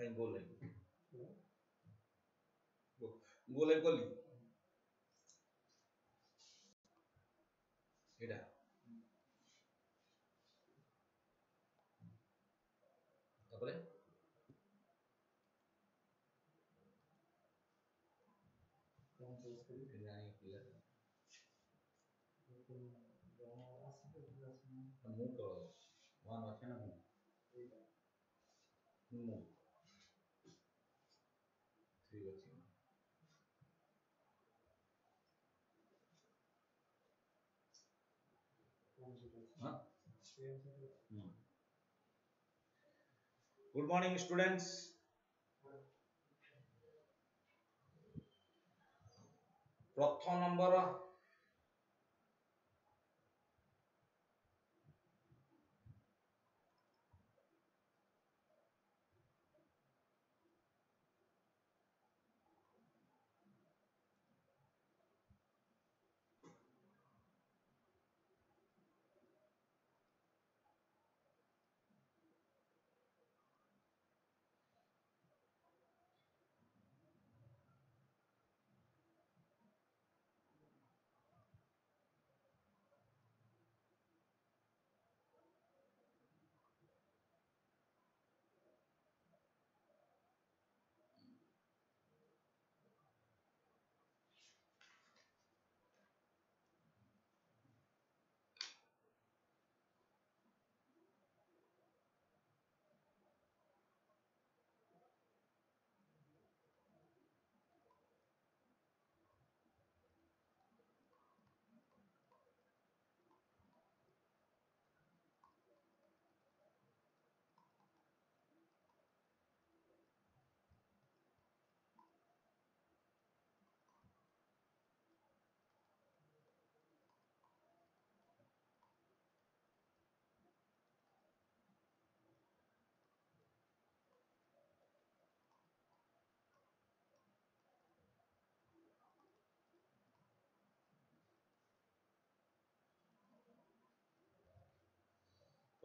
tem golem. গোলে গলি এটা তারপরে মুখ good morning students প্রথম নম্বর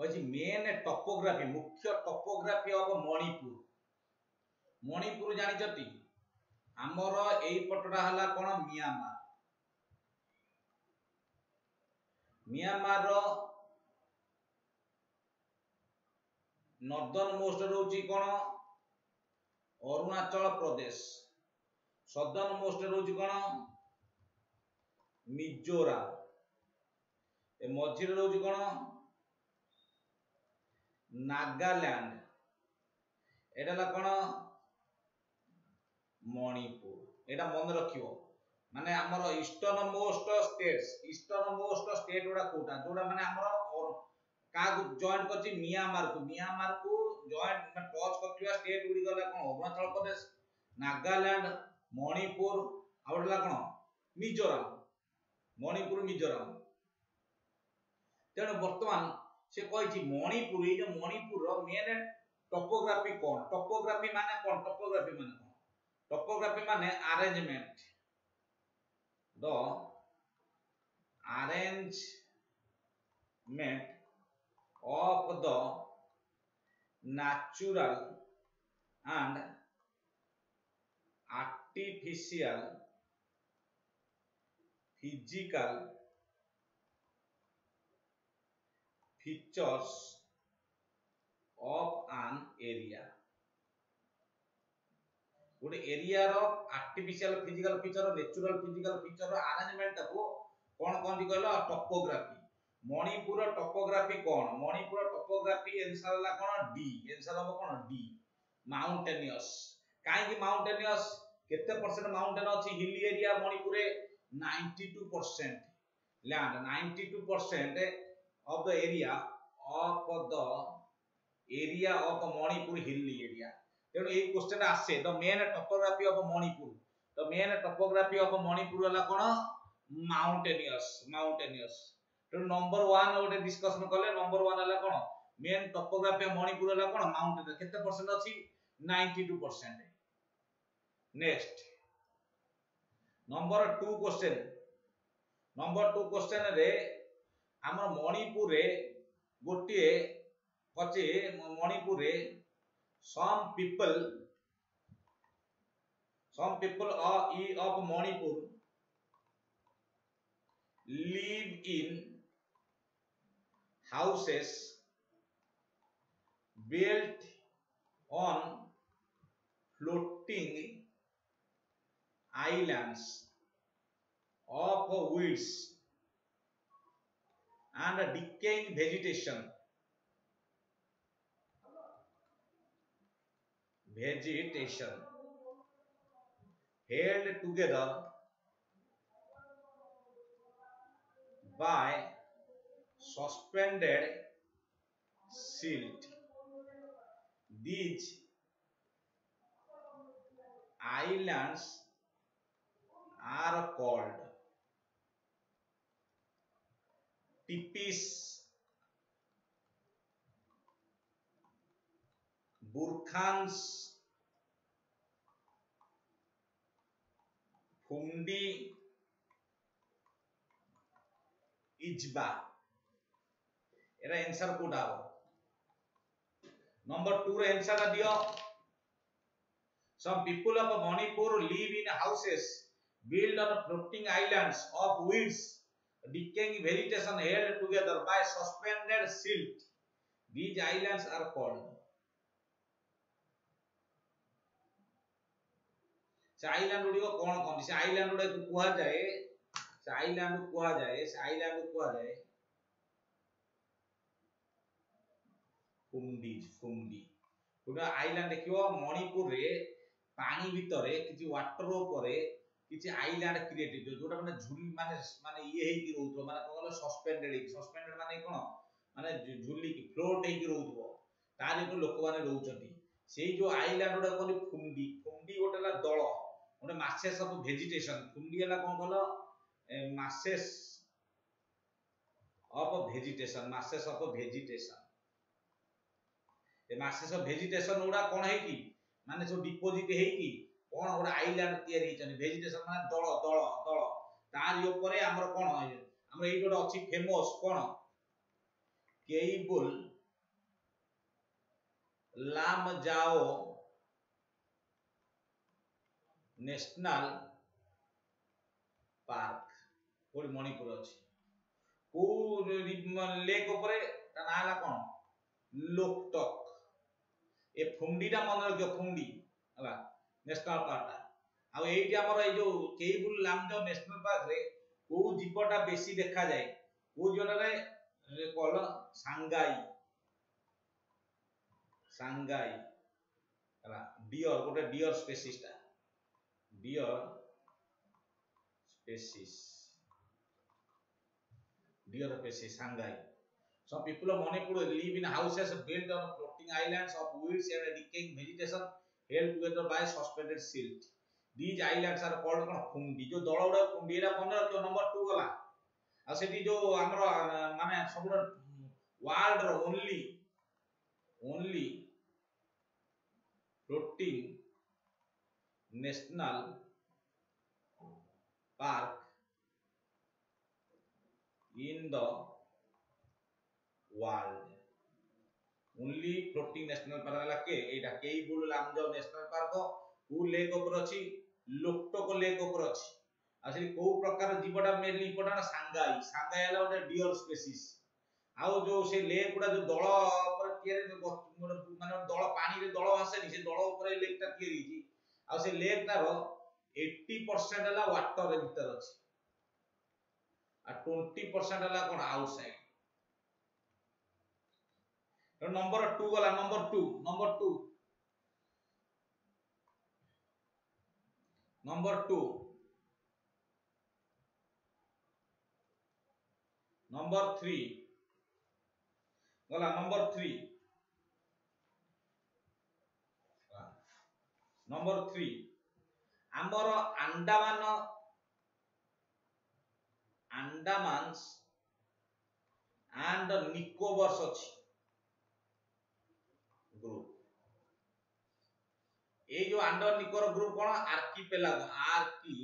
was the main topography মুখ্য topography of মণিপুর মণিপুর জানিছতি ଆମର ଏଇ ପଟଟା ହେଲା କ'ଣ ମିଆଁମାର ମିଆଁମାରର ନର୍ଦନ ମୋଷ୍ଟ ରହୁଛି କ'ଣ ଅରୁଣାଚଳ ପ୍ରଦେଶ ସଦନ ମୋଷ୍ଟ ରହୁଛି କ'ଣ ମିଜୋରାମ ଏ ମଝିରେ ରହୁଛି କ'ଣ ନାଗାଲ୍ୟାଣ୍ଡ ଏଇଟା ହେଲା କ'ଣ ମଣିପୁର ଏଇଟା ମନେ ରଖିବ ମାନେ ଆମର eastern most state eastern most state ଗୁଡା କୋଉଟା ଯୋଉଟା ମାନେ ଆମର କାହାକୁ ଜଏଣ୍ଟ କରିଛି ମିଆଁମାରକୁ ମିଆଁମାରକୁ ଜଏଣ୍ଟ ମାନେ ଟଚ୍ କରିଥିବା ଷ୍ଟେଟ ଗୁଡିକ ହେଲା କ'ଣ ଅରୁଣାଚଳ ପ୍ରଦେଶ ନାଗାଲ୍ୟାଣ୍ଡ ମଣିପୁର ଆଉ ଗୋଟେ ହେଲା କ'ଣ ମିଜୋରାମ ମଣିପୁର ମିଜୋରାମ ତେଣୁ ବର୍ତ୍ତମାନ সে কইছি মণিপুর এই যে মণিপুরর মেন টপোগ্রাফি কোন টপোগ্রাফি মানে কোন টপোগ্রাফি মানে কোন টপোগ্রাফি মানে arrangement the arrangement of the natural and artificial physical features of an area. ଗୋଟେ ଏରିଆର artificial physical feature natural physical ଫିଚରର ଆରେଞ୍ଜମେଣ୍ଟଟାକୁ କ'ଣ କହନ୍ତି କହିଲ ଟପୋଗ୍ରାଫି ମଣିପୁର ଟପୋଗ୍ରାଫି କ'ଣ ମଣିପୁର ଟପୋଗ୍ରାଫି ଏନ୍ସର ହେଲା କ'ଣ ଡି ଏନ୍ସର ହବ କ'ଣ ଡି ମାଉଣ୍ଟେନିୟସ୍ କାହିଁକି ମାଉଣ୍ଟେନିୟସ୍ କେତେ ପରସେଣ୍ଟ ମାଉଣ୍ଟେନ ଅଛି ହିଲି ଏରିଆ ମଣିପୁରରେ ninety two percent land ninety two percent of the area of the area of the Manipur hilly area. Then a question asked the main topography of Manipur. The main topography of Manipur is mountainous. Mountainous. Then number one, we discuss discussion. Number one is the main topography of Manipur is mountainous. How many percent is it? 92%. Next. Number two question. Number two question is ଆମର ମଣିପୁରରେ ଗୋଟିଏ ଅଛି ମଣିପୁରରେ ସମ୍ people some people ଅ ଇ of Manipur live in houses built on floating islands of wheels and a decaying vegetation. Vegetation held together by suspended silt. These islands are called tipis Burkhans Humdi izba এরা answer code আও number 2 রে answer দিও some people of Manipur live in houses build on floating islands of weeds decaying vegetation held together by suspended silt. These islands are called. ସେ island ଗୁଡ଼ିକ କ'ଣ କହନ୍ତି ସେ island ଗୁଡ଼ାକୁ କୁହାଯାଏ ସେ ଆଇଲ୍ୟାଣ୍ଡ କୁହାଯାଏ ସେ ଆଇଲ୍ୟାଣ୍ଡ କୁହାଯାଏ କୁମ୍ବି କୁମ୍ବି ଗୋଟେ ଆଇଲ୍ୟାଣ୍ଡ ଦେଖିବ ମଣିପୁରରେ ପାଣି ଭିତରେ କିଛି ୱାଟର ଉପରେ କିଛି ଆଇଲ୍ୟାଣ୍ଡ କ୍ରିଏଟିଭ ଯୋଉଟା ମାନେ ଝୁଲି ମାନେ ମାନେ ଇଏ ହେଇକି ରହୁଥିବ ମାନେ କଣ କହିଲ ସସପେଣ୍ଡେଡ଼ ହେଇକି ସସ୍ପେଣ୍ଡେଡ୍ ମାନେ କଣ ମାନେ ଝୁଲିକି ଫ୍ଲୋଟ୍ ହେଇକି ରହୁଥିବ ତାରି ଉପରେ ଲୋକମାନେ ରହୁଛନ୍ତି ସେଇ ଯୋଉ ଆଇଲ୍ୟାଣ୍ଡ ଗୁଡ଼ାକ କହନ୍ତି ଫୁଣ୍ଡି ଫୁଣ୍ଡି ଗୋଟେ ହେଲା ଦଳ ଗୋଟେ ମାସେସ୍ ଅଫ୍ ଭେଜିଟେସନ୍ ଫୁଣ୍ଡି ହେଲା କଣ କହିଲ masses of vegetation masses of vegetation A masses of vegetation ଗୁଡା କଣ ହେଇକି ମାନେ ସବୁ ଡିପୋଜିଟ୍ ହେଇକି কোণ গোটে আইল্যান্ড তৈরি হয়েছেন ভেজিটেসন মানে দল দল দল তার উপরে আমার কোণ আমার এইটি গোটে অছি ফেমস কোণ কেইবুল লাম যাও ন্যাশনাল পার্ক কোটি মণিপুর অছি কেউ লেক উপরে তা না হল কোণ লোকটক এ ফুন্ডিটা মনে রাখিও ফুন্ডি হলা ନ୍ୟାସନାଲ୍ ପାର୍କଟା ଆଉ ଏଇଠି ଆମର ଏଇ ଯୋଉ କେଇବୁଲ ଲାମଜ ନ୍ୟାସନାଲ୍ ପାର୍କରେ କୋଉ ଜୀବଟା ବେଶୀ ଦେଖାଯାଏ କୋଉ ଜୀବଟାରେ କଲ ସାଙ୍ଗାଇ ସାଙ୍ଗାଇ ହେଲା ଡିଅର ଗୋଟେ deer ସ୍ପେସିସଟା deer species deer species Shanghai. Some people of Manipur live in houses built on floating islands of weeds and decaying vegetation held together by suspended silt. These islands are called phumdi जो दौड़ा उड़ा फुंडी era कौन है तो number two गला आ सेठी जो हमरो माने सबुर वर्ल्ड रो only only floating national park in the world only floating national park ହେଲା କେ ଏଇଟା Keibul Lamjao national park କୋଉ ଲେକ୍ ଉପରେ ଅଛି ଲୋକ୍ଟୋକ ଲେକ୍ ଉପରେ ଅଛି ଆଉ ସେଠି କୋଉ ପ୍ରକାର ଜୀବଟା ମେନ୍ ଇମ୍ପୋର୍ଟାଣ୍ଟ ସାଙ୍ଗାଇ ସାଙ୍ଗାଇ ହେଲା ଗୋଟେ ଡିଅର ସ୍ପେସିସ୍ ଆଉ ଯୋଉ ସେ ଲେକ୍ ଗୁଡା ଯୋଉ ଦଳ ଉପରେ ତିଆରି ମାନେ ଦଳ ପାଣିରେ ଦଳ ଭାସେନି ସେ ଦଳ ଉପରେ ଲେକ୍ଟା ତିଆରି ହେଇଛି ଆଉ ସେ ଲେକ୍ ଏଇଟି ପରସେଣ୍ଟ ହେଲା ୱାଟର ଭିତରେ ଅଛି ଆଉ ଟ୍ୱେଣ୍ଟି ପରସେଣ୍ଟ ହେଲା କ'ଣ ଆଉଟସାଇଡ୍ নম্বর টু গলা number two number two number two number three গলা নম্বর থ্রি নম্বর থ্রি আমার আন্ডামান আন্ডামান্স আন্ড নিকোবর্স অছি ग्रुप ये जो अंडर निकोर ग्रुप कौन आर्किपेलागो आर्की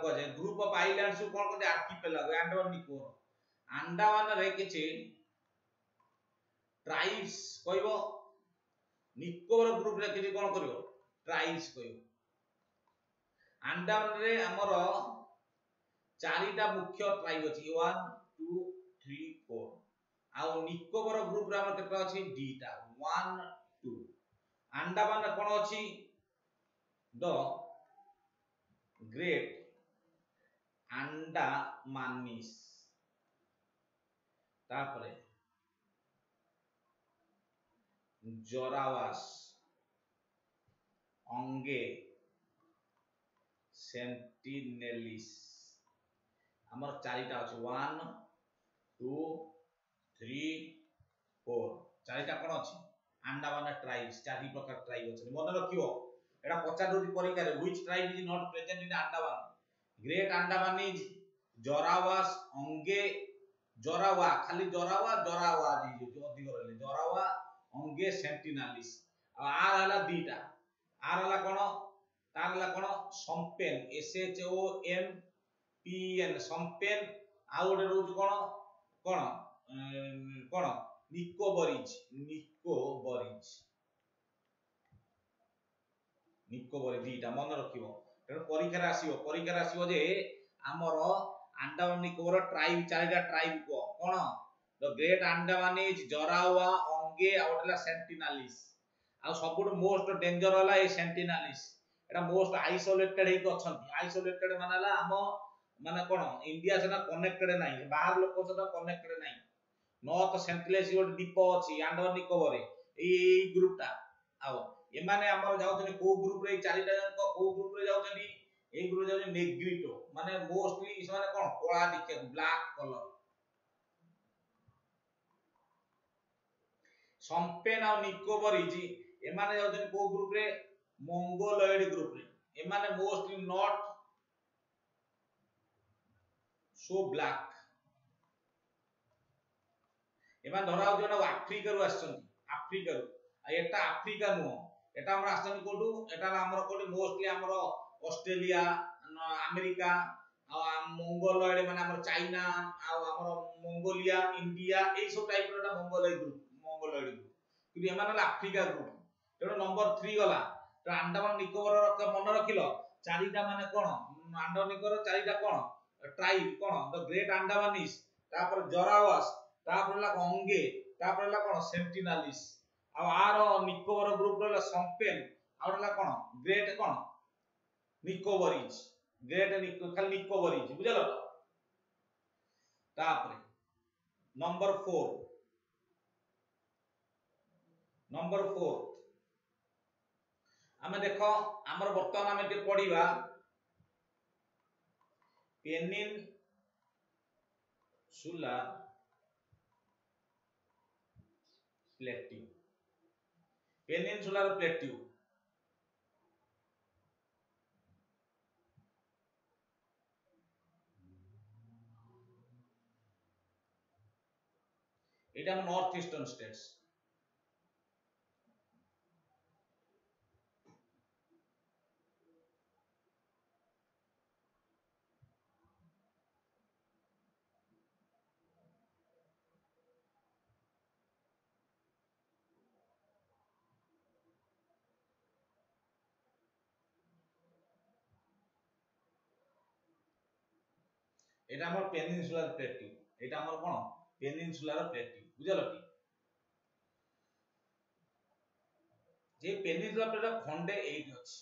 को जे ग्रुप ऑफ आइलैंड्स को कौन कहते आर्किपेलागो अंडर निकोर अंडमान रे केचे ट्राइब्स कोइबो निकोर ग्रुप रे किछि कोन करबो ट्राइब्स कहबो अंडमान रे हमरो चारिटा मुख्य ट्राइब अछि 1 ଆଉ ନିକୋବର ଗ୍ରୁପରେ ଆମର କେତେ ଅଛି ଦିଟା ୱାନ୍ ଟୁ ଆଣ୍ଡାମାନରେ କ'ଣ ଅଛି ଦ ଗ୍ରେଟ୍ আন্ডামানিস তারপরে জরাওয়াস অঙ্গে সেন্টিনেলিস আমার চারিটা আছে ওয়ান টু থ্রি ফোর চারিটা କ'ଣ ଅଛି ଆଣ୍ଡାମାନ ଟ୍ରାଇବ୍ସ ଚାରି ପ୍ରକାର ଟ୍ରାଇବ୍ ଅଛନ୍ତି ମନେ ରଖିବ ଏଇଟା ପଚାରୁଛି ପରୀକ୍ଷାରେ which tribe is not present in Andaman great Andaman is Jarawas ଅଙ୍ଗେ ଜରାୱା ଖାଲି ଜରାୱା ଜରାୱା ହେଇଯାଉଛି ଅଧିକ ରହିଲେ ଜରାୱା ଅଙ୍ଗେ ସେଣ୍ଟିନାଲିସ୍ ଆଉ ଆର ହେଲା ଦିଟା ଆର ହେଲା କ'ଣ ତାର ହେଲା କ'ଣ Shompen S H O M P N Shompen ଆଉ ଗୋଟେ ରହୁଛି କ'ଣ କ'ଣ করা নিকোবরিজ নিকোবরিজ নিকোবরি দুইটা মনে রাখিব ତେଣୁ ପରୀକ୍ଷାରେ ଆସିବ ପରୀକ୍ଷାରେ ଆସିବ ଯେ ଆମର ଆଣ୍ଡାମାନ ନିକୋବର ଟ୍ରାଇବ ଚାରିଟା ଟ୍ରାଇବ କୁହ କଣ the great Andaman is Jarawa Onge ଆଉ ଗୋଟେ ହେଲା ସେଣ୍ଟିନାଲିସ୍ ଆଉ ସବୁଠୁ ମୋଷ୍ଟ ଡେଞ୍ଜର ହେଲା ଏଇ ସେଣ୍ଟିନାଲିସ୍ ଏଟା ମୋଷ୍ଟ ଆଇସୋଲେଟେଡ୍ ହେଇକି ଅଛନ୍ତି ଆଇସୋଲେଟେଡ୍ ମାନେ ହେଲା ଆମ ମାନେ କଣ ଇଣ୍ଡିଆ ସହିତ କନେକ୍ଟେଡ୍ ନାହିଁ ବାହାର ଲୋକ ସହିତ କନେକ୍ଟେଡ୍ ନାହିଁ নর্থ সেন্টলেস ଗୋଟେ দ্বীপ ଅଛି ଆଣ୍ଡାମାନ ନିକୋବରରେ ଏଇ ଏଇ ଗ୍ରୁପଟା ଆଉ ଏମାନେ ଆମର ଯାଉଛନ୍ତି କୋଉ ଗ୍ରୁପରେ ଏଇ ଚାରିଟା ଯାକ କୋଉ ଗ୍ରୁପରେ ଯାଉଛନ୍ତି ଏଇ ଗ୍ରୁପ ଯାଉଛି ନେଗ୍ରିଟୋ ମାନେ ମୋଷ୍ଟଲି ସେମାନେ କଣ କଳା ଦେଖିବାକୁ ବ୍ଲାକ୍ କଲର ସମ୍ପେନ ଆଉ ନିକୋବର ଇଜି ଏମାନେ ଯାଉଛନ୍ତି କୋଉ ଗ୍ରୁପରେ ମଙ୍ଗୋଲଏଡ ଗ୍ରୁପରେ ଏମାନେ ମୋଷ୍ଟଲି ନଟ୍ ସୋ ବ୍ଲାକ୍ ଏମାନେ ଧରାହଉଛି ଗୋଟେ ଆଫ୍ରିକାରୁ ଆସିଛନ୍ତି ଆଫ୍ରିକାରୁ ଆଉ ଏଟା ଆଫ୍ରିକା ନୁହଁ ଏଟା ଆମର ଆସିଛନ୍ତି କୋଉଠୁ ଏଟା ଆମର କୋଉଠି ମୋଷ୍ଟଲି ଆମର ଅଷ୍ଟ୍ରେଲିଆ ଆମେରିକା ଆଉ ମଙ୍ଗୋଲଏଡ୍ ମାନେ ଆମର ଚାଇନା ଆଉ ଆମର ମଙ୍ଗୋଲିଆ ଇଣ୍ଡିଆ ଏଇସବୁ ଟାଇପ୍ର ଏଟା ମଙ୍ଗୋଲଏଡ୍ ଗ୍ରୁପ୍ ମଙ୍ଗୋଲଏଡ୍ ଗ୍ରୁପ୍ କିନ୍ତୁ ଏମାନେ ହେଲା ଆଫ୍ରିକା ଗ୍ରୁପ୍ ତେଣୁ ନମ୍ବର ଥ୍ରୀ ଗଲା ତେଣୁ ଆଣ୍ଡାମାନ ନିକୋବର ମନେ ରଖିଲ ଚାରିଟା ମାନେ କ'ଣ ଆଣ୍ଡାମାନ ନିକୋବର ଚାରିଟା କ'ଣ ଟ୍ରାଇବ୍ କ'ଣ ଦ ଗ୍ରେଟ୍ ଆଣ୍ଡାମାନ ତାପରେ ଜରାୱାସ୍ ତାପରେ ହେଲା ଅଙ୍ଗେ ତାପରେ ହେଲା କ'ଣ ସେପ୍ଟିନାଲିସ୍ ଆଉ ଆର ନିକୋବର ଗ୍ରୁପ ରହିଲା ସମ୍ପେନ୍ ଆଉ ରହିଲା କ'ଣ ଗ୍ରେଟ୍ କ'ଣ ନିକୋବରିଜ୍ ଗ୍ରେଟ୍ ଖାଲି ନିକୋବରିଜ୍ ବୁଝିଲ ତ ତାପରେ ନମ୍ବର ଫୋର୍ ନମ୍ବର ଫୋର୍ ଆମେ ଦେଖ ଆମର ବର୍ତ୍ତମାନ ଆମେ ଟିକେ ପଢିବା peninsula plateau peninsular plateau এটা নর্থ ইস্টার্ন স্টেটস এটা আমার পেনিনসুলার প্লেট টিউব এটা আমার কোন পেনিনসুলার প্লেট টিউব বুঝালো কি যে পেনিনসুলার প্লেটটা খন্ডে এইটি হচ্ছে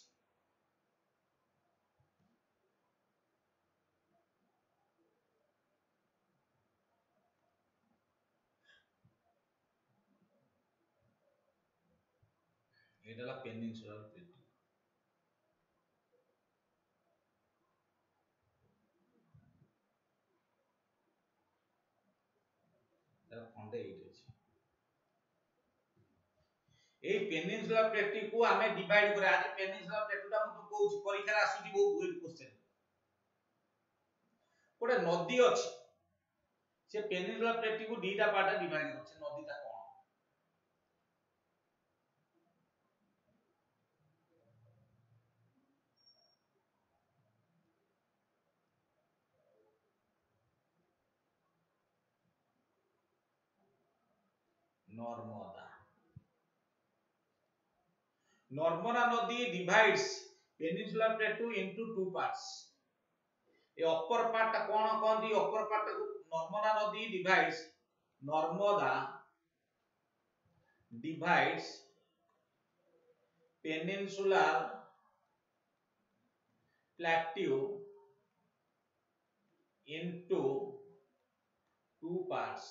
এটা হলো পেনিনসুলার ମତେ ଏଇଟ୍ ଅଛି এই পেনিনসুলার প্লেটটিকু আমি ডিভাইড করে আজ পেনিনসুলার প্লেটটা মু কହୁଛି পরীক্ষার আসুচি বহুত ওয়েট কোশ্চেন ଗୋଟେ ନଦୀ ଅଛି ସେ ପେନିନସୁଲାର ପ୍ଲେଟଟିକୁ ଦୁଇଟା ପାର୍ଟରେ ଡିଭାଇଡ୍ କରୁଛି ନଦୀଟା କ'ଣ নৰ্মদা নৰ্মদা নদী divides peninsular plateau into two parts এই অপর পার্টটা কোন কোন দি অপর পার্টটাকে নর্মদা নদী divides Narmada divides peninsular plateau into two parts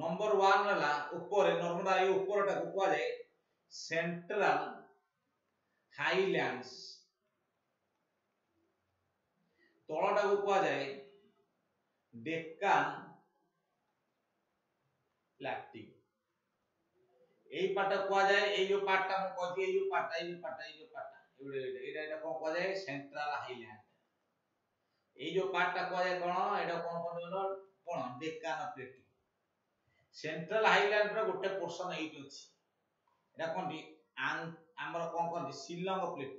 number one number উপরে ହେଲା ଉପରେ ନର୍ମଦା ଏଇ যায় সেন্ট্রাল হাইল্যান্ডস ହାଇଲ୍ୟାଣ୍ଡସ ତଳଟାକୁ যায় ডেকান ଲାଟିକ এই পাটা কোয়া যায় এই যে পাটটা আমি কই এই যে পাটটা এই যে পাটটা এই যে পাটটা এটা এটা কোন কোয়া যায় সেন্ট্রাল হাইল্যান্ড এই যে পাটটা কোয়া যায় কোন এটা কোন কোন হলো কোন ডেকান প্লেটু ସେଣ୍ଟ୍ରାଲ ହାଇଲ୍ୟାଣ୍ଡର ଗୋଟେ ପୋର୍ସନ ଏଇଠି ଅଛି ଏଇଟା କହନ୍ତି ଆମର କ'ଣ କହନ୍ତି ଶିଲଙ୍ଗ ପ୍ଲେଟ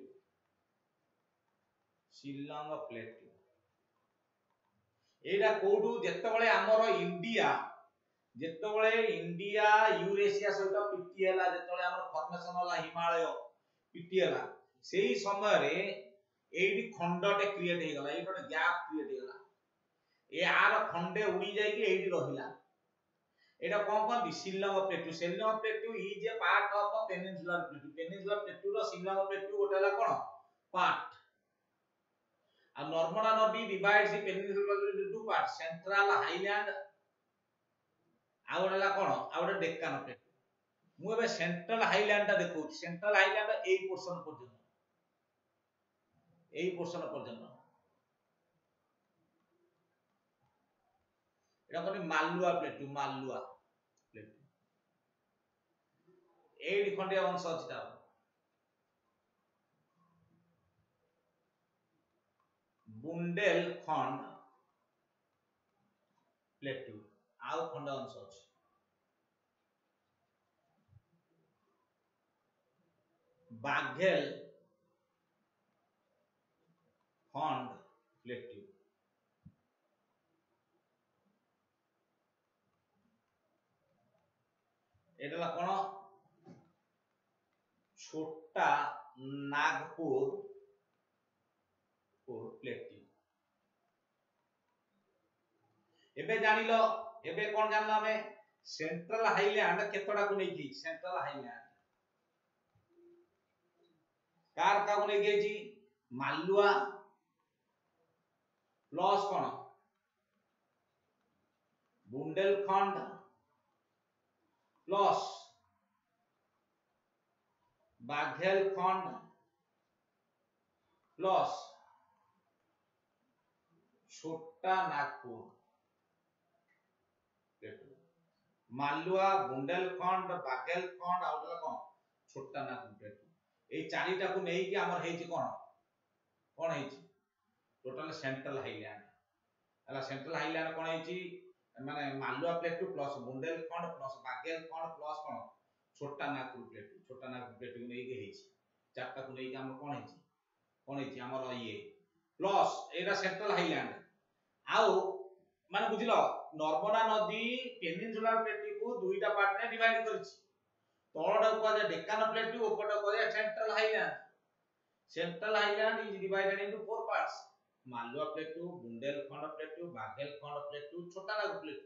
ଶିଲଙ୍ଗ ପ୍ଲେଟ ଏଇଟା କୋଉଠୁ ଯେତେବେଳେ ଆମର ଇଣ୍ଡିଆ ଯେତେବେଳେ ଇଣ୍ଡିଆ ୟୁରେସିଆ ସହିତ ପିଟି ହେଲା ଯେତେବେଳେ ଆମର ଫର୍ମେସନ ହେଲା ହିମାଳୟ ପିଟି ହେଲା ସେଇ ସମୟରେ ଏଇଠି ଖଣ୍ଡଟେ କ୍ରିଏଟ ହେଇଗଲା ଏଇଠି ଗୋଟେ ଗ୍ୟାପ କ୍ରିଏଟ ହେଇଗଲା ଏ ଆର ଖଣ୍ଡେ ଉଡି ଯାଇକି ଏଇଠି ରହିଲା এটা কোন কহନ୍ତି Shillong plateau Shillong plateau is a part of peninsular plateau peninsular ପ୍ଲେଟୁର Shillong plateau ଗୋଟେ ହେଲା କ'ଣ ପାର୍ଟ ଆଉ ନର୍ମଦା ନଦୀ divides the peninsular plateau two part central highland ଆଉ ଗୋଟେ ହେଲା କ'ଣ ଆଉ ଗୋଟେ ଡେକାନ ପ୍ଲେଟୁ ମୁଁ ଏବେ ସେଣ୍ଟ୍ରାଲ ହାଇଲ୍ୟାଣ୍ଡଟା ଦେଖଉଛି ସେଣ୍ଟ୍ରାଲ ହାଇଲ୍ୟାଣ୍ଡ ଏଇ ପୋର୍ସନ ପର୍ଯ୍ୟନ୍ତ ଏଇ ପୋର୍ସନ ପର୍ଯ୍ୟନ୍ତ এটা কোনটি মালুয়া প্লেটু মালুয়া ಏಳು ಖಂಡಿಯ ವಂಶ ଅଛି ତାର ବୁଣ୍ଡେଲ ଖଣ୍ଡ ପ୍ଲେଟ୍ୟୁ ଆଉ ଖଣ୍ଡ ଅଂଶ ଅଛି ବାଘେଲ ଖଣ୍ଡ ପ୍ଲେଟ୍ୟୁ এটা কোন छोटा नागपुर ଓ ପ୍ଲେଟି ଏବେ ଜାଣିଲ ଏବେ କଣ ଜାଣିଲ ଆମେ ସେଣ୍ଟ୍ରାଲ ହାଇଲ୍ୟାଣ୍ଡ କେତେଟାକୁ ନେଇକି ସେଣ୍ଟ୍ରାଲ ହାଇଲ୍ୟାଣ୍ଡ କାର କାକୁ ନେଇକି ଯାଇଛି ମାଲୁଆ ପ୍ଲସ୍ କଣ Bundelkhand plus Baghelkhand plus Chota Nagpur Malwa Bundelkhand बागेलखंड आउ गोटे कौन छोटा नागपुर এই চারিটাকে নেইকি আমার হয়েছে কোন কোন হয়েছে টোটাল সেন্ট্রাল হাইল্যান্ড হলা সেন্ট্রাল হাইল্যান্ড কোন হয়েছে মানে Malwa plateau plus Bundelkhand plus Baghelkhand plus কোন છોટા નાગપુર પ્લેટું છોટા નાગપુર પ્લેટું ને এইকে হয়েছে চারটাকু এইকে আমরা কনেছি কনেছি আমার ইয়ে প্লস এটা সেন্ট্রাল হাইল্যান্ড আউ মানে বুঝিল নর্মদা নদী পেনিনসুলার প্লেটটিকু দুইটা পার্টরে ডিভাইড করেছি তলটা কুয়া ডেকান প্লেটটি উপরটা কুয়া central highland central highland is divided into four parts Malwa plateau Bundelkhand plateau Baghelkhand plateau Chotanagpur plateau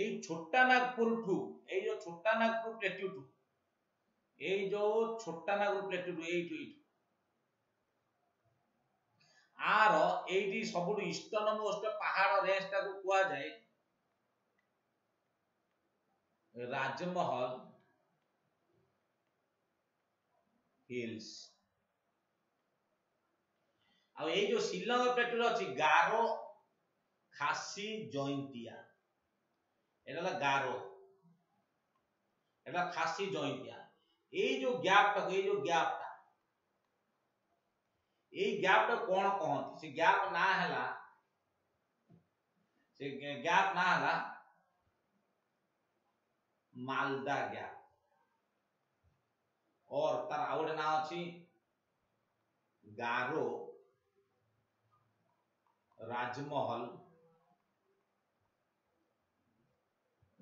ଏଇ ଛୋଟା ନାଗପୁରଠୁ ଏଇ ଯୋଉ ଛୋଟା ନାଗପୁର ପ୍ଲେଟ୍ୟୁଠୁ ଏଇ ଯୋଉ ଛୋଟା ନାଗପୁର ପ୍ଲେଟ୍ୟୁଠୁ ଏଇଠୁ ଏଇଠୁ ଆର ଏଇଠି ସବୁଠୁ ଇଷ୍ଟର୍ଣ୍ଣ ମୋଷ୍ଟ ପାହାଡ ରେଞ୍ଜଟାକୁ କୁହାଯାଏ ରାଜମହଲ ହିଲ୍ସ ଆଉ ଏଇ ଯୋଉ ଶିଲଙ୍ଗ ପ୍ଲେଟ୍ୟୁରେ ଅଛି ଗାରୋ ଖାସି ଜୈନ୍ତିଆ एला गारो एला खासी जॉइंटिया ए जो गैप तक ए जो गैप ता ए गैप तक कौन कौन से गैप ना है ला से गैप ना है ला मालदा गैप और तर आउट ना हो ची गारो राजमहल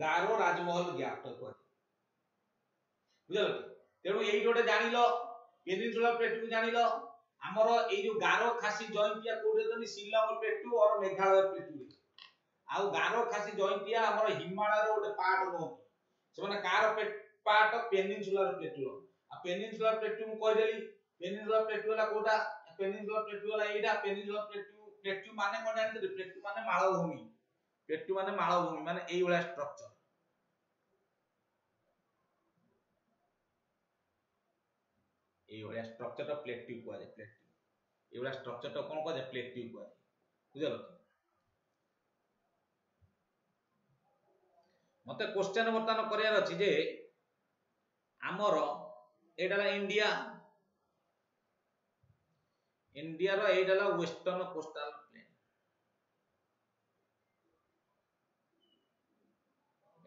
ଗାରୋ ରାଜମହଲ ଜ୍ଞାପ୍ତ କରେ ବୁଝିଲ କି ତେଣୁ ଏଇ ଗୋଟେ ଜାଣିଲ କେନ୍ଦ୍ରିଞ୍ଚଳ ପ୍ଲେଟୁ ଜାଣିଲ ଆମର ଏଇ ଯୋଉ ଗାରୋ ଖାସି ଜୟନ୍ତିଆ କୋଉଠି ଅଛନ୍ତି ଶିଲଙ୍ଗ ପ୍ଲେଟୁ ଅର ମେଘାଳୟ ପ୍ଲେଟୁରେ ଆଉ ଗାରୋ ଖାସି ଜୟନ୍ତିଆ ଆମର ହିମାଳୟର ଗୋଟେ ପାର୍ଟ ନୁହନ୍ତି ସେମାନେ କାହାର ପାର୍ଟ ପେନିନସୁଲାର ପ୍ଲେଟୁର ଆଉ ପେନିନସୁଲାର ପ୍ଲେଟୁ ମୁଁ କହିଦେଲି ପେନିନସୁଲାର ପ୍ଲେଟୁ ହେଲା କୋଉଟା ପେନିନସୁଲାର ପ୍ଲେଟୁ ହେଲା ଏଇଟା ପେନିନସୁଲାର ପ୍ଲେଟୁ ପ୍ଲେଟୁ ମାନେ କଣ ଜାଣିଥିଲେ ପ୍ଲେଟୁ ମାନେ ମାଳଭୂମି ଏଠି ମାନେ ମାଳଭୂମି ମାନେ ଏଇଭଳିଆ ଷ୍ଟ୍ରକ୍ଚର এইভাবে স্ট্রকচারটা প্লেটটিউ কুয়ারে প্লেটটিউ এইভাবে স্ট্রকচারটা কোন কাজে প্লেটটিউ কুয়ারে বুঝলো মতে কোশ্চেন বর্তমান করিয়ার আছে যে আমার এটা হল ইন্ডিয়া ইন্ডিয়ার এইটা হল western coastal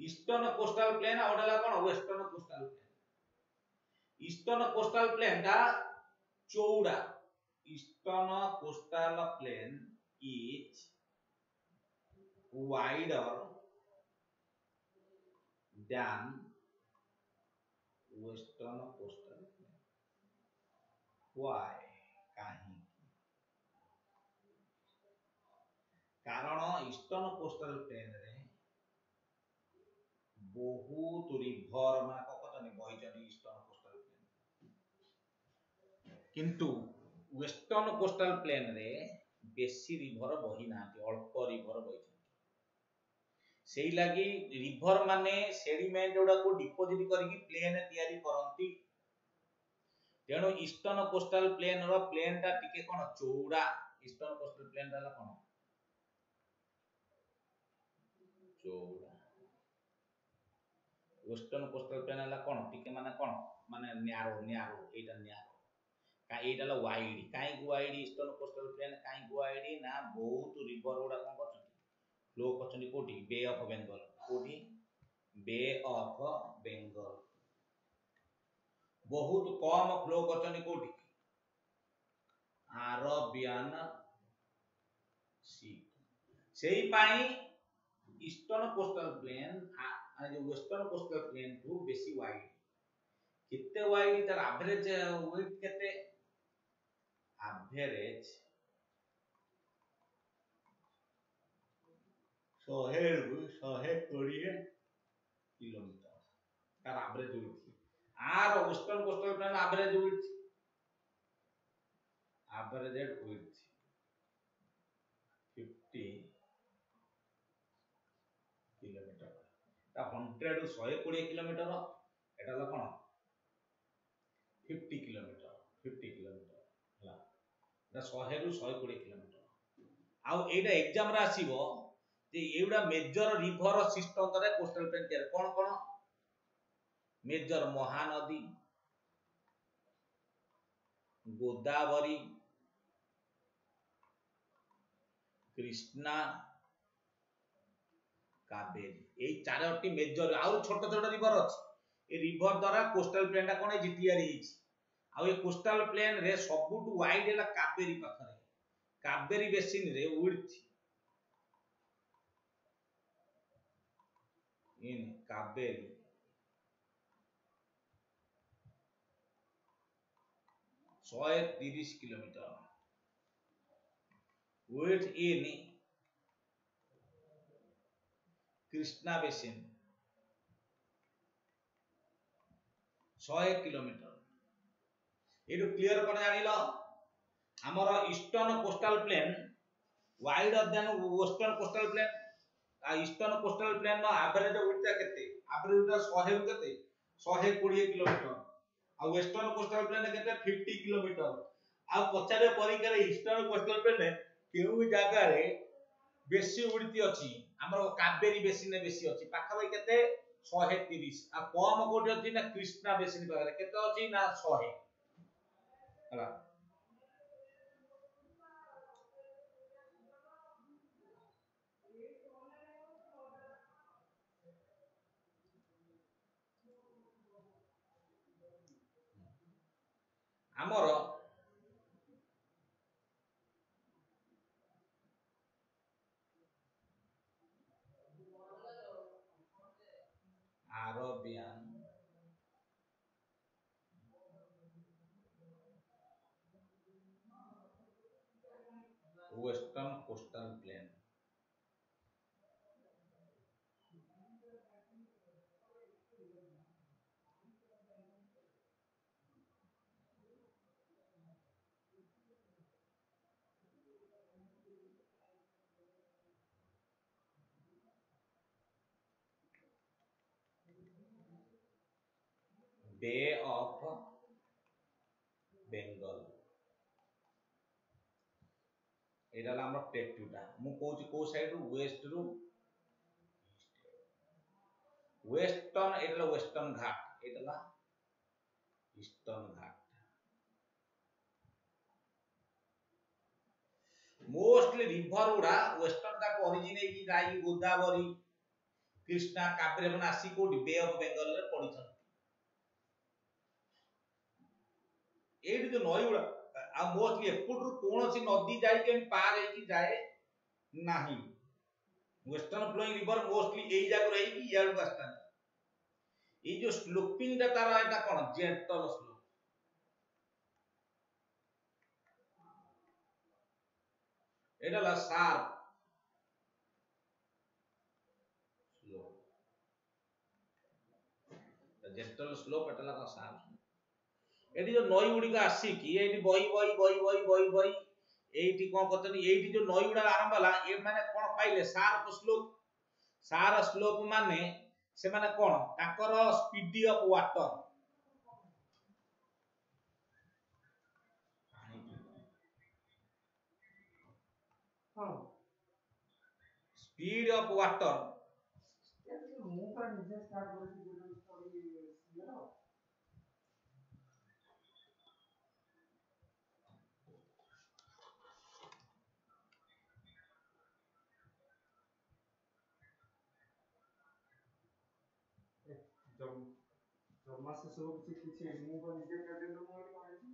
Esto no plain costal pleno, ahora la plana oeste es una costal plana. Esta ¿no? wider than western costal Why? ¿Cómo? eastern coastal plain বহুত ৰিভৰ মানে ককতনি বহিଛନ୍ତି ইষ্টাৰ্ণ কোষ্টাল প্লেন কিন্তু western coastal ପ୍ଲେନ୍ରେ ବେଶୀ river ବହି ନାହାନ୍ତି ଅଳ୍ପ ରିଭର ବହିଛନ୍ତି ସେଇ ଲାଗି ରିଭର ମାନେ ସେଡିମେଣ୍ଟ ଗୁଡାକୁ ଡିପୋଜିଟ୍ କରିକି ପ୍ଲେନ୍ ତିଆରି କରନ୍ତି ତେଣୁ ଇଷ୍ଟର୍ଣ୍ଣ କୋଷ୍ଟାଲ ପ୍ଲେନ୍ର ପ୍ଲେନ୍ଟା ଟିକେ କ'ଣ ଚଉଡ଼ା ଇଷ୍ଟର୍ଣ୍ଣ କୋଷ୍ଟାଲ ପ୍ଲେନ୍ଟା ହେଲା କ'ଣ ଚଉଡ଼ା ವೆಸ್ಟರ್ನ್ ಕೋಸ್ಟಲ್ ಪ್ಲೇನ್ ಎಲ್ಲ କ'ଣ ଟିକେ ମାନେ କ'ଣ ମାନେ ନ୍ୟାରୋ ନ୍ୟାରୋ ଏଇଟା ନ୍ୟାରୋ ଏଇଟା ହେଲା ୱାଇଡ୍ କାହିଁକି ୱାଇଡ୍ ଇଷ୍ଟର୍ଣ୍ଣ କୋଷ୍ଟାଲ ପ୍ଲେନ୍ କାହିଁକି ୱାଇଡ୍ ନା ବହୁତ ରିଭର ଗୁଡ଼ା କ'ଣ କରୁଛନ୍ତି ଫ୍ଲୋ କରୁଛନ୍ତି କୋଉଠି ବେ ଅଫ୍ ବେଙ୍ଗଲ କୋଉଠି ବେ ଅଫ୍ ବେଙ୍ଗଲ ବହୁତ କମ ଫ୍ଲୋ କରୁଛନ୍ତି କୋଉଠି ଆରବିଆନ ସି ସେଇପାଇଁ ଇଷ୍ଟର୍ଣ୍ଣ କୋଷ୍ଟାଲ ପ୍ଲେନ୍ आणि जे वेस्टर्न कोस्टल प्लेन खूब बेसी वाइड कितने वाइड तार एवरेज विड्थ केते एवरेज शहे शहे कोड़े किलोमीटर तार एवरेज विड्थ আর western coastal plain average width average width ହଣ୍ଡ୍ରେଡ଼ରୁ ଶହେ କୋଡ଼ିଏ କିଲୋମିଟର ଏଇଟା ହେଲା କ'ଣ ଫିଫ୍ଟି କିଲୋମିଟର ଫିଫ୍ଟି କିଲୋମିଟର ହେଲା ଏଇଟା ଶହେରୁ ଶହେ କୋଡ଼ିଏ କିଲୋମିଟର ଆଉ ଏଇଟା ଏକ୍ଜାମ୍ରେ ଆସିବ ଯେ ଏଇଟା ମେଜର ରିଭର ସିଷ୍ଟମ୍ରେ କୋଷ୍ଟାଲ ପ୍ଲେନ୍ ତିଆରି କ'ଣ କ'ଣ ମେଜର ମହାନଦୀ ଗୋଦାବରୀ କ୍ରିଷ୍ଣା କାବେରୀ ଏଇ ଚାରୋଟି ମେଜର ଆଉ ଛୋଟ ଛୋଟ ରିଭର ଅଛି ଏ ରିଭର ଦ୍ୱାରା କୋଷ୍ଟାଲ ପ୍ଲେନଟା କ'ଣ ହେଇଛି ତିଆରି ହେଇଛି ଆଉ ଏ କୋଷ୍ଟାଲ ପ୍ଲେନରେ ସବୁଠୁ ୱାଇଡ ହେଲା କାବେରୀ ପାଖରେ କାବେରୀ ବେସିନରେ ୱିଡଥ ଇନ୍ କାବେରୀ ଶହେ ତିରିଶ kilometre width in Krishna basin ଶହେ କିଲୋମିଟର ଏଇଠୁ କ୍ଲିଅର କ'ଣ ଜାଣିଲ ଆମର ଇଷ୍ଟର୍ଣ୍ଣ କୋଷ୍ଟାଲ ପ୍ଲେନ୍ ୱାଇଡ୍ ଅଧ୍ୟୟନ ୱେଷ୍ଟର୍ଣ୍ଣ କୋଷ୍ଟାଲ ପ୍ଲେନ୍ ଆଉ ଇଷ୍ଟର୍ଣ୍ଣ କୋଷ୍ଟାଲ ପ୍ଲେନ୍ର ଆଭରେଜ୍ ଉଠିଟା କେତେ ଆଭରେଜ୍ ଉଠିଟା ଶହେରୁ କେତେ ଶହେ କୋଡ଼ିଏ କିଲୋମିଟର ଆଉ ୱେଷ୍ଟର୍ଣ୍ଣ କୋଷ୍ଟାଲ ପ୍ଲେନ୍ କେତେ ଫିଫ୍ଟି କିଲୋମିଟର ଆଉ ପଚାରିବା ପରୀକ୍ଷାରେ ଇଷ୍ଟର୍ଣ୍ଣ କୋଷ୍ଟାଲ ପ୍ଲେନ୍ କେଉଁ ଜାଗାରେ ବେଶୀ ଉଡ଼ିତି ଅଛି ଆମର କାବେରୀ ବେସିନ ବେଶୀ ଅଛି ପାଖାପାଖି କେତେ ଶହେ ତିରିଶ ଆଉ କମ କୋଉଠି ଅଛି ନା କ୍ରିଷ୍ଣା ବେସିନ ପାଖରେ କେତେ ଅଛି ନା ଶହେ ହେଲା ଆମର some coastal plain bay of Bengal এটা হলো আমরা ପେଟୁଟା ମୁଁ କହୁଛି କୋଉ ସାଇଡ୍ରୁ ୱେଷ୍ଟରୁ ওয়েস্টার্ন এটা হলো ওয়েস্টার্ন ঘাট এটা হলো ইস্টার্ন ঘাট मोस्टली रिवर गुड़ा वेस्टर्न का ओरिजिनेट की जाई गोदावरी कृष्णा कावेरी मन आसी को बे ऑफ बेंगल रे पड़ी छन एडी जो नई गुड़ा ମୋଷ୍ଟଲି ଏପଟରୁ କୌଣସି ନଦୀ ଯାଇକି ଆମେ ପାର ହେଇକି ଯାଏ ନାହିଁ ୱେଷ୍ଟର୍ଣ୍ଣ ଫ୍ଲୋଇଂ ରିଭର ମୋଷ୍ଟଲି ଏଇ ଜାଗାରୁ ହେଇକି ଇଆଡ଼କୁ ଆସିଥାନ୍ତି ଏଇ ଯୋଉ ସ୍ଲୋପିଂଟା ତାର ଏଇଟା କ'ଣ ଜେଣ୍ଟଲ ସ୍ଲୋପ ଏଇଟା ହେଲା ସାର୍ପ ଜେଣ୍ଟଲ ସ୍ଲୋପ ଏଟା ହେଲା କ'ଣ ସାର୍ପ ଏଠି ଯୋଉ ନଈ ଗୁଡିକ ଆସିକି ଏଇଠି ବହି ବହି ବହି ବହି ବହି ବହି ଏଇଠି କଣ କରୁଛନ୍ତି ଏଇଠି ଯୋଉ ନଈ ଗୁଡାକ ଆରମ୍ଭ ହେଲା ଏମାନେ କଣ ପାଇଲେ ସାରକ ସ୍ଲୋପ ସାର ସ୍ଲୋପ ମାନେ ସେମାନେ କଣ ତାଙ୍କର speed of water speed of water ମୁଁ ପୁରା ନିଜେ ଷ୍ଟାର୍ଟ କରିଥିଲି जब जब मास से सब कुछ कुछ मुंह पर निकल कर देना मुंह पर आएगी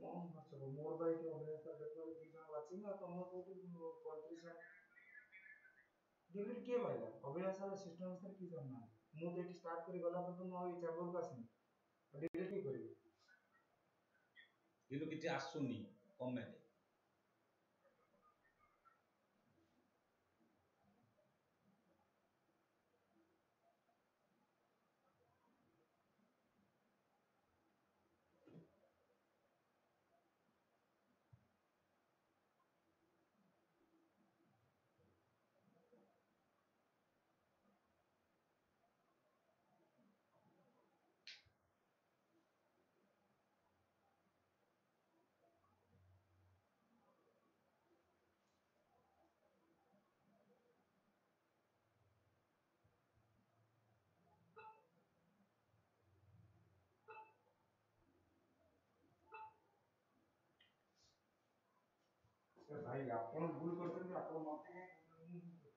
कम अच्छा मोर बाय के ऑर्डर कर देते हो कि ना वाचिंग ना तुम लोग को कंट्री से डिग्री के भाई अभ्यास और सिस्टम से की जानना मुंह देख स्टार्ट करी वाला पर तुम आओ ये चैम्बर का सीन डिग्री नहीं करेगी వీళ్ళకి ఇచ్చే ఆస్తుని కొమ్మెది ଭାଇ ଆପଣ ଭୁଲ କରୁଛନ୍ତି ଆପଣ ମୋତେ କାହିଁକି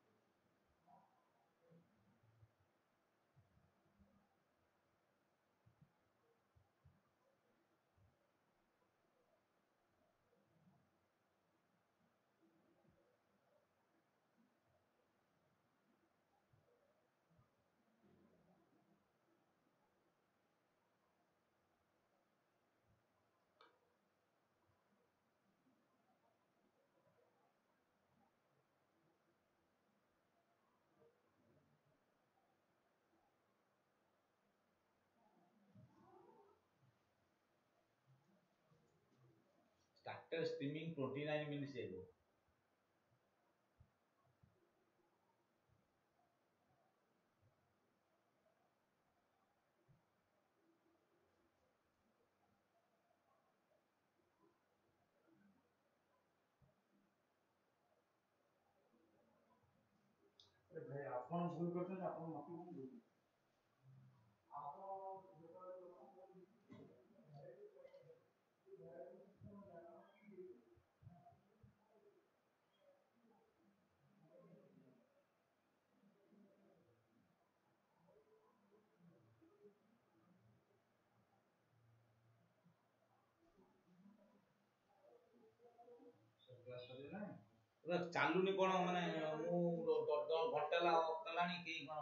after swimming 29 minutes ago. આપણે આપણને ભૂલ કરતો ને આપણને મતલબ রা চালু নি কোন মানে ও দ দ ভটলা অবতলা নি কে কোন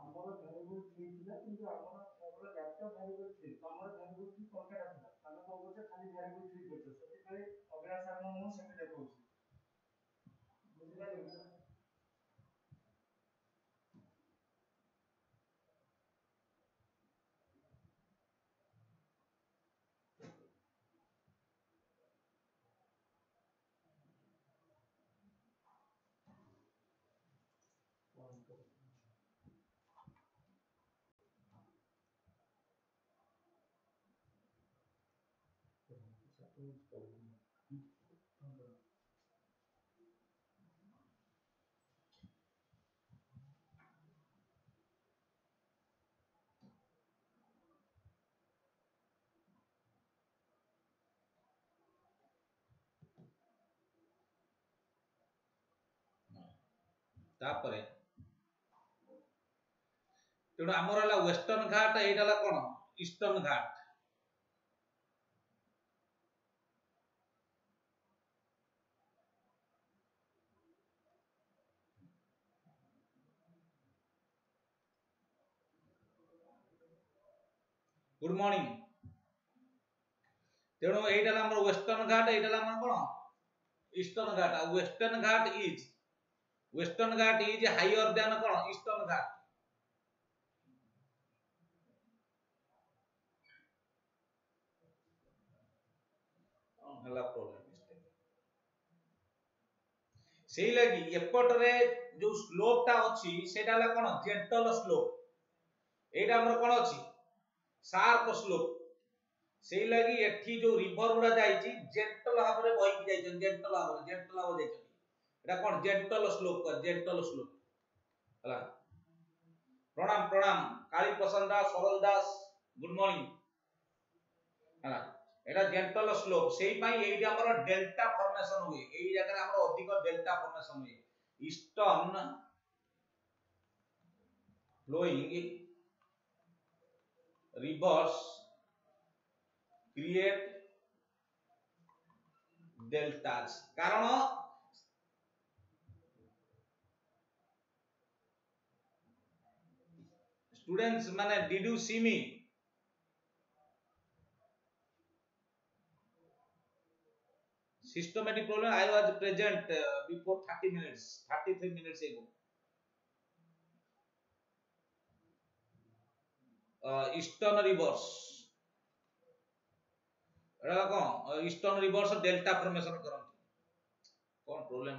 আমোরা ভ্যারিয়েবল 3 কিন্তু আমোরা ভ্যারিয়েবল 3 কমরা ভ্যারিয়েবল 3 কোনটা থাকে থাকে ভ্যারিয়েবল 3 করতেছে মানে অবরা সামনে ତାପରେ ତେଣୁ ଆମର ହେଲା ୱେଷ୍ଟର୍ଣ୍ଣ ଘାଟ ଏଇଟା ହେଲା କ'ଣ ଇଷ୍ଟର୍ଣ୍ଣ ଘାଟ গুড মর্নিং তেমন এইটা হল আমার ওয়েস্টার্ন ঘাট এইটা হল আমার কোন ইস্টার্ন ঘাট আর western Ghat is western Ghat is higher than কোন ইস্টার্ন ঘাট ହେଲା ପ୍ରୋବ୍ଲେମ୍ ସେଇ ଲାଗି ଏପଟରେ ଯୋଉ ସ୍ଲୋପଟା ଅଛି ସେଇଟା ହେଲା କଣ ଜେଣ୍ଟଲ ସ୍ଲୋପ ଏଇଟା ଆମର କଣ ଅଛି ସାର୍କ ସ୍ଲୋପ୍ ସେଇ ଲାଗି ଏଠି ଯୋଉ ରିଭର୍ ଗୁଡା ଯାଇଛି ଜେଣ୍ଟଲ ଭାବରେ ବହିକି ଯାଇଛନ୍ତି ଜେଣ୍ଟଲ ଭାବରେ ଜେଣ୍ଟଲ ଭାବରେ ଯାଇଛନ୍ତି ଏଟା କଣ ଜେଣ୍ଟଲ ସ୍ଲୋପ୍ ଜେଣ୍ଟଲ ସ୍ଲୋପ୍ ହେଲା ପ୍ରଣାମ ପ୍ରଣାମ କାଳୀ ପ୍ରସନ୍ନ ଦାସ ସରଲ ଦାସ ଗୁଡ ମର୍ଣ୍ଣିଂ ହେଲା ଏଇଟା ଜେଣ୍ଟଲ স্লোপ সেই পাই এইটি আমার ডেল্টা ফর্মেশন হুয়ে এই জায়গায় আমার অধিক delta formation হুয়ে eastern flowing reverse create deltas কারণ students মানে did you see me systematic problem i was present before 30 minutes 33 minutes ago eastern rivers এটা কম ইষ্টর্ন রিভর্স ডেল্টা ফর্মেসন করতে কোন প্রোবলেম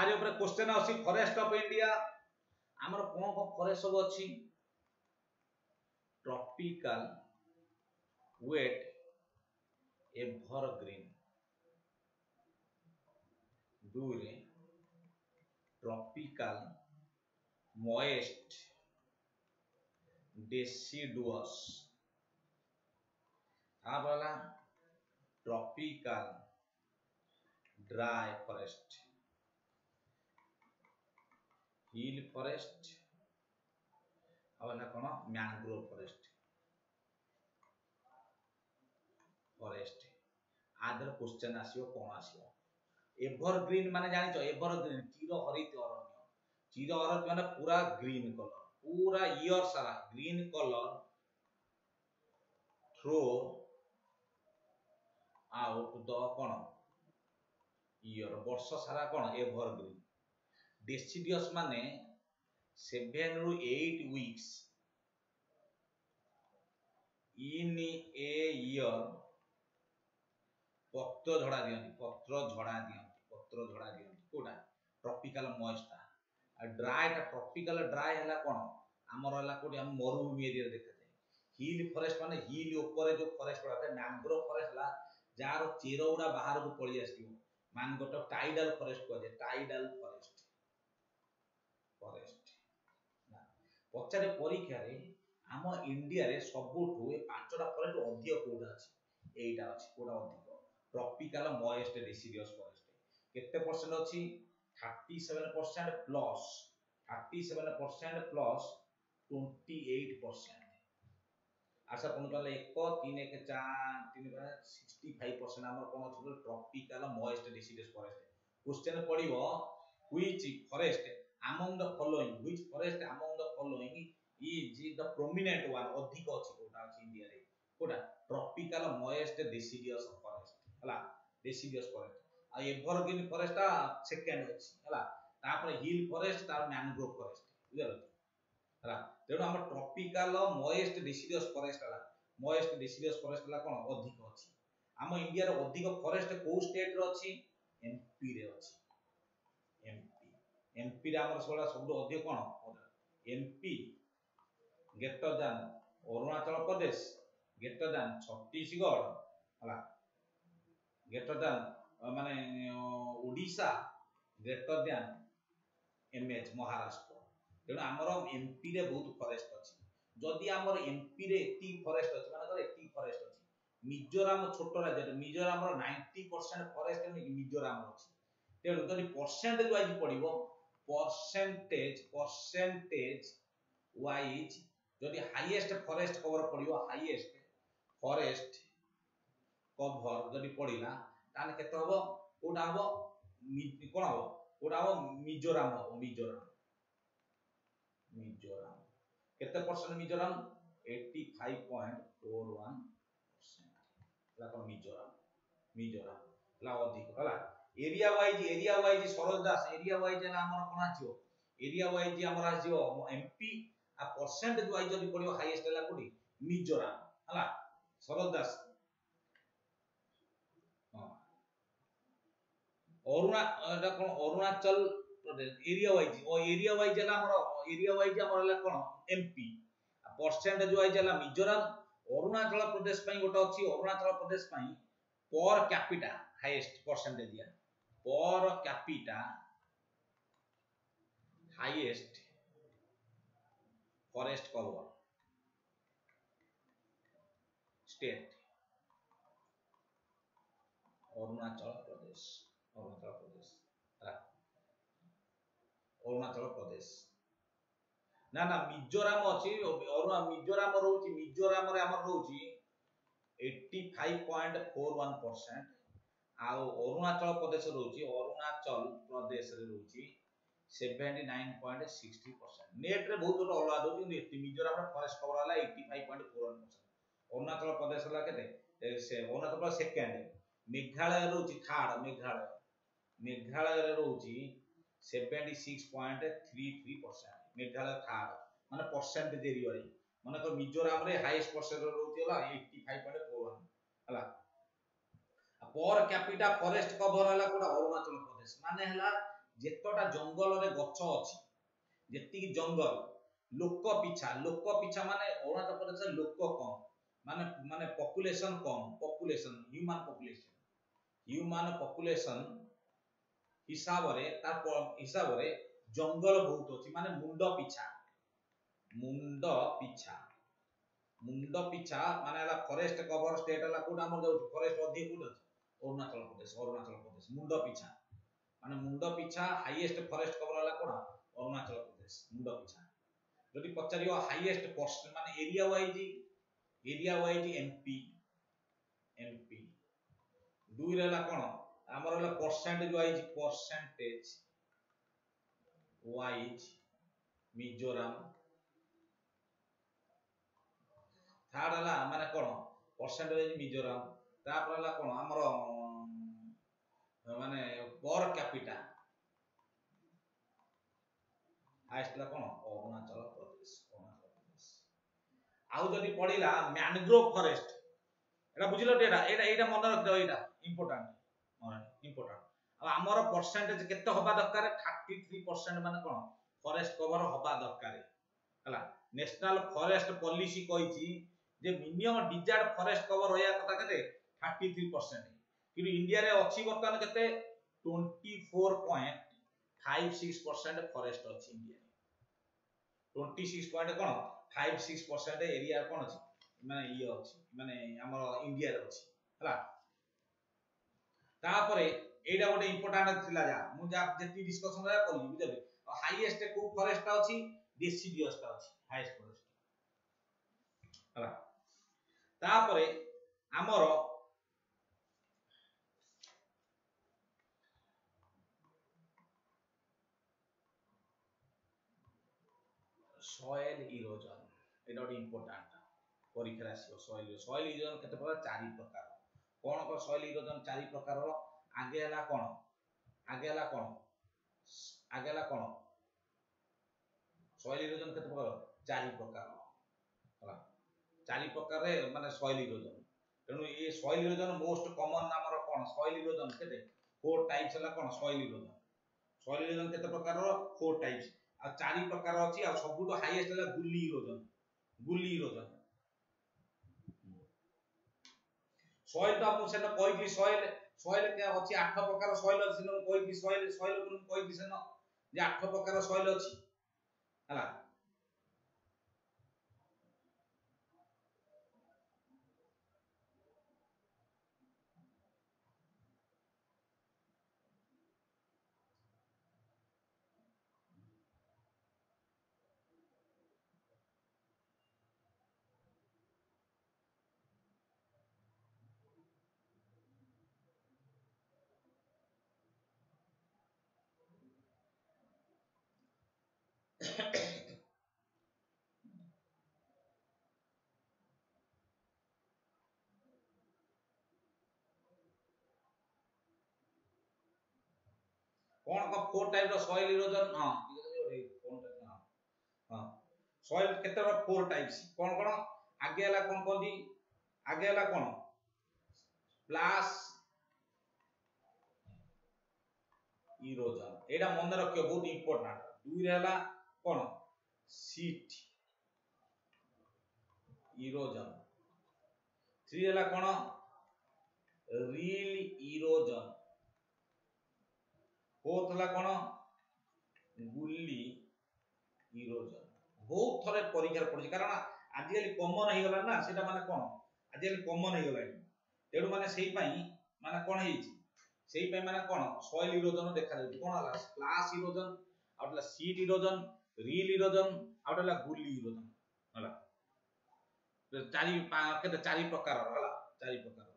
ଆରି ଉପରେ କ୍ୱେଶ୍ଚନ୍ ଅଛି ଫରେଷ୍ଟ ଅଫ୍ ଇଣ୍ଡିଆ ଆମର କ'ଣ କ'ଣ ଫରେଷ୍ଟ ସବୁ ଅଛି ଟ୍ରପିକାଲ ୱେଟ୍ ଏଭରଗ୍ରୀନ୍ দুইরে ট্রপিক্যাল ময়েস্ট ডেসিডুয়াস তারপর tropical dry forest hill forest ಅವನ್ನ ಕೋಣ ಮ್ಯಾಂಗ್ರೋವ್ ಫಾರೆಸ್ಟ್ ফরেস্ট আদর কোশ্চেন আসিও কোন আসিও এভরগ্রিন মানে জানিছ এভরগ্রিন চির হরিত অরণ্য চির অরণ্য মানে পুরা গ্রিন কলর পুরা ইয়ার সারা green colour throughout the কোন ইয়ার বর্ষ সারা কোন এভরগ্রিন deciduous মানে 7 ରୁ 8 weeks in a year পত্র ঝড়া দিয়ନ୍ତି পত্র ঝড়া দিয়ନ୍ତି পত্র ঝড়া দিয়ନ୍ତି কোটা ট্রপিক্যাল ময়েস্টা আর ড্রাইটা ট্রপিক্যাল ড্রাই হেলা কোন ଆମର ହେଲା କୋଉଠି ଆମ ମରୁଭୂମି ଏରିଆରେ ଦେଖାଯାଏ ହିଲ୍ ଫରେଷ୍ଟ ମାନେ ହିଲ୍ ଉପରେ ଯୋଉ ଫରେଷ୍ଟ ଗୁଡା ଥାଏ ମ୍ୟାଙ୍ଗୋଭ ଫରେଷ୍ଟ ହେଲା ଯାହାର ଚେର ଗୁଡା ବାହାରକୁ ପଳେଇ ଆସିବ ମ୍ୟାଙ୍ଗୋ ଟାଇଡାଲ ଫରେଷ୍ଟ କୁହାଯାଏ ଟାଇଡାଲ ପଚାରେ ପରୀକ୍ଷାରେ ଆମ ଇଣ୍ଡିଆରେ ସବୁଠୁ ଏ ପାଞ୍ଚଟା ଫରେଷ୍ଟ ଅଧିକ କୋଉଟା ଅଛି ଏଇଟା ଅଛି କୋଉଟା ଅଧିକ ଟ୍ରପିକାଲ ମଏଷ୍ଟ ଡିସିରିୟସ୍ ଫରେଷ୍ଟ କେତେ ପରସେଣ୍ଟ ଅଛି thirty seven percent plus thirty seven percent plus twenty eight percent ଆଶା ପନିପାଲ ଏକ ତିନି ଏକ ତିନି ସିକ୍ସଟି ଫାଇଭ ପରସେଣ୍ଟ ଆମର କ'ଣ ଅଛି କହିଲେ tropical moist deciduous forest question ପଡ଼ିବ which forest among the following which forest ଆମ following is the prominent one ଅଧିକ ଅଛି କୋଉଟା ଅଛି ଇଣ୍ଡିଆରେ କୋଉଟା ଟ୍ରପିକାଲ ମଏଷ୍ଟ ଡେସିଡିୟସ୍ ଫରେଷ୍ଟ ହେଲା ଡେସିଡିୟସ୍ ଫରେଷ୍ଟ ଆଉ ଏଭରଗ୍ରୀନ୍ ଫରେଷ୍ଟ ସେକେଣ୍ଡ ଅଛି ହେଲା ତାପରେ ହିଲ୍ ଫରେଷ୍ଟ ତାର ମ୍ୟାନଗ୍ରୋଭ ଫରେଷ୍ଟ ବୁଝିଲ ହେଲା ତେଣୁ ଆମର ଟ୍ରପିକାଲ ମଏଷ୍ଟ ଡେସିଡିୟସ୍ ଫରେଷ୍ଟ ହେଲା ମଏଷ୍ଟ ଡେସିଡିୟସ୍ ଫରେଷ୍ଟ ହେଲା କ'ଣ ଅଧିକ ଅଛି ଆମ ଇଣ୍ଡିଆର ଅଧିକ ଫରେଷ୍ଟ କୋଉ ଷ୍ଟେଟରେ ଅଛି ଏମ୍ପିରେ ଅଛି ଏମ୍ପି ଏମ୍ପିରେ ଆମର ସେଗୁଡ଼ା ସବୁଠୁ ଅଧିକ କ'ଣ MP greater than Arunachal Pradesh greater than Chhattisgarh হলা গ্রেটর দ্যান মানে Odisha greater than MH Maharashtra তেমন আমার এমপি রে বহুত ফরেস্ট আছে যদি আমার এমপি রে এটি ফরেস্ট আছে মানে এটি ফরেস্ট আছে মিজোরাম ছোট রাজ্য মিজোরামর 90% ফরেস্ট মিজোরাম আছে তেমন যদি পার্সেন্ট ওয়াইজ পড়িবো परसेंटेज परसेंटेज वाइज যদি হাইয়েস্ট ফরেস্ট কভার পড়িব হাইয়েস্ট ফরেস্ট কভার যদি পড়িলা তাহলে কেতে হব কোটা হব কোন হব কোটা হব মিজোরাম হব মিজোরাম মিজোরাম কেতে পরসেন্ট মিজোরাম 85.41 परसेंट मिजोराम मिजोराम ହେଲା ଅଧିକ ହେଲା area wise area wise સરોજદાસ area wise એટલે આમર કોણ આસીઓ એરિયા વાઇઝ આમર આસીઓ એમપી આ પરસેન્ટેજ વાઇઝ যদি পড়িব হাইয়েস্ট ହେଲା কোটি মিজোরাম হলা সরোজ অরুণা এটা কোন অরুণাচল প্রদেশ এরিয়া ওয়াইজ ও এরিয়া ওয়াইজ হল আমার এরিয়া ওয়াইজ আমার হল কোন এমপি পরসেন্টেজ ওয়াইজ হল মিজোরাম অরুণাচল প্রদেশ পাই গোটা অছি অরুণাচল প্রদেশ পাই পর ক্যাপিটা হাইয়েস্ট পরসেন্টেজ দিয়া per capita highest forest cover state Arunachal Pradesh Arunachal Pradesh Arunachal Pradesh না না মিজোরাম অছি মিজোরাম রয়েছে মিজোরামরে আমার রয়েছে eighty five point four one percent ଆଉ ଅରୁଣାଚଳ ପ୍ରଦେଶ ରହୁଛି ଅରୁଣାଚଳ ପ୍ରଦେଶରେ ରହୁଛି seventy nine point sixty percent ନେଟ୍ରେ ବହୁତ ଗୋଟେ ଅଲଗା ଦେଉଛି କିନ୍ତୁ ମିଜୋରାମରେ ଫରେଷ୍ଟ କଭର ହେଲା eighty five point four one percent Arunachal Pradesh ହେଲା କେତେ ସେ ଅରୁଣାଚଳ ପ୍ରଦେଶ ସେକେଣ୍ଡ ମେଘାଳୟ ରହୁଛି ଥାର୍ଡ ମେଘାଳୟ ମେଘାଳୟରେ ରହୁଛି seventy six point three three percent Meghalaya third ମାନେ ପରସେଣ୍ଟେଜ୍ ଏରିଆରେ ମନେକର ମିଜୋରାମରେ ହାଇଏଷ୍ଟ ପରସେଣ୍ଟ ରହୁଛି ହେଲା eighty five point four one ହେଲା ପର କ୍ୟାପିଟା ଫରେଷ୍ଟ କଭର ହେଲା କୋଉଟା ଅରୁଣାଚଳ ପ୍ରଦେଶ ମାନେ ହେଲା ଯେତେଟା ଜଙ୍ଗଲରେ ଗଛ ଅଛି ଯେତିକି ଜଙ୍ଗଲ ଲୋକ ପିଛା ଲୋକ ପିଛା ମାନେ ଅରୁଣାଚଳ ପ୍ରଦେଶରେ ଲୋକ କମ ମାନେ ମାନେ ପପୁଲେସନ କମ population human population human population ହିସାବରେ ତା ହିସାବରେ ଜଙ୍ଗଲ ବହୁତ ଅଛି ମାନେ ମୁଣ୍ଡ ପିଛା ମୁଣ୍ଡ ପିଛା ମୁଣ୍ଡ ପିଛା ମାନେ ହେଲା ଫରେଷ୍ଟ କଭର ଷ୍ଟେଟ ହେଲା କୋଉଟା ଆମର ଯାଉଛି ଫରେଷ୍ଟ ଅଧିକ କୋଉଠି ଅଛି অরুণাচল প্রদেশ অরুণাচল প্রদেশ মুন্ড পিছা মানে মুন্ড পিছা হাইয়েস্ট ফরেস্ট কভার হল কোণ অরুণাচল প্রদেশ মুন্ড পিছা যদি পচার হাইয়েস্ট মানে area wise area wise MP MP দুই হল কোণ আমার হল percentage wise percentage wise Mizoram third হল মানে কোণ পরসেন্টেজ মিজোরাম ତାପରେ ହେଲା କ'ଣ ଆମର ମାନେ ବର୍ କ୍ୟାପିଟା ହାଏଷ୍ଟ ହେଲା କ'ଣ ଅରୁଣାଚଳ ପ୍ରଦେଶ ଅରୁଣାଚଳ ପ୍ରଦେଶ ଆଉ ଯଦି ପଡ଼ିଲା ମ୍ୟାନଗ୍ରୋଭ୍ ଫରେଷ୍ଟ ଏଇଟା ବୁଝିଲ ଟି ଏଇଟା ଏଇଟା ଏଇଟା ମନେ ରଖିଦେବ ଏଇଟା ଇମ୍ପୋର୍ଟାଣ୍ଟ ଇମ୍ପୋର୍ଟାଣ୍ଟ ଆଉ ଆମର ପରସେଣ୍ଟେଜ୍ କେତେ ହବା ଦରକାର ଥାର୍ଟି ଥ୍ରୀ ପରସେଣ୍ଟ ମାନେ କ'ଣ ଫରେଷ୍ଟ କଭର ହବା ଦରକାର ହେଲା ନ୍ୟାସନାଲ୍ ଫରେଷ୍ଟ ପଲିସି କହିଛି ଯେ ମିନିମମ୍ ଡିଜାର୍ଡ ଫରେଷ୍ଟ କଭର ରହିବା କଥା କେତେ থার্টি ଥ୍ରୀ ପରସେଣ୍ଟ କିନ୍ତୁ ଇଣ୍ଡିଆରେ ଅଛି ବର୍ତ୍ତମାନ କେତେ twenty four point five six percent forest ଅଛି ଇଣ୍ଡିଆରେ ଟ୍ୱେଣ୍ଟି ସିକ୍ସ ପଏଣ୍ଟ କ'ଣ ଫାଇଭ୍ ସିକ୍ସ ପରସେଣ୍ଟ ଏରିଆ କ'ଣ ଅଛି ମାନେ ଇଏ ଅଛି ମାନେ ଆମର ଇଣ୍ଡିଆରେ ଅଛି ହେଲା ତାପରେ ଏଇଟା ଗୋଟେ ଇମ୍ପୋର୍ଟାଣ୍ଟ ଥିଲା ଯାହା ମୁଁ ଯାହା ଯେତିକି ଡିସ୍କସନ୍ କଲି ବୁଝିଲେ ହାଇଏଷ୍ଟ କୋଉ ଫରେଷ୍ଟଟା ଅଛି ଡେସିଡିଅସଟା ଅଛି ହାଇଏଷ୍ଟ ଫରେଷ୍ଟ ହେଲା ତାପରେ ଆମର soil erosion এটা ଗୋଟେ ଇମ୍ପୋର୍ଟାଣ୍ଟ ପରୀକ୍ଷାରେ ଆସିବ ସଏଲ ସଏଲ ଇରୋଜନ କେତେ ପ୍ରକାର ଚାରି ପ୍ରକାର କ'ଣ କ'ଣ ସଏଲ ଇରୋଜନ ଚାରି ପ୍ରକାରର ଆଗେ ହେଲା କ'ଣ ଆଗେ ହେଲା କ'ଣ ଆଗେ ହେଲା କ'ଣ ସଏଲ ଇରୋଜନ କେତେ ପ୍ରକାର ଚାରି ପ୍ରକାର ହେଲା ଚାରି ପ୍ରକାରରେ ମାନେ ସଏଲ ଇରୋଜନ ତେଣୁ ଏ ସଏଲ ଇରୋଜନ ମୋଷ୍ଟ କମନ ଆମର କ'ଣ ସଏଲ ଇରୋଜନ କେତେ ଫୋର୍ ଟାଇପ୍ସ ହେଲା କ'ଣ ସଏଲ ଇରୋଜନ ସଏଲ ଇରୋଜନ କେତେ ପ୍ରକାରର ଫୋର୍ ଟାଇପ୍ସ ଆଉ ଚାରି ପ୍ରକାର ଅଛି ଆଉ ସବୁଠୁ ହାଇଏଷ୍ଟ ହେଲା ଗୁଲି ଇରୋଜନ ଗୁଲି ଇରୋଜନ ସଏଲ ତ ମୁଁ ସେଦିନ କହିଥିଲି ସଏଲ ସଏଲ ଅଛି ଆଠ ପ୍ରକାର ସଏଲ ଅଛି ସେଦିନ ମୁଁ କହିଥିଲି ସଏଲ ସଏଲ ଉପରେ ମୁଁ କହିଥିଲି ସେଦିନ ଯେ ଆଠ ପ୍ରକାର ସଏଲ ଅଛି ହେଲା কোন কোন টাইপর সয়েল ইরোজন হ্যাঁ কোন হ্যাঁ সয়েল কেতর ফোর টাইপস কোন কোন আগে হেলা কোন কোন আগে হেলা কোন প্লাস ইরোজন এটা মনে রাখিও বহুত ইম্পর্টান্ট দুই হেলা କ'ଣ ସିଟ୍ ଇରୋଜନ ଥ୍ରୀ ହେଲା କ'ଣ ରିଲ୍ ଇରୋଜନ ফোর্থ হল কোণ গুল্লি ইরোজন বহুত থরে পরীক্ষার পড়ছে কারণ আজিকাল কমন হয়েগলা না সেটা মানে কোণ আজিকাল কমন হয়েগলা তেমন মানে সেইপাই মানে কোণ হয়েছে সেইপাই মানে কোণ সয়েল ইরোজন দেখা যাচ্ছে কোণ হল splash erosion আউটলা sheet erosion rill rill erosion ଆଉ ଗୋଟେ ହେଲା ଗୁଲି ରୋଜନ ହେଲା ଚାରି କେତେ ଚାରି ପ୍ରକାରର ହେଲା ଚାରି ପ୍ରକାରର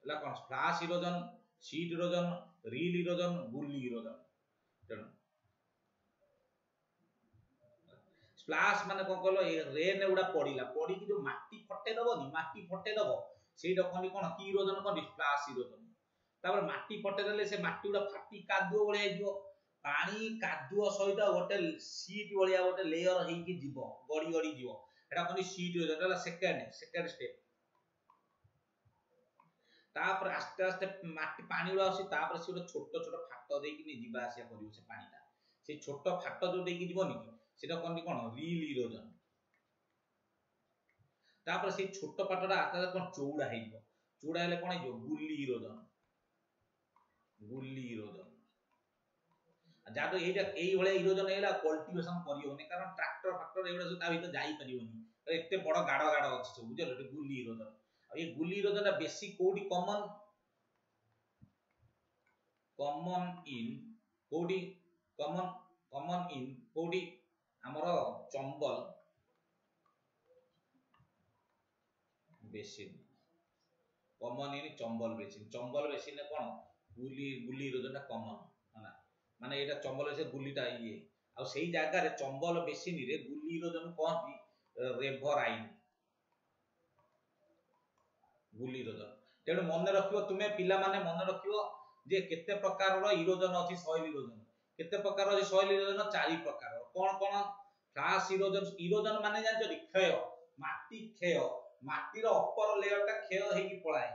ହେଲା କ'ଣ splash erosion sheet erosion rill erosion gully erosion ତେଣୁ ସ୍ପ୍ଲାସ୍ ମାନେ କ'ଣ କହିଲ ଏ ରେନ୍ ଗୁଡ଼ା ପଡ଼ିଲା ପଡ଼ିକି ଯୋଉ ମାଟି ଫଟେଇ ଦବନି ମାଟି ଫଟେଇ ଦବ ସେଇଟା କହନ୍ତି କ'ଣ କି ଇରୋଜନ କହନ୍ତି ସ୍ପ୍ଲାସ୍ ଇରୋଜନ ତାପରେ ମାଟି ଫଟେଇ ଦେଲେ ସେ ମାଟି ଗୁଡ଼ା ଫାଟି କାଦୁଅ ଭଳିଆ ହେଇଯିବ ପାଣି କାଦୁଅ ସହିତ ଗୋଟେ ସିଟ୍ ଭଳିଆ ଗୋଟେ ଲେୟର ହେଇକି ଯିବ ଗଡି ଗଡି ଯିବ ଏଟା କହନ୍ତି ସିଟ୍ ଯୋଜନା ହେଲା ସେକେଣ୍ଡ ସେକେଣ୍ଡ ଷ୍ଟେପ୍ ତାପରେ ଆସ୍ତେ ଆସ୍ତେ ମାଟି ପାଣି ଗୁଡ଼ା ଆସୁଛି ତାପରେ ସେ ଗୋଟେ ଛୋଟ ଛୋଟ ଫାଟ ଦେଇକି ଯିବା ଆସିବା କରିବ ସେ ପାଣିଟା ସେ ଛୋଟ ଫାଟ ଯୋଉ ଦେଇକି ଯିବନି କି ସେଟା କହନ୍ତି କଣ ରିଲ ଇରୋଜନ ତାପରେ ସେଇ ଛୋଟ ପାଟଟା ଆସ୍ତେ ଆସ୍ତେ କଣ ଚଉଡ଼ା ହେଇଯିବ ଚଉଡ଼ା ହେଲେ କଣ ହେଇଯିବ ଗୁଲି ଇରୋଜନ ଗୁଲି ଇରୋଜନ ଯାହାଠୁ ଏଇଟା ଏଇଭଳିଆ ଇରୋଜନ ହେଇଗଲା କଲ୍ଟିଭେସନ କରିହବନି କାରଣ ଟ୍ରାକ୍ଟର ଫ୍ରାକ୍ଟର ଏଗୁଡ଼ା ସବୁ ତା ଭିତରେ ଯାଇପାରିବନି ଏତେ ବଡ଼ ଗାଡ଼ ଗାଡ଼ ଅଛି ସବୁ ବୁଝିଲ ଏଠି ଗୁଲି ଇରୋଜନ ଆଉ ଏ ଗୁଲି ଇରୋଜନଟା ବେଶୀ କୋଉଠି କମନ କମନ ଇନ୍ କୋଉଠି କମନ କମନ ଇନ୍ କୋଉଠି ଆମର Chambal basin common in Chambal basin Chambal ନା କ'ଣ ଗୁଲି ଗୁଲି ଇରୋଜନଟା କମନ ମାନେ ଏଇଟା ଚମ୍ବଲ ସେ ଗୁଲିଟା ଇଏ ଆଉ ସେଇ ଜାଗାରେ ଚମ୍ବଲ ବେସିନିରେ ଗୁଲିର ଜଣେ କହନ୍ତି ରେଭରାଇନ୍ ଗୁଲିରୋଜନ ତେଣୁ ମନେ ରଖିବ ତୁମେ ପିଲାମାନେ ମନେ ରଖିବ ଯେ କେତେ ପ୍ରକାରର ଇରୋଜନ ଅଛି ସଏଲ ଇରୋଜନ କେତେ ପ୍ରକାର ଅଛି ସଏଲ ଇରୋଜନ ଚାରି ପ୍ରକାର କଣ କଣ ଫ୍ଲାସ୍ ଇରୋଜନ ଇରୋଜନ ମାନେ ଜାଣିଛନ୍ତି କ୍ଷୟ ମାଟି କ୍ଷୟ ମାଟିର ଅପର ଲେୟରଟା କ୍ଷୟ ହେଇକି ପଳାଏ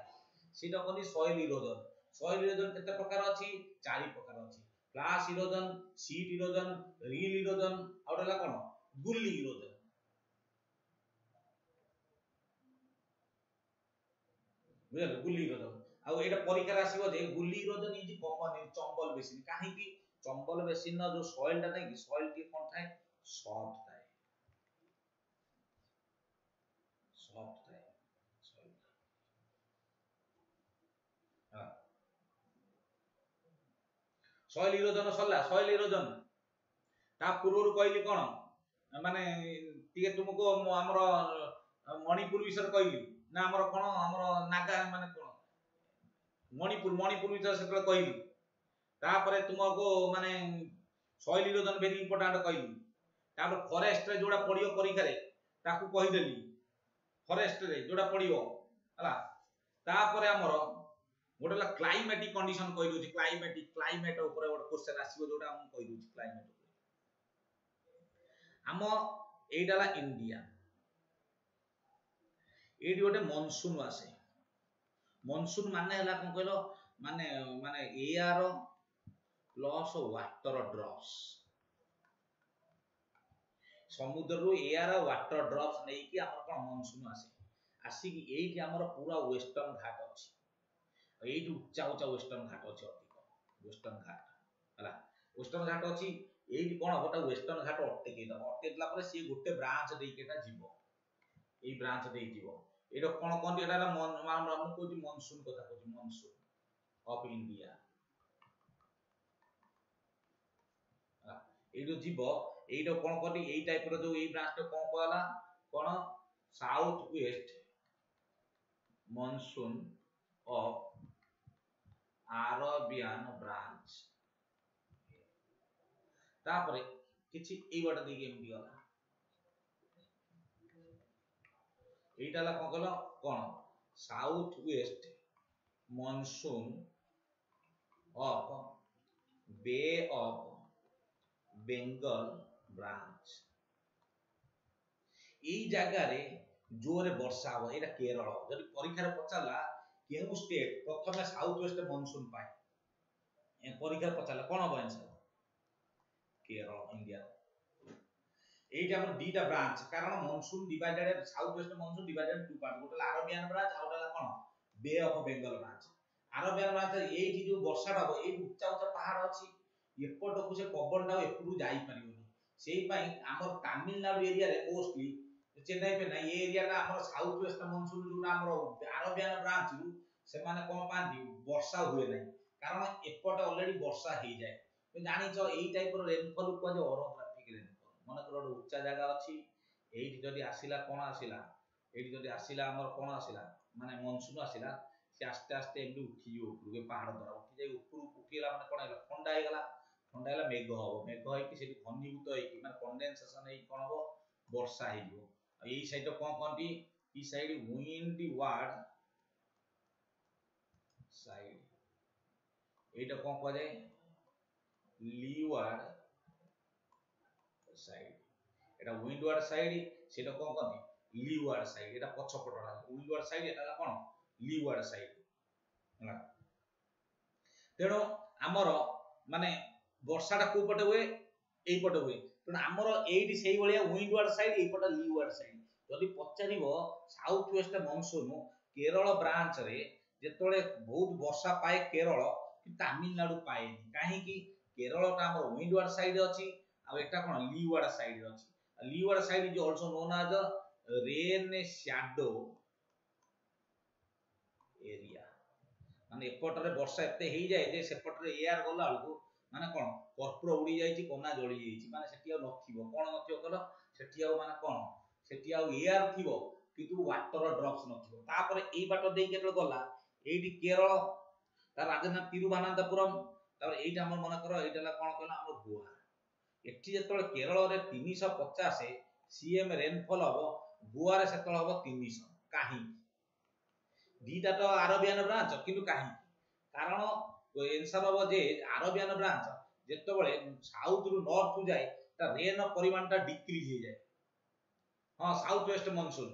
ସେଇଟା କହନ୍ତି ସଏଲ ଇରୋଜନ ସଏଲ ଇରୋଜନ କେତେ ପ୍ରକାର ଅଛି ଚାରି ପ୍ରକାର ଅଛି glass erosion, sheet erosion, real erosion, আউটালা কোন গুল্লি erosion বুঝলে গুল্লি erosion ଆଉ ଏଇଟା ପରୀକ୍ଷାରେ ଆସିବ ଯେ gully erosion is common in Chambal basin କାହିଁକି ଚମ୍ବଲ ବେସିନ ର ଯୋଉ ସଏଲ ଟା ନାହିଁ କି ସଏଲ ଟିକେ କଣ ଥାଏ ସଫ୍ଟ ଥାଏ ସଫ୍ଟ ସଏଲ ଇରୋଜନ ସରିଲା ସଏଲ ଇରୋଜନ ତା ପୂର୍ବରୁ କହିଲି କ'ଣ ମାନେ ଟିକେ ତୁମକୁ ଆମର ମଣିପୁର ବିଷୟରେ କହିଲି ନା ଆମର କ'ଣ ଆମର ନାଗା ମାନେ କ'ଣ ମଣିପୁର ମଣିପୁର ବିଷୟରେ ସେତେବେଳେ କହିଲି ତାପରେ ତୁମକୁ ମାନେ ସଏଲ ଇରୋଜନ ଭେରି ଇମ୍ପୋର୍ଟାଣ୍ଟ କହିଲି ତାପରେ ଫରେଷ୍ଟରେ ଯୋଉଟା ପଡ଼ିବ ପରୀକ୍ଷାରେ ତାକୁ କହିଦେଲି ଫରେଷ୍ଟରେ ଯୋଉଟା ପଡ଼ିବ ହେଲା ତାପରେ ଆମର ଗୋଟେ ହେଲା କ୍ଲାଇମେଟିକ କଣ୍ଡିସନ କହିଦେଉଛି କ୍ଲାଇମେଟିକ କ୍ଲାଇମେଟ ଉପରେ ଗୋଟେ କ୍ୱେଶ୍ଚନ ଆସିବ ଯୋଉଟା ମୁଁ କହିଦେଉଛି କ୍ଲାଇମେଟ ଆମ ଏଇଟା ହେଲା ଇଣ୍ଡିଆ ଏଇଠି ଗୋଟେ ମନସୁନ ଆସେ ମନସୁନ ମାନେ ହେଲା କ'ଣ କହିଲ ମାନେ ମାନେ ଏୟାର ପ୍ଲସ୍ ୱାଟର ଡ୍ରପ୍ସ ସମୁଦ୍ରରୁ ଏୟାର ୱାଟର ଡ୍ରପ୍ସ ନେଇକି ଆମର କ'ଣ ମନସୁନ ଆସେ ଆସିକି ଏଇଠି ଆମର ପୁରା ୱେଷ୍ଟର୍ଣ୍ଣ ଘାଟ ଅଛି ଏଇଠୁ ଉଚ୍ଚା ଉଚ୍ଚା ୱେଷ୍ଟର୍ଣ୍ଣ ଘାଟ ଅଛି ଅଧିକ ୱେଷ୍ଟର୍ଣ୍ଣ ଘାଟ ହେଲା ୱେଷ୍ଟର୍ଣ୍ଣ ଘାଟ ଅଛି ଏଇଠି କ'ଣ ହବ ତା ୱେଷ୍ଟର୍ଣ୍ଣ ଘାଟ ଅଟକେଇ ଦେବ ଅଟକେଇ ଦେଲା ପରେ ସିଏ ଗୋଟେ ବ୍ରାଞ୍ଚ ଦେଇକି ଏଟା ଯିବ ଏଇ ବ୍ରାଞ୍ଚ ଦେଇ ଯିବ ଏଇଟା କ'ଣ କହନ୍ତି ଏଟା ମୁଁ କହୁଛି ମନସୁନ କଥା କହୁଛି ମନସୁନ ଅଫ୍ ଇଣ୍ଡିଆ ଏଇଠୁ ଯିବ ଏଇଟା କ'ଣ କହନ୍ତି ଏଇ ଟାଇପ୍ର ଯୋଉ ଏଇ ବ୍ରାଞ୍ଚଟା କ'ଣ କହିଲା କ'ଣ south west monsoon of Arabian branch ତାପରେ କିଛି ଏଇ ବାଟ ଦେଇକି ଏମିତି ଗଲା ଏଇଟା ହେଲା କଣ କଲ କଣ south west monsoon of bay of Bengal branch ଏଇ ଜାଗାରେ ଜୋରରେ ବର୍ଷା ହବ ଏଇଟା କେରଳ ଯଦି ପରୀକ୍ଷାରେ ପଚାରିଲା କେଉଁ ଷ୍ଟେଟ୍ ପ୍ରଥମେ ସାଉଥ୍ ୱେଷ୍ଟ ମନସୁନ୍ ପାଇଁ ପରୀକ୍ଷାରେ ପଚାରିଲା କ'ଣ ହେବ ଆନ୍ସର କେରଳ ଇଣ୍ଡିଆର এইটা আমার দুইটা ব্রাঞ্চ কারণ monsoon divided south west monsoon divided two part গোটে আরবিয়ান ব্রাঞ্চ আর গোটে কোন bay of Bengal branch Arabian branch এইটি যে বর্ষাটা হব এই উচ্চা উচ্চা পাহাড় অছি এপটকু সে পবনটা এপটু যাই পারিবনি সেইপাই আমার তামিলনাড়ু এরিয়ারে মোস্টলি চেন্নাই পে না এই এরিয়াটা আমার সাউথ ওয়েস্ট মনসুন যেটা আমার আরবিয়ান ব্রাঞ্চ ସେମାନେ କ'ଣ ପାଆନ୍ତି ବର୍ଷା ହୁଏ ନାହିଁ କାରଣ ଏପଟେ ଅଲରେଡି ବର୍ଷା ହେଇଯାଏ ଜାଣିଛ ଏଇ ଟାଇପ୍ର ରେନଫଲ୍ କୁହାଯାଏ ଅରୋଗ୍ରାଫିକ୍ ରେନଫଲ୍ ମନେକର ଗୋଟେ ଉଚ୍ଚା ଜାଗା ଅଛି ଏଇଠି ଯଦି ଆସିଲା କ'ଣ ଆସିଲା ଏଇଠି ଯଦି ଆସିଲା ଆମର କ'ଣ ଆସିଲା ମାନେ ମନସୁନ ଆସିଲା ସେ ଆସ୍ତେ ଆସ୍ତେ ଏମିତି ଉଠିଯିବ ଉପରକୁ ଏ ପାହାଡ଼ ଦ୍ୱାରା ଉଠିଯାଇ ଉପରକୁ ଉଠିଗଲା ମାନେ କ'ଣ ହେଲା ଥଣ୍ଡା ହେଇଗଲା ଥଣ୍ଡା ହେଲା ମେଘ ହବ ମେଘ ହେଇକି ସେଠି ଘନୀଭୂତ ହେଇକି ମାନେ କଣ୍ଡେନସେସନ୍ ହେଇକି କ'ଣ ହବ ବର୍ଷା ହେଇଯିବ ଆଉ ଏଇ ସାଇଡ଼୍ର କ'ଣ କହନ୍ତି ଏଇ ସାଇଡ଼୍ ୱିଣ୍ଡ ୱାର୍ଡ଼ সাইড এটা কম পাওয়া যায় লিওয়ার সাইড এটা উইন্ডওয়ার সাইড সেটা কম কমে লিওয়ার সাইড এটা পছপটরা উইন্ডওয়ার সাইড এটা কোন লিওয়ার সাইড ହେଲା ତେଣୁ ଆମର ମାନେ ବର୍ଷାଟା କୋଉ ପଟେ ହୁଏ ଏଇପଟେ ହୁଏ ତେଣୁ ଆମର ଏଇଠି ସେଇଭଳିଆ ୱିଣ୍ଡୱାର୍ଡ ସାଇଡ୍ ଏଇପଟେ ଲିୱାର୍ଡ ସାଇଡ୍ ଯଦି ପଚାରିବ ସାଉଥ ୱେଷ୍ଟ ମନସୁନ କେରଳ ବ୍ରାଞ୍ଚରେ যেতবে বহুত বর্ষা পায়ে কেরল তামিলনাড়ু পায়েনি কাহিঁকি কেরলটা আমার ওয়েন্ডওয়ার্ড সাইড অছি আর এটা কোন লিওয়ার্ড সাইড অছি leeward side is also known as rain shadow area মানে এপটরে বর্ষা এতে হয়ে যায় যে সেপটরে এয়ার গলা বেলকু মানে কোন কর্পূর উড়ি যাইছি কনা জলি যাইছি মানে সেটি আর নথিব কোন নথিব কল সেটি আর মানে কোন সেটি আর এয়ার থিব কিন্তু ওয়াটর ড্রপস নথিব তারপরে এই বাট দেই যেতবে গলা এইটি কেরল তার রাজ্যের নাম তিরুভানান্তপুরম ତାପରେ ଏଇଟା ଆମର ମନେକର ଏଇଟା ହେଲା କ'ଣ କହିଲା ଆମର ଗୋଆ ଏଠି ଯେତେବେଳେ କେରଳରେ ତିନିଶହ ପଚାଶ ସିଏମ ରେନଫଲ ହବ ଗୋଆରେ ସେତେବେଳେ ହବ ତିନିଶହ କାହିଁକି ଦିଟା ତ ଆରବିଆନ ବ୍ରାଞ୍ଚ କିନ୍ତୁ କାହିଁକି କାରଣ ଏନ୍ସର ହବ ଯେ ଆରବିଆନ ବ୍ରାଞ୍ଚ ଯେତେବେଳେ ସାଉଥରୁ ନର୍ଥକୁ ଯାଏ ତା ରେନ୍ ପରିମାଣଟା ଡିକ୍ରିଜ ହେଇଯାଏ ହଁ ସାଉଥ ୱେଷ୍ଟ ମନସୁନ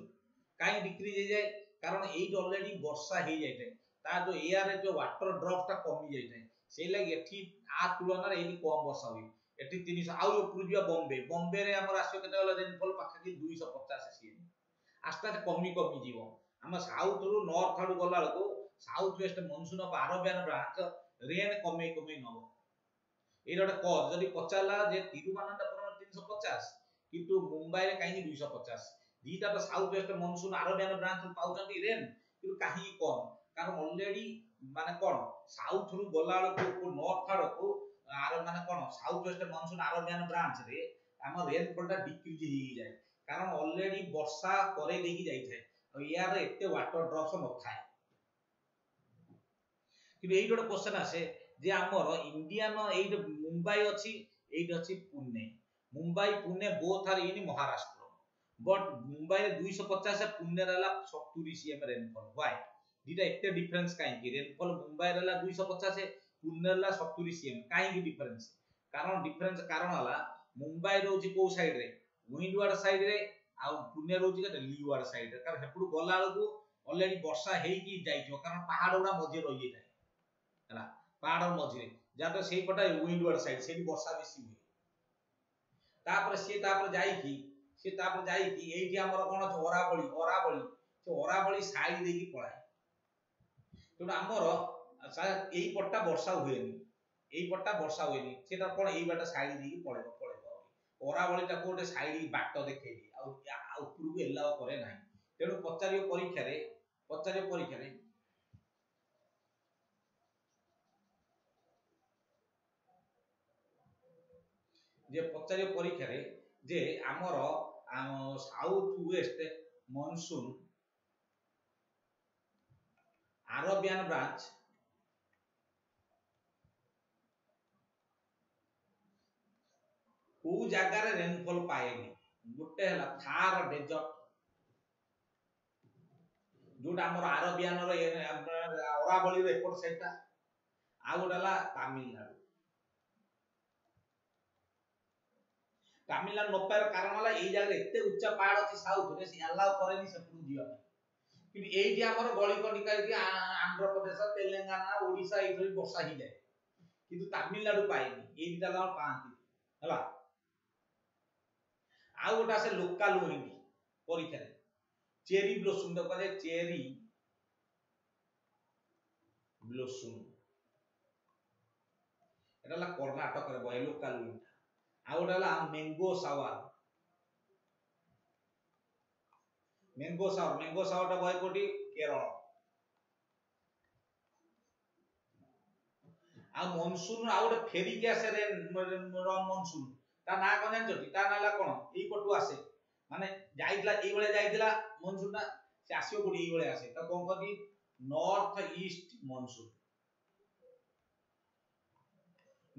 କାହିଁକି ଡିକ୍ରିଜ ହେଇଯାଏ କାରଣ ଏଇଠି ଅଲରେଡି ବର୍ଷା ହେଇଯାଇଥାଏ ତା ଯୋଉ ଏୟାରେ ଯୋଉ ୱାଟର ଡ୍ରପଟା କମି ଯାଇଥାଏ ସେଇ ଲାଗି ଏଠି ଆ ତୁଳନାରେ ଏଇଠି କମ୍ ବର୍ଷା ହୁଏ ଏଠି ତିନିଶହ ଆଉ ଉପରୁ ଯିବା ବମ୍ବେ ବମ୍ବେରେ ଆମର ଆସିବ କେତେବେଳେ ରେନଫଲ ପାଖାପାଖି ଦୁଇଶହ ପଚାଶ ସିଏମ୍ ଆସ୍ତେ ଆସ୍ତେ କମି କମି ଯିବ ଆମ ସାଉଥରୁ ନର୍ଥ ଆଡୁ ଗଲା ବେଳକୁ south west monsoon of Arabian branch rain କମେଇ କମେଇ ନବ ଏଇଟା ଗୋଟେ କଜ ଯଦି ପଚାରିଲା ଯେ ତିରୁବନନ୍ତପୁରମ ତିନିଶହ ପଚାଶ କିନ୍ତୁ ମୁମ୍ବାଇରେ କାହିଁକି ଦୁଇଶହ ପଚାଶ ଦିଟା ତ south west monsoon Arabian branch ପାଉଛନ୍ତି ରେନ୍ କିନ୍ତୁ କାହିଁକି କମ୍ କାରଣ ଅଲରେଡି ମାନେ କଣ ସାଉଥରୁ ଗଲା ବେଳକୁ ନର୍ଥ ଆଡକୁ ଆର ମାନେ କଣ ସାଉଥ ୱେଷ୍ଟର୍ନ ମନସୁନ ଆରବିଆନ ବ୍ରାଞ୍ଚରେ ଆମ ରେନଫଲଟା ଡିକ୍ରିଜ ହେଇଯାଏ କାରଣ ଅଲରେଡି ବର୍ଷା କରେଇ ଦେଇକି ଯାଇଥାଏ ଆଉ ୟାର ଏତେ ୱାଟର ଡ୍ରପ୍ସ ନଥାଏ କିନ୍ତୁ ଏଇଠି ଗୋଟେ କ୍ୱେଶ୍ଚନ ଆସେ ଯେ ଆମର ଇଣ୍ଡିଆନ ଏଇଠି ମୁମ୍ବାଇ ଅଛି ଏଇଠି ଅଛି Pune Mumbai Pune both are in Maharashtra but ମୁମ୍ବାଇରେ ଦୁଇଶହ ପଚାଶ ପୁନେରେ ହେଲା ସତୁରି ସିଏମ୍ ରେନଫଲ ହ୍ୱାଇ ଦିଟା ଏତେ ଡିଫରେନ୍ସ କାହିଁକି ରେନଫଲ ମୁମ୍ବାଇ ରହିଲା ଦୁଇଶହ ପଚାଶ ପୁନେ ରହିଲା ସତୁରି ସିଏମ କାହିଁକି ଡିଫରେନ୍ସ କାରଣ ଡିଫରେନ୍ସ କାରଣ ହେଲା ମୁମ୍ବାଇ ରହୁଛି କୋଉ ସାଇଡରେ ୱିଣ୍ଡୱାର୍ଡ ସାଇଡରେ ଆଉ ପୁନେ ରହୁଛି କେତେ ଲିୱାର୍ଡ ସାଇଡରେ କାରଣ ସେପଟୁ ଗଲା ବେଳକୁ ଅଲରେଡି ବର୍ଷା ହେଇକି ଯାଇଥିବ କାରଣ ପାହାଡ ଗୁଡା ମଝିରେ ରହିଯାଇଥାଏ ହେଲା ପାହାଡ ମଝିରେ ଯାହାଦ୍ୱାରା ସେଇପଟେ ୱିଣ୍ଡୱାର୍ଡ ସାଇଡ ସେଇଠି ବର୍ଷା ବେଶୀ ହୁଏ ତାପରେ ସିଏ ତାପରେ ଯାଇକି ସିଏ ତାପରେ ଯାଇକି ଏଇଠି ଆମର କଣ ଅଛି ଅରାବଳି ଅରାବଳି ସେ ଅରାବଳି ସାଇଡ ଦେଇକି ପଳାଏ ତେଣୁ ଆମର ଏଇ ପଟଟା ବର୍ଷା ହୁଏନି ଏଇ ପଟଟା ବର୍ଷା ହୁଏନି ସେଟା କ'ଣ ଏଇ ବାଟ ସାଇଡ୍ ଦେଇକି ପଳେଇବ ପଳେଇବ ଓରାବଳିଟାକୁ ଗୋଟେ ସାଇଡ୍ ବାଟ ଦେଖେଇନି ଆଉ ଉପରକୁ ଏଲାଓ କରେ ନାହିଁ ତେଣୁ ପଚାରିବ ପରୀକ୍ଷାରେ ପଚାରିବ ପରୀକ୍ଷାରେ ଯେ ପଚାରିବ ପରୀକ୍ଷାରେ ଯେ ଆମର south west monsoon Arabian branch କୋଉ ଜାଗାରେ ରେନଫଲ ପାଏନି ଗୋଟେ ହେଲା ଥାର ଡେଜର୍ଟ ଯୋଉଟା ଆମର ଆରବିଆନର ଅରାବଳିର ଏପଟ ସେଟା ଆଉ ଗୋଟେ ହେଲା ତାମିଲନାଡୁ ତାମିଲନାଡୁ ନ ପାଇବାର କାରଣ ହେଲା ଏଇ ଜାଗାରେ ଏତେ ଉଚ୍ଚ ପାହାଡ ଅଛି ସାଉଥରେ ସେ ଆଲାଉ କରେନି ସେପଟକୁ ଯିବା ପାଇଁ କିନ୍ତୁ ଏଇଠି ଆମର ଗଳିକ ନିକାଳିକି ଆନ୍ଧ୍ରପ୍ରଦେଶ ତେଲେଙ୍ଗାନା ଓଡ଼ିଶା ଏଇଥିରେ ବର୍ଷା ହେଇଯାଏ କିନ୍ତୁ ତାମିଲନାଡୁ ପାଏନି ଏଇ ଦୁଇଟା ଜଣ ପାଆନ୍ତି ହେଲା ଆଉ ଗୋଟେ ଆସେ ଲୋକାଲ ଓରିଡ଼ି ପରୀକ୍ଷାରେ ଚେରି ବ୍ଲୋସୁମ କୁହାଯାଏ ଚେରି ବ୍ଲୋସୁମ ଏଟା ହେଲା କର୍ଣ୍ଣାଟକରେ ବୟ ଲୋକାଲ ଓରିଡ଼ି ଆଉ ଗୋଟେ ହେଲା mango shower mango shower mango সাওয়ারটা বয় কোটি কেরল ଆଉ ମନସୁନ ଆଉ ଗୋଟେ ଫେରିକି ଆସେ ମନସୁନ ତା ନାଁ କଣ ଜାଣିଛନ୍ତି ତା ନାଁ ହେଲା କଣ ଏଇ ପଟୁ ଆସେ ମାନେ ଯାଇଥିଲା ଏଇଭଳିଆ ଯାଇଥିଲା ମନସୁନଟା ସେ ଆସିବ କୋଉଠି ଏଇଭଳିଆ ଆସେ ତାକୁ କଣ କହନ୍ତି north east monsoon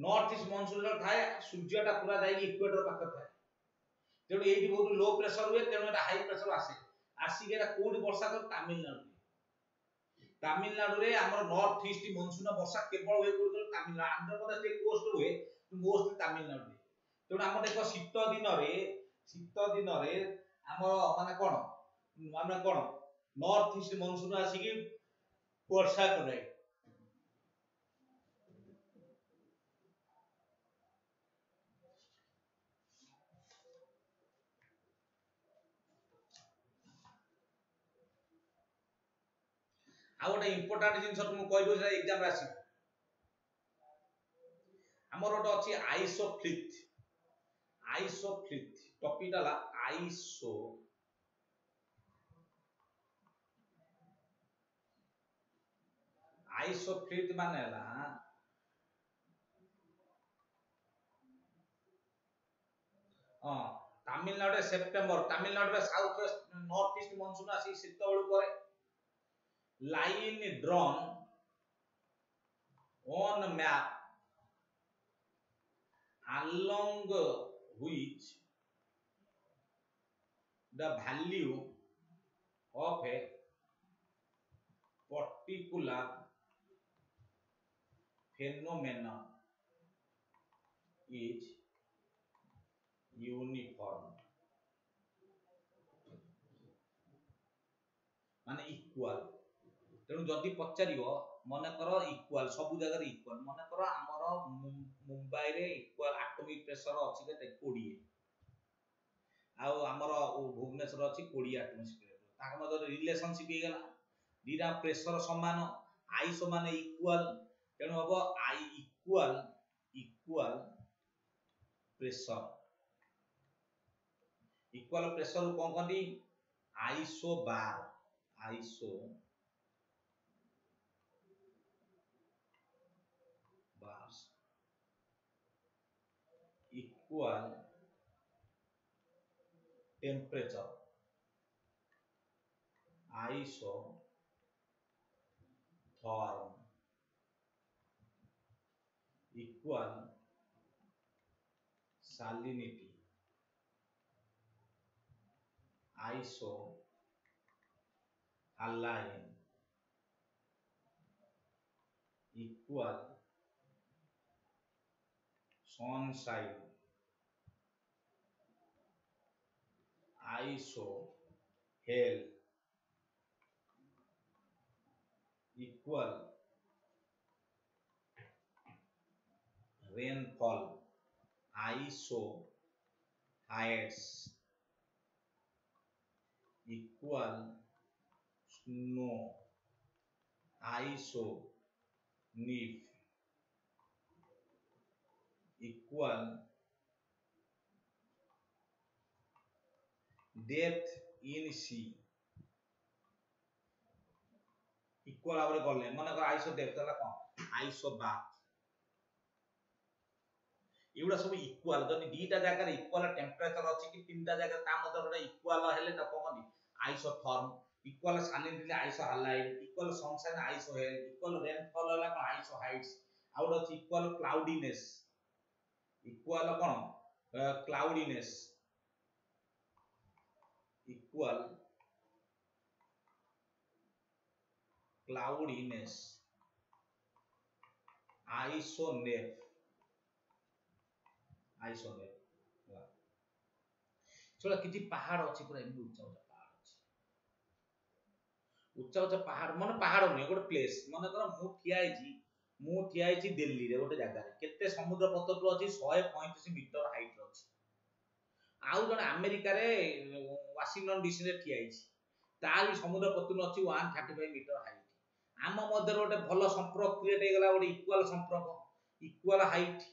north east ମନସୁନର ଥାଏ ସୂର୍ଯ୍ୟଟା ପୁରା ଯାଇକି ଇକ୍ୱେଟର ପାଖରେ ଥାଏ ତେଣୁ ଏଇଠି ବହୁତ ଲୋ ପ୍ରେସର ହୁଏ ତେଣୁ ଏଇଟା ହାଇ ପ୍ରେସର ଆସେ ଆସିକି ଏଇଟା କୋଉଠି ବର୍ଷା କରେ ତାମିଲନାଡ଼ୁ ତାମିଲନାଡୁରେ ଆମର ନର୍ଥ ଇଷ୍ଟ ମନସୁନ ବର୍ଷା କେବଳ ହୁଏ କୋଉଠି ତାମିଲନାଡୁ ଆନ୍ଧ୍ରପ୍ରଦେଶ ଟିକେ କୋଷ୍ଟ ହୁଏ ମୋଷ୍ଟଲି ତାମିଲନାଡ଼ୁ ତେଣୁ ଆମର ଦେଖ ଶୀତ ଦିନରେ ଶୀତ ଦିନରେ ଆମର ମାନେ କଣ ମାନେ କଣ ନର୍ଥ ଇଷ୍ଟ ମନସୁନ ଆସିକି ବର୍ଷା କରେ ଆଉ ଗୋଟେ ଇମ୍ପୋର୍ଟାଣ୍ଟ ଜିନିଷ ମୁଁ କହିଲୁ ସେଟା ଏକ୍ଜାମ୍ରେ ଆସିବ ଆମର ଗୋଟେ ଅଛି ଆଇସୋ ଫ୍ଲିଥ ଆଇସୋ ଫ୍ଲିଥ ଟପିକ୍ ହେଲା ଆଇସୋ ଆଇସୋ ଫ୍ଲିଥ୍ ମାନେ ହେଲା ହଁ ତାମିଲନାଡ଼ୁରେ ସେପ୍ଟେମ୍ବର ତାମିଲନାଡ଼ୁରେ south west north east monsoon ଆସିକି ଶୀତ ବେଳୁ ପରେ line drawn on a map along which the value of a particular phenomenon is uniform মানে equal ତେଣୁ ଯଦି ପଚାରିବ ମନେକର ଇକ୍ୱାଲ ସବୁ ଜାଗାରେ ଇକ୍ୱାଲ ମନେକର ଆମର ମୁମ୍ବାଇରେ ଇକ୍ୱାଲ ଆଟମିକ ପ୍ରେସର ଅଛି କେତେ କୋଡ଼ିଏ ଆଉ ଆମର ଭୁବନେଶ୍ୱର ଅଛି କୋଡ଼ିଏ ଆଟମୋସ୍ଫିୟର ତାଙ୍କ ମଧ୍ୟରେ ରିଲେସନସିପ୍ ହେଇଗଲା ଦୁଇଟା ପ୍ରେସର ସମାନ ଆଇ ସମାନ ଇକ୍ୱାଲ ତେଣୁ ହବ ଆଇ ଇକ୍ୱାଲ ଇକ୍ୱାଲ ପ୍ରେସର ଇକ୍ୱାଲ ପ୍ରେସରକୁ କ'ଣ କହନ୍ତି isobar iso u q u a l temperature isotherm equal salinity i s o a l i n e equal sunshine HELL. equal rainfall iso highs equal snow iso nif equal depth in sea equal ভাবে করলে মনে কর আইসো depth তাহলে কোন আইসো bath এগুলা সব ইকুয়াল যদি দুইটা জায়গার ইকুয়াল টেম্পারেচার আছে কি তিনটা জায়গা তা মধ্যে গোটা ইকুয়াল হেলে তা কহନ୍ତି আইসো ফর্ম ইকুয়াল সালিন দিলে আইসো হালাইন ইকুয়াল সানশাইন আইসো হেল ইকুয়াল রেনফল হলা কোন আইসো হাইটস ଆଉ ଗୋଟେ ଅଛି ଇକ୍ୱାଲ କ୍ଲାଉଡିନେସ୍ ଇକ୍ୱାଲ କ'ଣ କ୍ଲାଉଡିନେସ୍ equal cloudiness isonef isonef ହେଲା ଶୁଣ କିଛି ପାହାଡ ଅଛି ପୁରା ଏମିତି ଉଚ୍ଚା ଉଚ୍ଚା ପାହାଡ ଅଛି ଉଚ୍ଚା ପାହାଡ ମାନେ ପାହାଡ ନୁହେଁ ଗୋଟେ ପ୍ଲେସ ମନେକର ମୁଁ ଠିଆ ହେଇଛି ମୁଁ ଠିଆ ହେଇଛି ଦିଲ୍ଲୀରେ ଗୋଟେ ଜାଗାରେ କେତେ ସମୁଦ୍ର ପତର ଅଛି ଶହେ ପଇଁତିରିଶ ମିଟର ରେ ଅଛି ଆଉ ଜଣେ ଆମେରିକାରେ ୱାଶିଂଟନ ଡିସିରେ ଠିଆ ହେଇଛି ବି ସମୁଦ୍ର ପତନ ଅଛି one thirty five metre height ଆମ ମଧ୍ୟରେ ଗୋଟେ ଭଲ ସମ୍ପର୍କ କ୍ରିଏଟ୍ ହେଇଗଲା ଗୋଟେ ଇକ୍ୱାଲ ସମ୍ପର୍କ ଇକ୍ୱାଲ ହାଇଟ୍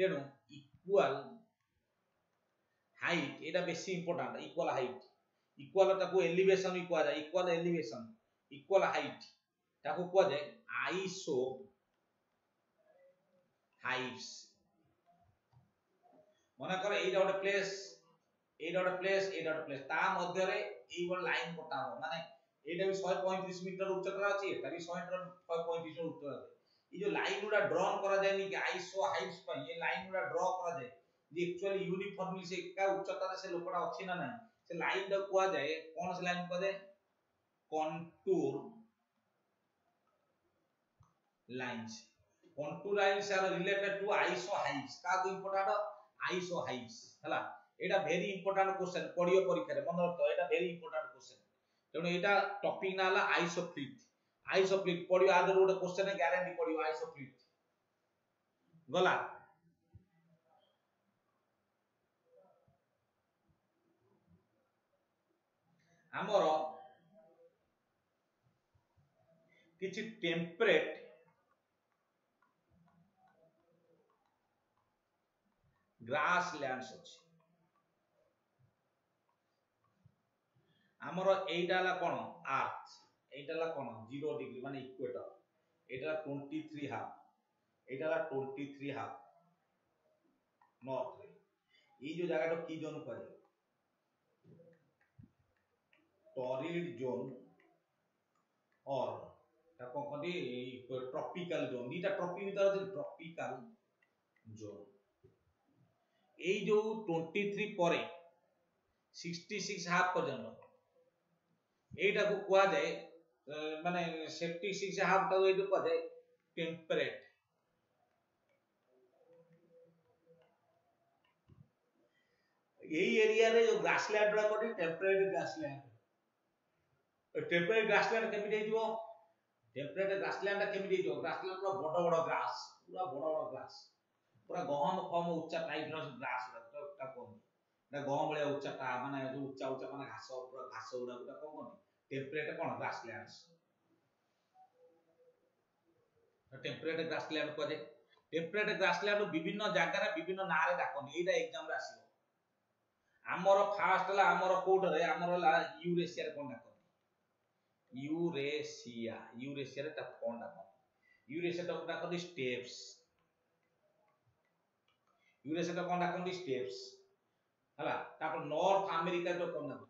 ତେଣୁ ଇକ୍ୱାଲ ହାଇଟ୍ ଏଇଟା ବେଶୀ ଇମ୍ପୋର୍ଟାଣ୍ଟ ଇକ୍ୱାଲ ହାଇଟ୍ ଇକ୍ୱାଲ ତାକୁ ଏଲିଭେସନ୍ ବି କୁହାଯାଏ ଇକ୍ୱାଲ ଏଲିଭେସନ ଇକ୍ୱାଲ ହାଇଟ୍ ତାକୁ କୁହାଯାଏ ଆଇସୋ ହାଇଟ୍ସ ମନେକର ଏଇଟା ଗୋଟେ ପ୍ଲେସ୍ ଏଇ ଡଟ୍ ପ୍ଲେସ୍ ଏଇ ଡଟ୍ ପ୍ଲେସ୍ ତା ମଧ୍ୟରେ ଏଇଭଳି ଲାଇନ୍ କଟା ହବ ମାନେ ଏଇଟା ବି ଶହେ ପଇଁତିରିଶ ମିଟର ଉଚ୍ଚତାର ଅଛି ଏଟା ବି ଶହେ ଶହେ ପଇଁତିରିଶ ଉଚ୍ଚତାର ଅଛି ଏଇ ଯୋଉ ଲାଇନ୍ ଗୁଡା ଡ୍ର କରାଯାଏନି କି ଆଇସୋ ହାଇଟ୍ସ ପାଇଁ ଏ ଲାଇନ୍ ଗୁଡା ଡ୍ର କରାଯାଏ ଯେ ଆକ୍ଚୁଆଲି ୟୁନିଫର୍ମଲି ସେ ଏକା ଉଚ୍ଚତାରେ ସେ ଲୋକଟା ଅଛି ନା ନାହିଁ ସେ ଲାଇନ୍ ଟା କୁହାଯାଏ କଣ ସେ ଲାଇନ୍ କୁହାଯାଏ contour lines contour lines are related to iso heights কা দুই পটাট আইসো হাইটস হলা এটা ভেরি ইম্পর্টান্ট কোশ্চেন পড়িও পরীক্ষায় মনে রাখতে এটা ভেরি ইম্পর্টান্ট কোশ্চেন ତେଣୁ ଏଇଟା ଟପିକ ନା ହେଲା ଆଇସୋଫ୍ଲିଟ୍ ଆଇସୋଫ୍ଲିଟ୍ ପଡିବ ଆଦରୁ ଗୋଟେ କୋଶ୍ଚେନ ଗ୍ୟାରେଣ୍ଟି ପଡିବ ଆଇସୋଫ୍ଲିଟ୍ ଗଲା ଆମର କିଛି ଟେମ୍ପରେଟ୍ ଗ୍ରାସ ଲ୍ୟାଣ୍ଡସ୍ ଅଛି ଆମର ଏଇଟା ହେଲା କ'ଣ ଆର୍ଥ ଏଇଟା ହେଲା କ'ଣ ଜିରୋ ଡିଗ୍ରୀ ମାନେ ইকুয়েটর ଏଇଟା ହେଲା ଟ୍ୱେଣ୍ଟି ଥ୍ରୀ ହାଫ୍ ଏଇଟା ହେଲା ଟ୍ୱେଣ୍ଟି ଥ୍ରୀ ହାଫ୍ এই যে জায়গাটা কি জোন করে টরিড জোন অর এটা এই ট্রপিক্যাল জোন এটা ট্রপি ভিতরে যে ট্রপিক্যাল জোন এই যে 23 পরে 66 হাফ পর্যন্ত ଏଇଟାକୁ କୁହାଯାଏ ମାନେ ସେପ୍ଟିସିସ୍ ହାବଟାକୁ ଏଇ ଯୋଉ କୁହାଯାଏ ଟେମ୍ପରେଟ୍ ଏଇ ଏରିଆରେ ଯୋଉ ଗ୍ରାସଲ୍ୟାଣ୍ଡ ଗୁଡାକ ଅଛି ଟେମ୍ପରେଟ୍ ଗ୍ରାସଲ୍ୟାଣ୍ଡ ଟେମ୍ପରେଟ୍ ଗ୍ରାସଲ୍ୟାଣ୍ଡ କେମିତି ହେଇଯିବ ଟେମ୍ପରେଟ୍ ଗ୍ରାସଲ୍ୟାଣ୍ଡଟା କେମିତି ହେଇଯିବ ଗ୍ରାସଲ୍ୟାଣ୍ଡ ପୁରା ବଡ ବଡ ଗ୍ରାସ୍ ପୁରା ବଡ ବଡ ଗ୍ରାସ୍ ପୁରା ଗହମ ଫହମ ଉଚ୍ଚା ଟାଇପ୍ର ଗ୍ରାସ୍ ଗୁଡାକ କୁହନ୍ତି ଗହମ ଭଳିଆ ଉଚ୍ଚାଟା ମାନେ ଯୋଉ ଉଚ୍ଚା ଉଚ୍ଚା ମାନେ ଘାସ ପୁରା ଘାସ ଗୁଡାକ କଣ କହନ୍ତି టెంపరేట్ କ'ଣ grasslands temperate grassland କୁହାଯାଏ ଟେମ୍ପରେଟ୍ ଗ୍ରାସ୍ ଲ୍ୟାଣ୍ଡ ବିଭିନ୍ନ ଜାଗାରେ ବିଭିନ୍ନ ନାଁରେ ଡାକନ୍ତି ଏଇଟା ଏକ୍ଜାମ୍ରେ ଆସିବ ଆମର ଫାଷ୍ଟ ହେଲା ଆମର କୋଉଟାରେ ଆମର ହେଲା ୟୁରେସିଆରେ କ'ଣ ଡାକନ୍ତି ୟୁରେସିଆ ୟୁରେସିଆରେ ତାକୁ କ'ଣ ଡାକନ୍ତି ୟୁରେସିଆ ତାକୁ ଡାକନ୍ତି ଷ୍ଟେପ୍ସ ୟୁରେସିଆଟା କ'ଣ ଡାକନ୍ତି ଷ୍ଟେପ୍ସ ହେଲା ତାପରେ ନର୍ଥ ଆମେରିକାରେ କ'ଣ ଡାକନ୍ତି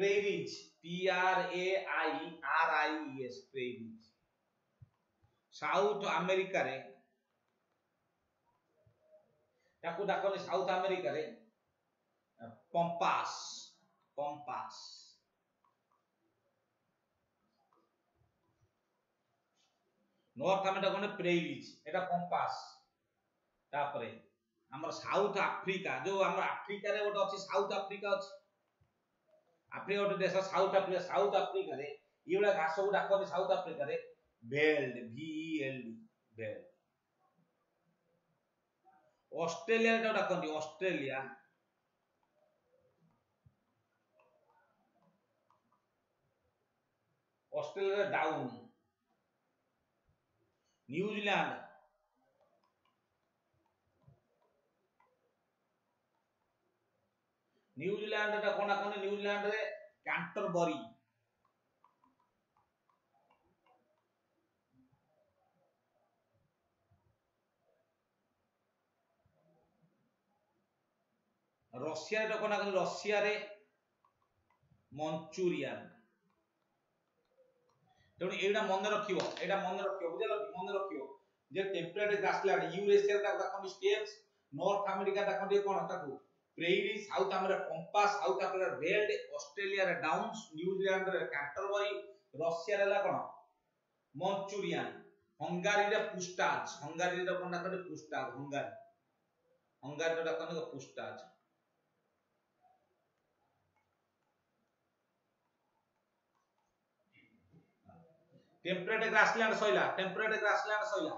prairies P R A I R I S prairies south ଆମେରିକାରେ ତାକୁ ଡାକନ୍ତି ସାଉଥ ଆମେରିକାରେ ପମ୍ପାସ୍ ପମ୍ପାସ୍ ନର୍ଥ ଆମେ ଡାକନ୍ତି ପ୍ରେଇଜ ଏଟା ପମ୍ପାସ୍ ତାପରେ ଆମର ସାଉଥ ଆଫ୍ରିକା ଯୋଉ ଆମର ଆଫ୍ରିକାରେ ଗୋଟେ ଅଛି ସାଉଥ ଆଫ୍ରିକା ଅଛି आफ्रिका ଗୋଟେ ଦେଶ ସାଉଥ ଆଫ୍ରିକା ସାଉଥ ଆଫ୍ରିକାରେ ଏଇଭଳିଆ ଘାସକୁ ଡାକନ୍ତି ସାଉଥ ଆଫ୍ରିକାରେ ଭେଲ୍ଡ ଭିଏଲ୍ଡି ଭେଲ୍ଡ ଅଷ୍ଟ୍ରେଲିଆରେ ତାକୁ ଡାକନ୍ତି ଅଷ୍ଟ୍ରେଲିଆ ଅଷ୍ଟ୍ରେଲିଆରେ ଡାଉନ୍ ନ୍ୟୁଜିଲାଣ୍ଡ ନ୍ୟୁଜିଲାଣ୍ଡଟା କ'ଣ କୁହନ୍ତି ନ୍ୟୁଜିଲାଣ୍ଡରେ କ୍ୟାଣ୍ଟରବରି ରଷିଆରେ ଏଟା କ'ଣ କୁହନ୍ତି ରଷିଆରେ ମଞ୍ଚୁରିଆନ୍ ତେଣୁ ଏଇଟା ମନେ ରଖିବ ଏଇଟା ମନେ ରଖିବ ବୁଝିଲ ମନେ ରଖିବ ଯେ ଟେମ୍ପରେଟ୍ ଗ୍ରାସଲ୍ୟାଣ୍ଡ ୟୁଏସଏ ତାକୁ କ'ଣ ଷ୍ଟେପ୍ସ ନର୍ଥ ଆମେରିକା ଟା ଟିକେ କ'ଣ ତାକୁ ପ୍ରେଇରିସ୍ ଆଉ ତାପରେ କମ୍ପାସ୍ ଆଉ ତାପରେ ରେଡ୍ ଅଷ୍ଟ୍ରେଲିଆର ଡାଉନ୍ସ ନ୍ୟୁଜିଲାଣ୍ଡର କାଣ୍ଟରବରି ରଷିଆର ହେଲା କଣ ମଞ୍ଚୁରିଆନ୍ ହଙ୍ଗାରୀରେ ପୁଷ୍ଟାଜ ହଙ୍ଗାରୀର କଣ ଡାକନ୍ତି ପୁଷ୍ଟାଜ ହଙ୍ଗାରୀ ହଙ୍ଗାରୀର ଡାକନ୍ତି ପୁଷ୍ଟାଜ টেম্পোরেট গ্রাসল্যান্ড সইলা টেম্পোরেট গ্রাসল্যান্ড সইলা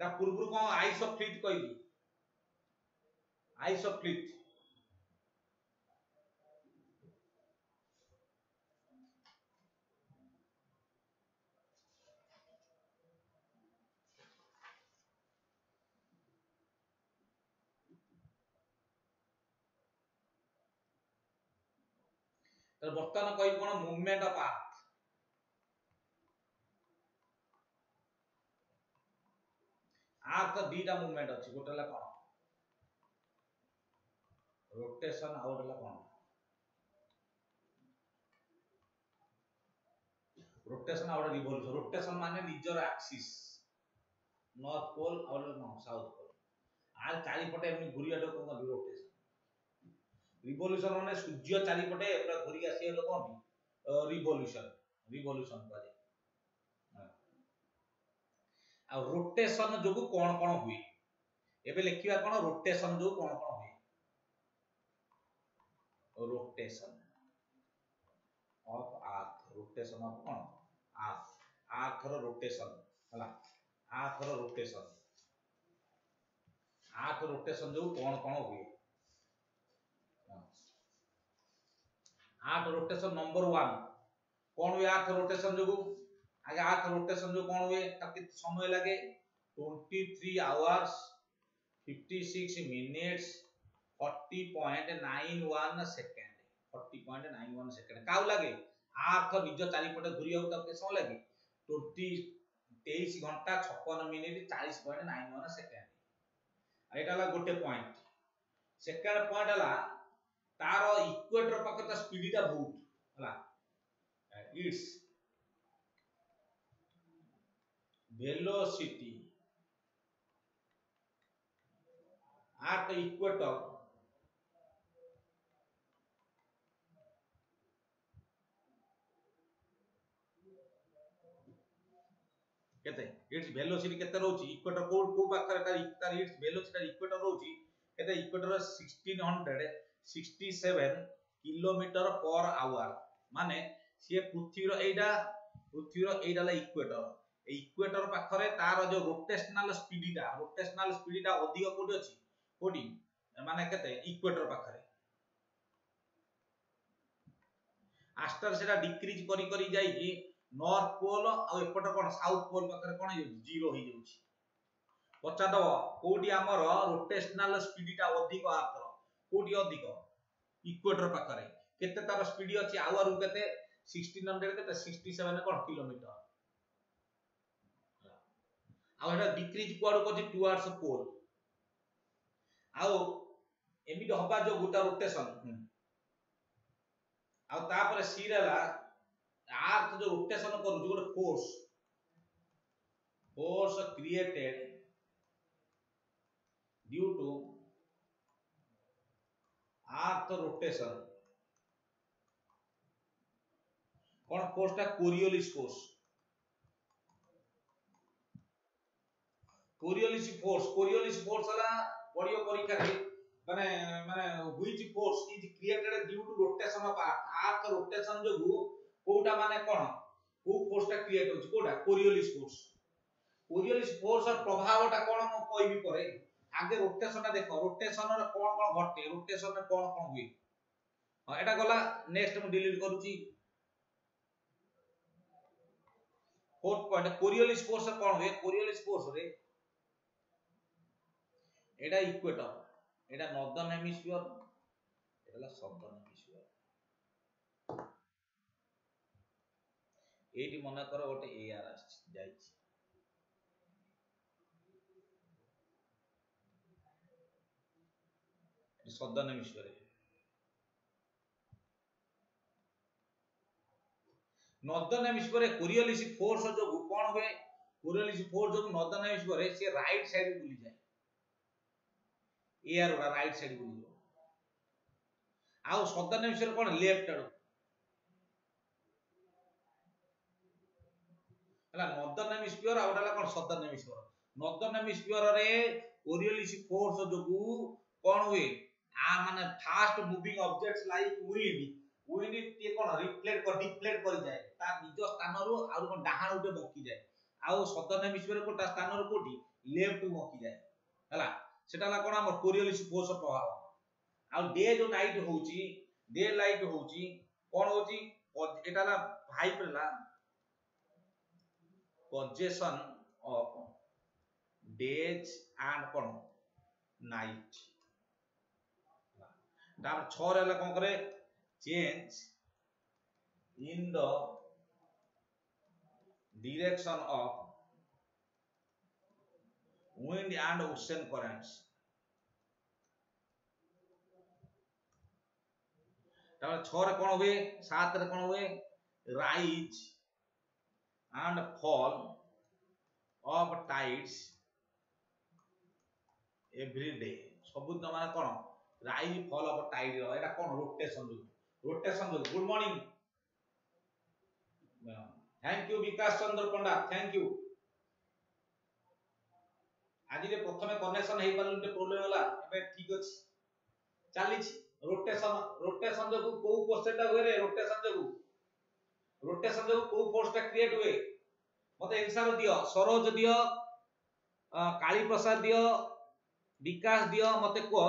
তা পূর্বরু কোন আইস অফ ফ্লিট কইলি isoclete ତାହେଲେ ବର୍ତ୍ତମାନ କହିବି କ'ଣ ମୁଭମେଣ୍ଟ ଅଫ୍ ଆର୍ଥ ଆର୍ଥ ଦିଟା ମୁଭମେଣ୍ଟ ଅଛି ଗୋଟେ ହେଲା କ'ଣ rotation out ହେଲା କ'ଣ rotation out revolution rotation ମାନେ ନିଜର axis north pole out କ'ଣ south pole আর চারিপটে এমনি ঘুরিয়া লোক কোন rotation রিভলিউশন মানে সূর্য চারিপটে পুরা ঘুরি আসি হলো কোন রিভলিউশন রিভলিউশন করে আর রোটেশন যোগু কোন কোন হুই এবে লেখিবা কোন রোটেশন যোগু কোন কোন হুই rotation of earth rotation of kon earth earth ro rotation hala earth ro rotation earth rotation jo kon kon hue earth rotation number 1 kon hue earth rotation jo आगे आठ रोटेशन जो कौन हुए तब कितना समय लगे 23 आवर्स 56 मिनट्स 40.91 সেকেন্ড 40.91 সেকেন্ড কাউ লাগে আর্থ নিজ চারিপটে ঘুরিবাকু তাকে কেତେ সময় লাগে 20 23 ঘন্টা 56 মিনিট 40.91 সেকেন্ড আর এটা হলো গোটে পয়েন্ট সেকেন্ড পয়েন্ট হলো তার ইকুয়েটর পাখে তা স্পিডটা বহুত হলা its velocity at the equator কেতে ইটস ভেলোসিটি কেতে রহুচি ইকুয়েটর কো কো পাখরে তার তার ইটস ভেলোসিটি তার ইকুয়েটর রহুচি কেতে ইকুয়েটর 1667 কিলোমিটার পর আওয়ার মানে সিয়ে পৃথিবীর এইটা পৃথিবীর এইটা হল ইকুয়েটর এই ইকুয়েটর পাখরে তার যে রোটেশনাল স্পিডটা রোটেশনাল স্পিডটা অধিক কোটি অছি কোটি মানে কেতে ইকুয়েটর পাখরে আস্টার সেটা ডিক্রিজ করি করি যাইকি ନର୍ଥ ପୋଲ ଆଉ ଏପଟେ କ'ଣ ସାଉଥ ପୋଲ ପାଖରେ କ'ଣ ହେଇଯାଉଛି ଜିରୋ ହେଇଯାଉଛି ପଚାରିଦବ କୋଉଠି ଆମର ରୋଟେସନାଲ ସ୍ପିଡଟା ଅଧିକ ଆର୍ଥର କୋଉଠି ଅଧିକ ଇକ୍ୱେଟର ପାଖରେ କେତେ ତାର ସ୍ପିଡ ଅଛି ଆୱାରକୁ କେତେ ସିକ୍ସଟିନ୍ ହଣ୍ଡ୍ରେଡ୍ କେତେ ସିକ୍ସଟି ସେଭେନ୍ କ'ଣ କିଲୋମିଟର ଆଉ ଏଇଟା ଡିକ୍ରିଜ କୁଆଡ଼ୁ କରୁଛି ଟୁଆର୍ଡସ୍ ପୋଲ ଆଉ ଏମିତି ହବା ଯୋଉ ଗୋଟା ରୋଟେସନ ଆଉ ତାପରେ ସିର ହେଲା आर तो जो रोटेशन करूछ गोटे force force created due to earth rotation कौन फोर्स टा Coriolis force Coriolis force Coriolis force हला पढ़ियो परीक्षा रे माने माने which force is created due to rotation of earth earth rotation जो କୋଉଟା ମାନେ କ'ଣ କୋଉ ଫୋର୍ସଟା କ୍ରିଏଟ୍ ହଉଛି କୋଉଟା କୋରିଓଲିସ୍ ଫୋର୍ସ କୋରିଓଲିସ୍ ଫୋର୍ସର ପ୍ରଭାବଟା କ'ଣ ମୁଁ କହିବି ପରେ ଆଗେ ରୋଟେସନଟା ଦେଖ ରୋଟେସନରେ କ'ଣ କ'ଣ ଘଟେ ରୋଟେସନରେ କ'ଣ କ'ଣ ହୁଏ ହଁ ଏଇଟା ଗଲା ନେକ୍ସଟ ମୁଁ ଡିଲିଟ୍ କରୁଛି ফোর্থ পয়েন্ট কোরিওলিস ফোর্স କଣ ହୁଏ কোরিওলিস ফোর্স রে এটা ইকুয়েটর এটা নর্দার্ন হেমিস্ফিয়ার এটা হলো সাউদার্ন ଏଇଠି ମନେ କର ଗୋଟେ ଏ ଆର୍ ଆସିଛି ଯାଇଛି ଶବ୍ଦ ନିମିଷରେ ନଦନେମିଷ ପରେ କୋରିଓଲିସି ଫୋର୍ସ ଯୋଗୁ କଣ ହୁଏ କୋରିଓଲିସି ଫୋର୍ସ ଯୋଗୁ ନଦନେମିଷ ପରେ ସେ ରାଇଟ୍ ସାଇଡ୍ ବୁଲିଯାଏ ଏଆର ଗୁଡା ରାଇଟ୍ ସାଇଡ୍ ବୁଲିଯିବ ଆଉ ସଦନେମିଷରେ କଣ ଲେଫ୍ଟ ଆଡ଼କୁ ହେଲା ନଦର ନେମ୍ ଇଜ୍ ପିଓର ଆଉ ଗୋଟେ ହେଲା କଣ ସଦର ନେମ୍ ଇଜ୍ ପିଓର ନଦର ନେମ୍ ଇଜ୍ ପିଓରରେ ଓରିଏଲିସ୍ ଫୋର୍ସ ଯୋଗୁ କଣ ହୁଏ ଆ ମାନେ fast moving objects like wind wind ଟିକେ କଣ ରିଫ୍ଲେକ୍ଟ କରି ଡିଫ୍ଲେକ୍ଟ କରିଯାଏ ତା ନିଜ ସ୍ଥାନରୁ ଆଉ କଣ ଡାହାଣ ଗୋଟେ ବଙ୍କିଯାଏ ଆଉ ସଦର ନେମ୍ ଇଜ୍ ପିଓର କୋଟା ସ୍ଥାନରୁ କୋଠି ଲେଫ୍ଟ ବଙ୍କିଯାଏ ହେଲା ସେଟା ହେଲା କଣ ଆମର କୋରିଓଲିସ୍ ଫୋର୍ସ ପ୍ରଭାବ ଆଉ ଡେ ଯୋଉ ନାଇଟ୍ ହଉଛି ଡେ ଲାଇଟ୍ ହଉଛି କଣ ହଉଛି ଏଟା ହେଲା ଭାଇବ୍ରେଲା congestion of days and কোন night ତାପରେ ଛଅରେ ହେଲା କ'ଣ କରେ change in the direction of wind and ocean currents তাহলে 6 রে কোন হবে 7 রে কোন হবে rise and fall of tides every day ସବୁଦିନ ମାନେ କ'ଣ ରାଇଜ୍ ଫଲ୍ ଅଫ୍ ଟାଇଡ୍ର ଏଇଟା କ'ଣ ରୋଟେସନ୍ ଯୋଗୁଁ ରୋଟେସନ୍ ଯୋଗୁଁ good morning thank you Bikash Chandra Panda thank you আজিরে প্রথমে কনেকশন হয়ে পারল প্রবলেম হলা এবে ঠিক আছে চালিছি রোটেশন রোটেশন যোগু কেউ কোশ্চেনটা হুয়ে রে রোটেশন যোগু रोटेशन जो को फोर्स टा क्रिएट हुए मते आंसर दियो सरोज दियो काली प्रसाद दियो विकास दियो मते को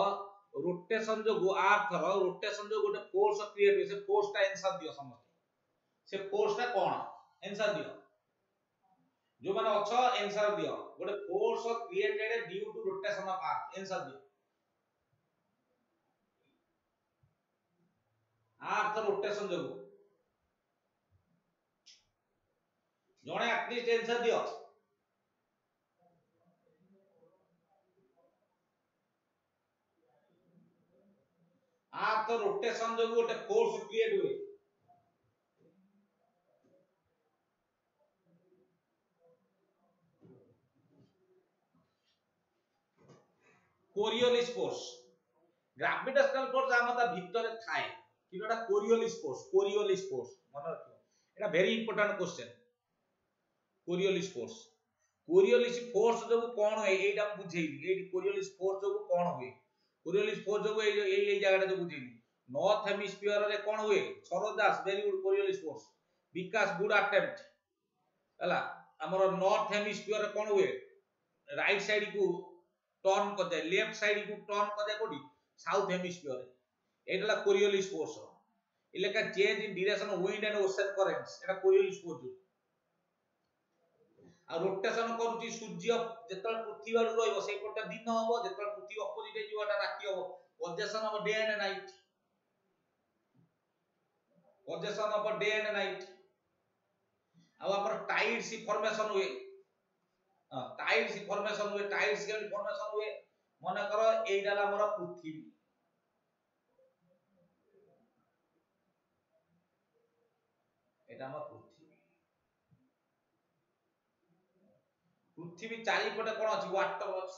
रोटेशन जो गो आर थर रोटेशन जो गोटे फोर्स क्रिएट हुए से फोर्स टा आंसर दियो समस्त से फोर्स टा कोन आंसर दियो जो माने अच्छा आंसर दियो गोटे force created due to rotation of earth answer दियो अर्थ रोटेशन जो ଜଣେ ଆଟଲିଷ୍ଟ ଆନ୍ସର ଦିଅ आप तो रोटेशन जो गोटे फोर्स क्रिएट हुए কোরিওলিস ফোর্স গ্র্যাভিটেশনাল ফোর্স আমাদের ভিতরে থাকে কিন্তু এটা কোরিওলিস ফোর্স কোরিওলিস ফোর্স মনে রাখো এটা very important question Coriolis force Coriolis force ଯୋଗୁ କ'ଣ ହୁଏ ଏଇଟା ମୁଁ ବୁଝେଇନି ଏଇଠି କୋରିଓଲିସ୍ ଫୋର୍ସ ଯୋଗୁ କ'ଣ ହୁଏ କୋରିଓଲିସ୍ ଫୋର୍ସ ଯୋଗୁ ଏଇ ଏଇ ଏଇ ଜାଗାଟା ଯୋଉ ବୁଝେଇନି ନର୍ଥ ହେମିସ୍ପିୟରରେ କ'ଣ ହୁଏ Sharad Das very good Coriolis force Bikash good attempt ହେଲା ଆମର ନର୍ଥ ହେମିସ୍ପିୟରରେ କ'ଣ ହୁଏ ରାଇଟ୍ ସାଇଡ୍କୁ ଟର୍ନ କରିଯାଏ ଲେଫ୍ଟ ସାଇଡ୍କୁ ଟର୍ନ କରିଯାଏ କୋଉଠି ସାଉଥ ହେମିସ୍ପିୟରରେ ଏଇଟା ହେଲା Coriolis force ଇଲେକା change in direction wind and ocean currents এটা କୋରିଓଲିସ୍ ଫୋର୍ସ ଆଉ ରୋଟେସନ କରୁଛି ସୂର୍ଯ୍ୟ ଯେତେବେଳେ ପୃଥିବୀ ଆଡୁ ରହିବ ସେଇପଟଟା ଦିନ ହବ ଯେତେବେଳେ ପୃଥିବୀ ଅପୋଜିଟ ହେଇଯିବ ଏଟା ରାତି ହବ ପଜେସନ ହବ ଡେ ଆଣ୍ଡ ନାଇଟ୍ ପଜେସନ ହବ ଡେ ଆଣ୍ଡ ନାଇଟ୍ ଆଉ ଆମର ଟାଇଡ୍ସ ଫର୍ମେସନ ହୁଏ ଟାଇଡ୍ସ ଫର୍ମେସନ ହୁଏ ଟାଇଡ୍ସ କେମିତି ଫର୍ମେସନ ହୁଏ ମନେକର ଏଇଟା ହେଲା ଆମର ପୃଥିବୀ ଏଇଟା আমার ପୃଥିବୀ ଚାରିପଟେ কোন ଅଛି ୱାଟର ଅଛି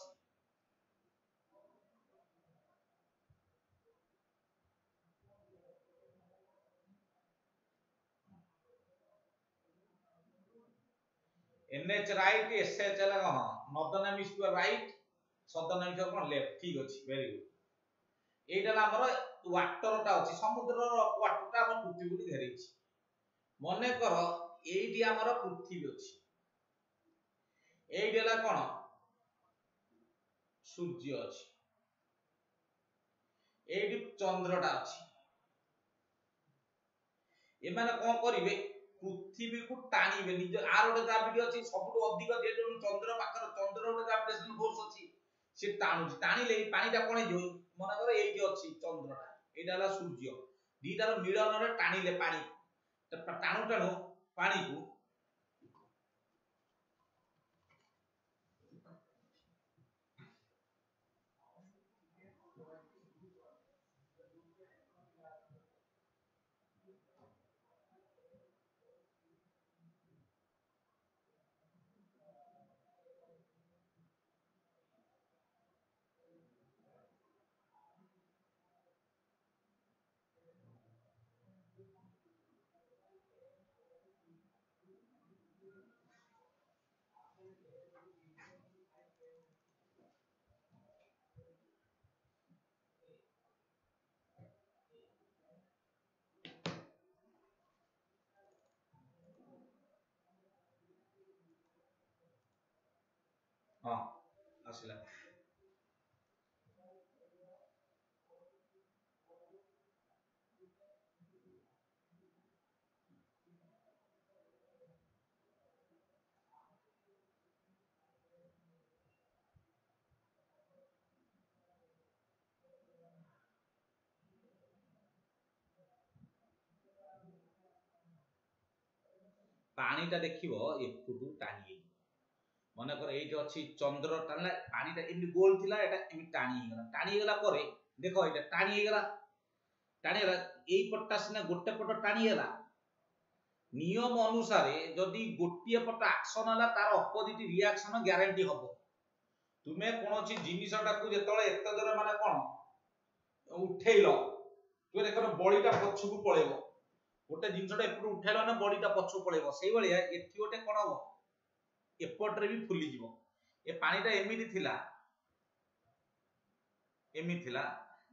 এনএচ রাইট এসএচ হলে কম northern hemisphere right southern hemisphere কোন লেফট ঠিক আছে ভেরি গুড এইটা আমার ওয়াটরটা আছে সমুদ্রর ওয়াটরটা আমার পৃথিবীকে ধরেছি মনে কর এইটি আমার পৃথিবী আছে ଏଇଟି ହେଲା କ'ଣ ସୂର୍ଯ୍ୟ ଅଛି ଏଇଠି ଚନ୍ଦ୍ରଟା ଅଛି ଏମାନେ କ'ଣ କରିବେ ପୃଥିବୀକୁ ଟାଣିବେ ନିଜ ଆର ଗୋଟେ ଗ୍ରାଭିଟି ଅଛି ସବୁଠୁ ଅଧିକ ଯେହେତୁ ଚନ୍ଦ୍ର ପାଖରେ ଚନ୍ଦ୍ର ଗୋଟେ ଗ୍ରାଭିଟେସନ ଫୋର୍ସ ଅଛି ସେ ଟାଣୁଛି ଟାଣିଲେ ଏଇ ପାଣିଟା କ'ଣ ହେଇଯିବ ମନେକର ଏଇଠି ଅଛି ଚନ୍ଦ୍ରଟା ଏଇଟା ହେଲା ସୂର୍ଯ୍ୟ ଦିଟାର ମିଳନରେ ଟାଣିଲେ ପାଣି ଟାଣୁ ଟାଣୁ ପାଣିକୁ Oh, asile. পানিটা দেখিব একটু টানিয়ে মনে করো এইটা হচ্ছে চন্দ্র টানলে পানিটা এমনি গোল ছিল এটা এমনি টানি হয়ে টানি হয়ে পরে দেখো এটা টানি হয়ে গেলা টানি গেল এই পটটা সিনা গোটে পট টানি গেল নিয়ম অনুসারে যদি গোটিয়ে পট আকশন হলা তার অপোজিট রিয়াকশন গ্যারেন্টি হব তুমি কোনসি জিনিসটাকে যেতবে এত দূর মানে কোন উঠেইল তুমি দেখো বড়িটা পছকু পড়েব গোটে জিনিসটা এপুর উঠাইল না বড়িটা পছকু পড়েব সেইভাবে এটি গোটে কোণ হব ଏପଟରେ ବି ଫୁଲିଯିବ ଏ ପାଣିଟା ଏମିତି ଥିଲା ଏମିତି ଥିଲା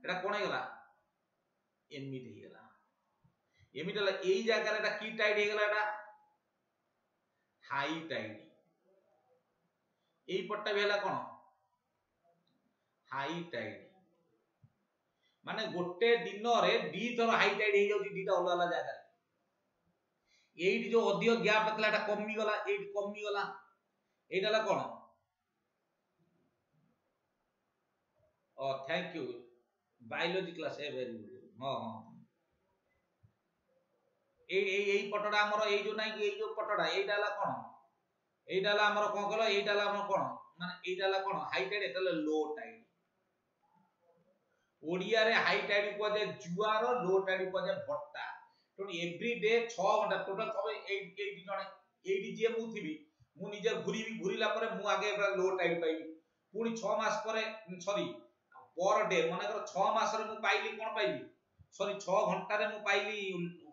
এটা কোন হয়ে এমনিট হয়ে গেল এমনিট হলো এই জায়গার এটা কি টাইট হয়ে গেল এটা হাই টাইট এই পটটা বি হল কোন হাই টাইট মানে গোটে দিনরে দুই থর হাই টাইট হয়ে যাচ্ছে দুইটা অলগা অলগা জায়গায় এইটি যে অধিক গ্যাপ লা এটা কমি গলা এইটি কমি গলা এইটা হলো কোন ও থ্যাংক ইউ বায়োলজি ক্লাস এ ভেরি গুড হ্যাঁ এই এই এই পটটা আমার এই যে নাই এই যে পটটা এইটা হলো কোন এইটা হলো আমার কোন কল এইটা হলো আমার কোন মানে এইটা হলো কোন হাই টাইড এটা হলো লো টাইড ওড়িয়ারে হাই টাইড কুয়াযায় জুয়ার লো টাইড কুয়াযায় ভট্টা তেমন এভ্রি ডে ঘন্টা টোটাল সবাই এইটি এইটি জনে এইটি যে ମୁଁ ନିଜେ ଘୁରିବି ଘୁରିଲା ପରେ ମୁଁ ଆଗେ ପୁରା ଲୋ ଟାଇମ୍ ପାଇବି ପୁଣି ଛଅ ମାସ ପରେ ସରି ପର ଡେ ମନେକର ଛଅ ମାସରେ ମୁଁ ପାଇଲି କ'ଣ ପାଇଲି ସରି ଛଅ ଘଣ୍ଟାରେ ମୁଁ ପାଇଲି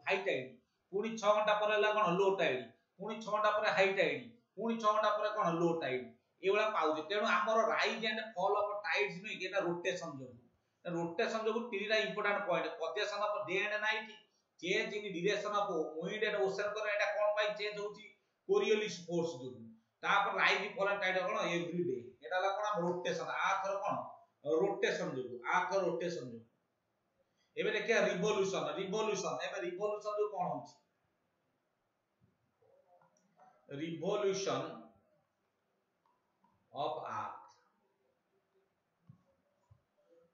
ହାଇ ଟାଇମ୍ ପୁଣି ଛଅ ଘଣ୍ଟା ପରେ ହେଲା କ'ଣ ଲୋ ଟାଇମ୍ ପୁଣି ଛଅ ଘଣ୍ଟା ପରେ ହାଇ ଟାଇମ୍ ପୁଣି ଛଅ ଘଣ୍ଟା ପରେ କ'ଣ ଲୋ ଟାଇମ୍ ଏଇଭଳିଆ ପାଉଛି ତେଣୁ ଆମର rise and fall of tides ନୁହେଁ କି ଏଇଟା ରୋଟେସନ୍ ଯୋଗୁଁ ରୋଟେସନ୍ ଯୋଗୁଁ ତିନିଟା important point possession of day and night change in direction of wind and ocean କର ଏଇଟା କ'ଣ ପାଇଁ ଚେଞ୍ଜ ହେଉଛି କୋରିଓଲିସ୍ ଫୋର୍ସ ଯୋଉ ତାପରେ ରାଇଜ୍ ପୋଲାର ଟାଇଟ୍ କ'ଣ ଏଭ୍ରି ଡେ ଏଇଟା ହେଲା କ'ଣ ରୋଟେସନ୍ ଆ ଥର କ'ଣ ରୋଟେସନ୍ ଯୋଗୁଁ ଆ ଥର ରୋଟେସନ୍ ଯୋଗୁଁ ଏବେ ଦେଖିବା ରିଭଲ୍ୟୁସନ୍ ରିଭଲ୍ୟୁସନ୍ ଏବେ ରିଭଲ୍ୟୁସନ୍ ଯୋଉ କ'ଣ ହଉଛି ରିଭଲ୍ୟୁସନ୍ ଅଫ୍ ଆର୍ଥ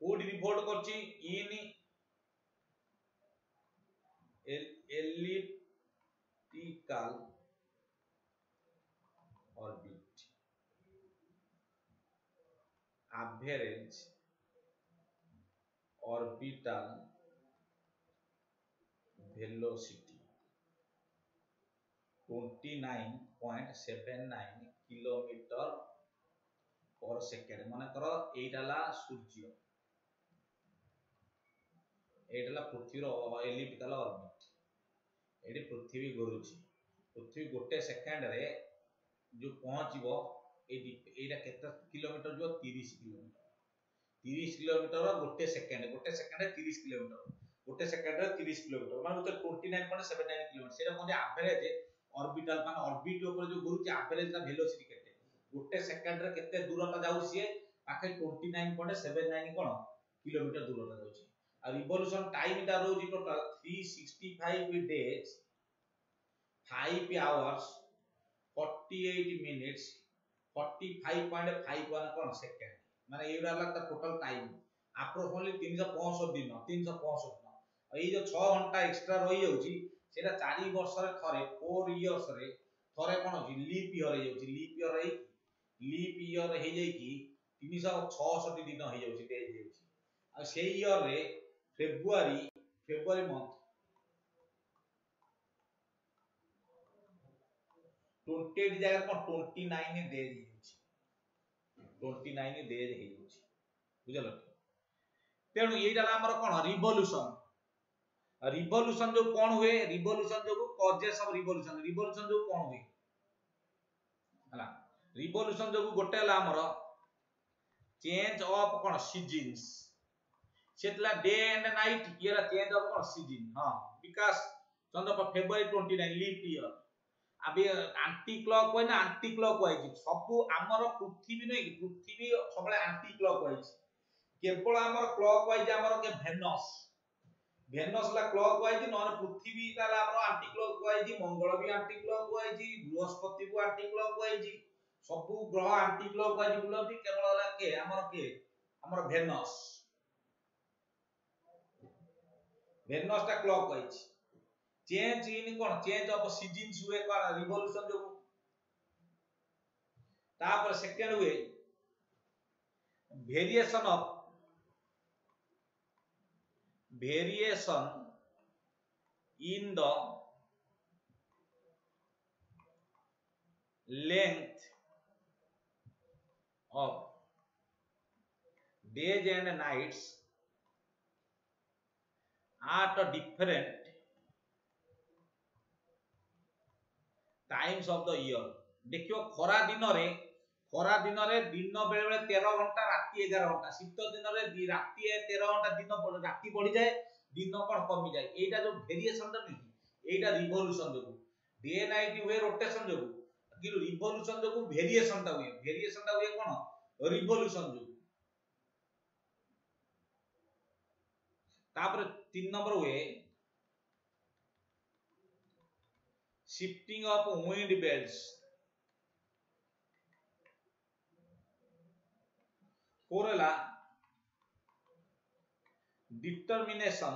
କୋଉଠି ରିପୋର୍ଟ କରୁଛି in velocity 29.79 kilometre per second মনে কর এইটা হল সূর্য এইটা হল পৃথিবীর এলিপ্টিকাল অরবিট এটি পৃথিবী ঘুরুছি পৃথিবী গোটে সেকেন্ডরে যে পৌঁছব এইটা কেতে কিলোমিটার যাব তিরিশ কিলোমিটার তিরিশ কিলোমিটার গোটে সেকেন্ড গোটে সেকেন্ডে তিরিশ কিলোমিটার ଗୋଟେ ସେକେଣ୍ଡରେ ତିରିଶ କିଲୋମିଟର ମାନେ total twenty nine point seven nine kilometre ସେଇଟା ମଧ୍ୟ ଆଭରେଜ ଅର୍ବିଟାଲ ମାନେ ଅର୍ବିଟ ଉପରେ ଯୋଉ ଘୁରୁଛି ଆଭରେଜ ତା ଭେଲୋସିଟି କେତେ ଗୋଟେ ସେକେଣ୍ଡରେ କେତେ ଦୂରତା ଯାଉଛି ସିଏ ପାଖେ twenty nine point seven nine କଣ କିଲୋମିଟର ଦୂରତା ଯାଉଛି ଆଉ ରିଭଲ୍ୟୁସନ ଟାଇମ ତା ରହୁଛି total three sixty five days five hours forty eight minutes forty five point five one କଣ ସେକେଣ୍ଡ ମାନେ ଏଇଗୁଡ଼ା ହେଲା ତା ଟୋଟାଲ ଟାଇମ ଆପ୍ରୋକ୍ସିମେଟଲି ତିନିଶହ ପଞ୍ଚଷଠି ଦିନ ତିନିଶହ ପଞ୍ଚଷଠି ଏଇ ଯୋଉ ଛଅ ଘଣ୍ଟା ଏକ୍ସଟ୍ରା ରହିଯାଉଛି ସେଇଟା ଚାରି ବର୍ଷରେ ଥରେ ଫୋର୍ ଇୟର୍ସରେ ଥରେ କ'ଣ ହେଉଛି ଲିପ୍ ଇୟର୍ ହେଇଯାଉଛି ଲିପ୍ ଇୟର୍ ହେଇ ଲିପ୍ ଇୟର୍ ହେଇଯାଇକି ତିନିଶହ ଛଅଷଠି ଦିନ ହେଇଯାଉଛି ଡେଜ୍ ହେଇଯାଉଛି ଆଉ ସେଇ ଇୟର୍ରେ February February month twenty eight ଜାଗାରେ କଣ টোয়েন্টি ନାଇନ ডেজ ହେଇଯାଉଛି ଟ୍ୱେଣ୍ଟି নাইনে ডেজ ହେଇଯାଉଛି ବୁଝିଲ ତେଣୁ ଏଇଟା ହେଲା ଆମର କ'ଣ ରିଭଲ୍ୟୁସନ୍ रिवल्यूशन जो कौन हुए रिवल्यूशन जो कॉजेस ऑफ रिवल्यूशन रिवल्यूशन जो कौन हुए हला रिवल्यूशन जो गोटे ला हमर चेंज ऑफ कौन सीजंस सेतला डे एंड नाइट येला चेंज ऑफ कौन सीजन हां विकास चंद्र पर फेब्रुअरी 29 लीप ईयर अभी एंटी क्लॉक होय ना एंटी क्लॉक होय छि सब हमर पृथ्वी ने पृथ्वी सबले एंटी क्लॉक होय छि केवल हमर क्लॉक वाइज हमर के वेनस ଭେନସଲା କ୍ଲକ୍ ୱାଇଜ୍ ନହେଲେ ପୃଥିବୀ ତାହେଲେ ଆମର ଆଣ୍ଟି କ୍ଲକ୍ ୱାଇଜ୍ ମଙ୍ଗଳ ବି ଆଣ୍ଟି କ୍ଲକ୍ ୱାଇଜ୍ ବୃହସ୍ପତିକୁ ଆଣ୍ଟି କ୍ଲକ୍ ୱାଇଜ୍ ସବୁ ଗ୍ରହ ଆଣ୍ଟି କ୍ଲକ୍ ୱାଇଜ୍ ବୁଲନ୍ତି କେବଳ ହେଲା କେ ଆମର କେ ଆମର ଭେନସ୍ ଭେନସଟା କ୍ଲକ୍ ୱାଇଜ୍ ଚେଞ୍ଜ ଇନ୍ କ'ଣ ଚେଞ୍ଜ ଅଫ ସିଜିନ୍ସ ହୁଏ କ'ଣ ରିଭଲ୍ୟୁସନ୍ ଯୋଗୁଁ ତାପରେ ସେକେଣ୍ଡ ହୁଏ variation of variation in the length of days and nights at a different times of the year देखियो खरा दिन रे ଖରା ଦିନରେ ଦିନ ବେଳେ ବେଳେ ତେର ଘଣ୍ଟା ରାତି ଏଗାର ଘଣ୍ଟା ଶୀତ ଦିନରେ ରାତି ତେର ଘଣ୍ଟା ଦିନ ରାତି ବଢିଯାଏ ଦିନ କଣ କମିଯାଏ ଏଇଟା ଯୋଉ ଭେରିଏସନଟା ନୁହେଁ ଏଇଟା ରିଭଲ୍ୟୁସନ ଯୋଗୁଁ ଡେ ନାଇଟ୍ ହୁଏ ରୋଟେସନ ଯୋଗୁଁ କିନ୍ତୁ ରିଭଲ୍ୟୁସନ ଯୋଗୁଁ ଭେରିଏସନଟା ହୁଏ ଭେରିଏସନଟା ହୁଏ କଣ ରିଭଲ୍ୟୁସନ ଯୋଗୁଁ ତାପରେ ତିନି ନମ୍ବର ହୁଏ shifting of wind belts Corella determination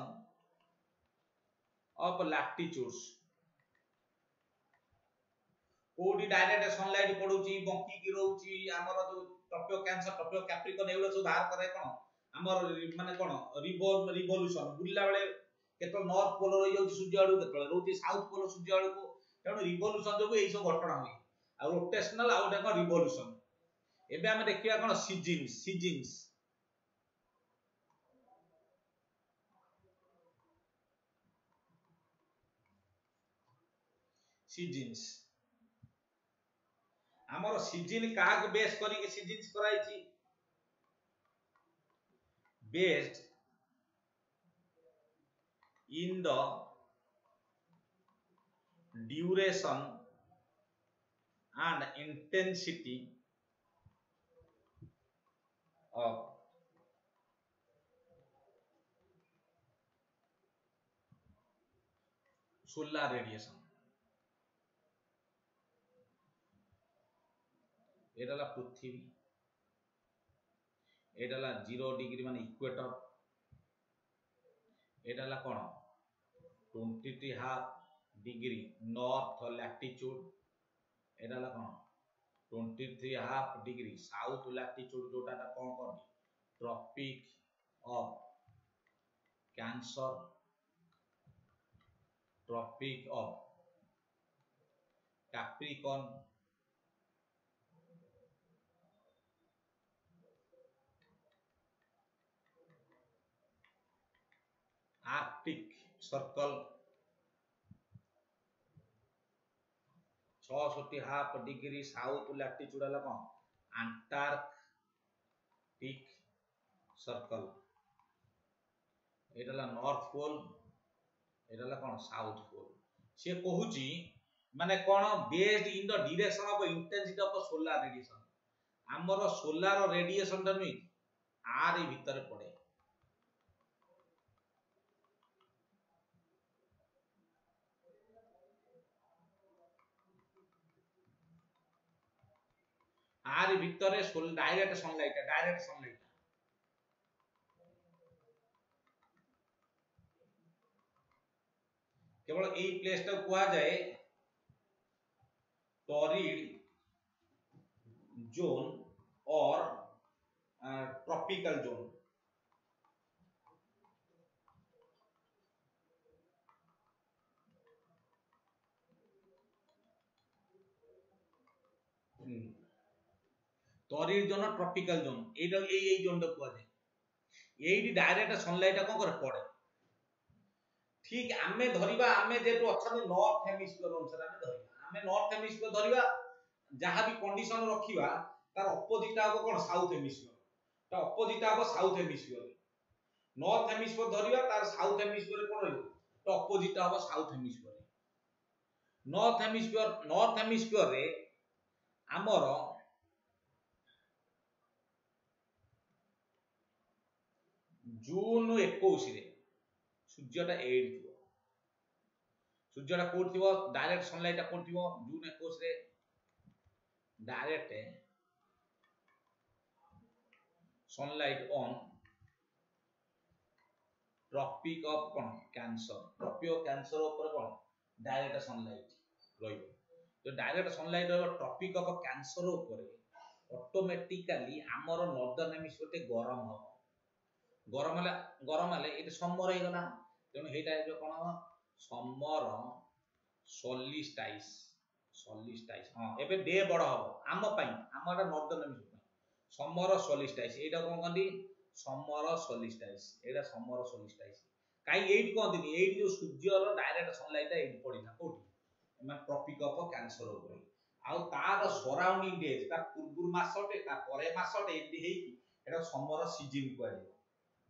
of latitudes. কোটি ডাইরেক্ট সনলাইট পড়ুচি বঙ্কি কি রহুচি আমার যে টপিও ক্যান্সার টপিও ক্যাপ্রিকন এগুলো সব ধার করে কোন আমার মানে কোন রিভল রিভলুশন বুলিলা বেলে কত নর্থ পোল রই যাচ্ছে সূর্য আড়ু কত রহুচি সাউথ পোল সূর্য আড়ু কো তেমন রিভলুশন যোগ এই সব ঘটনা হয় আর রোটেশনাল আউট ওটা কোন রিভলিউশন ଏବେ ଆମେ ଦେଖିବା କ'ଣ ସିଜିନ୍ସ ସିଜିନ୍ସ ସିଜିନ୍ସ ଆମର ସିଜିନ୍ କାହାକୁ ବେସ୍ କରିକି ସିଜିନ୍ସ କରାଯାଇଛି based in the duration and intensity of solar radiation. এটা হলো পৃথিবী এটা হলো জিরো ডিগ্রি মানে ইকুয়েটর এটা হলো কোণ twenty half degree north latitude এটা হলো কোণ twenty three half degree south latitude जोटा कौन कहते tropic of Cancer tropic of Capricorn Arctic circle ଛଅଷଠି ହାଫ୍ ଡିଗ୍ରୀ ସାଉଥ୍ ଲାଟିଚ୍ୟୁଡ୍ ହେଲା କ'ଣ ଆଣ୍ଟାର୍କଟିକ୍ ସର୍କଲ୍ ଏଇଟା ହେଲା ନର୍ଥ ପୋଲ୍ ଏଇଟା ହେଲା କ'ଣ ସାଉଥ୍ ପୋଲ୍ ସିଏ କହୁଛି ମାନେ କ'ଣ based in the direction of intensity of solar radiation ଆମର ସୋଲାର ରେଡିଏସନ୍ଟା ନୁହେଁ ଆର୍ ଭିତରେ ପଡ଼େ তার ভিতরে ডাইরেক্ট সনলাইট ডাইরেক্ট সনলাইট কেবল এই প্লেসটা কুহযায়ে টরিড जोन और tropical zone torrid zone tropical zone ଏଇଟା ଏଇ ଏଇ ଜୋନ୍ଟା କୁହାଯାଏ ଏଇଠି ଡାଇରେକ୍ଟ ସନଲାଇଟ୍ କ'ଣ କରେ ପଡ଼େ ଠିକ ଆମେ ଧରିବା ଆମେ ଯେହେତୁ ଅଛନ୍ତି ନର୍ଥ ହେମିସ୍ଫିୟର ଅନୁସାରେ ଆମେ ଧରିବା ଆମେ ନର୍ଥ ହେମିସ୍ଫିୟର ଧରିବା ଯାହା ବି କଣ୍ଡିସନ ରଖିବା ତାର ଅପୋଜିଟଟା ହବ କ'ଣ ସାଉଥ ହେମିସ୍ଫିୟର ତା ଅପୋଜିଟଟା ହବ ସାଉଥ ହେମିସ୍ଫିୟର ନର୍ଥ ହେମିସ୍ଫିୟର ଧରିବା ତାର ସାଉଥ ହେମିସ୍ଫିୟରରେ କ'ଣ ରହିବ ତା ଅପୋଜିଟଟା ହବ ସାଉଥ ହେମିସ୍ଫିୟରରେ ନର୍ଥ ହେମିସ୍ଫିୟର ନର୍ଥ ହେମିସ୍ଫିୟରରେ ଆମର ଜୁନ ଏକୋଇଶରେ ସୂର୍ଯ୍ୟଟା ଏଇଠି ଥିବ ସୂର୍ଯ୍ୟଟା କୋଉଠି ଥିବ ଡାଇରେକ୍ଟ ସନ୍ଲାଇଟଟା କୋଉଠି ଥିବ ଜୁନ ଏକୋଇଶରେ direct sunlight on tropic of କ'ଣ କ୍ୟାନ୍ସର ଟ୍ରପିକ ଅଫ କ୍ୟାନ୍ସର ଉପରେ କ'ଣ ଡାଇରେକ୍ଟ ସନ୍ଲାଇଟ ରହିବ ଯଦି ଡାଇରେକ୍ଟ ସନ୍ଲାଇଟ ରହିବ ଟ୍ରପିକ ଅଫ କ୍ୟାନ୍ସର ଉପରେ ଅଟୋମେଟିକାଲି ଆମର ନର୍ଦ୍ଦନ ଏମିସ ଗୋଟେ ଗରମ ହବ ଗରମ ହେଲା ଗରମ ହେଲେ ଏଇଟା ସମର ହେଇଗଲା ତେଣୁ ହେଇଟା ଯେଉଁ କ'ଣ ସମର ସଲିଷ୍ଟାଇସ୍ ସଲିଷ୍ଟାଇସ୍ ହଁ ଏବେ ଡେ ବଡ଼ ହବ ଆମ ପାଇଁ ଆମ ଏଇଟା ନର୍ଦ୍ଦନ ପାଇଁ ସମର ସଲିଷ୍ଟାଇସ୍ ଏଇଟା କ'ଣ କହନ୍ତି ସମର ସଲିଷ୍ଟାଇସ୍ ଏଇଟା ସମର ସଲିଷ୍ଟାଇସ୍ କାହିଁକି ଏଇଠି କହନ୍ତିନି ଏଇଠି ଯେଉଁ ସୂର୍ଯ୍ୟର ଡାଇରେକ୍ଟ ସନ୍ଲାଇଟ୍ଟା ଏଇଠି ପଡ଼ିଥା କେଉଁଠି ମାନେ ଟ୍ରପିକ୍ ଅଫ୍ କ୍ୟାନ୍ସର ଉପରେ ଆଉ ତାର ସରାଉଣ୍ଡିଂ ଡେଜ୍ ତା ପୂର୍ବରୁ ମାସଟେ ତା ପରେ ମାସଟେ ଏମିତି ହେଇକି ଏଇଟା ସମର ସିଜିନ୍ କୁହାଯିବ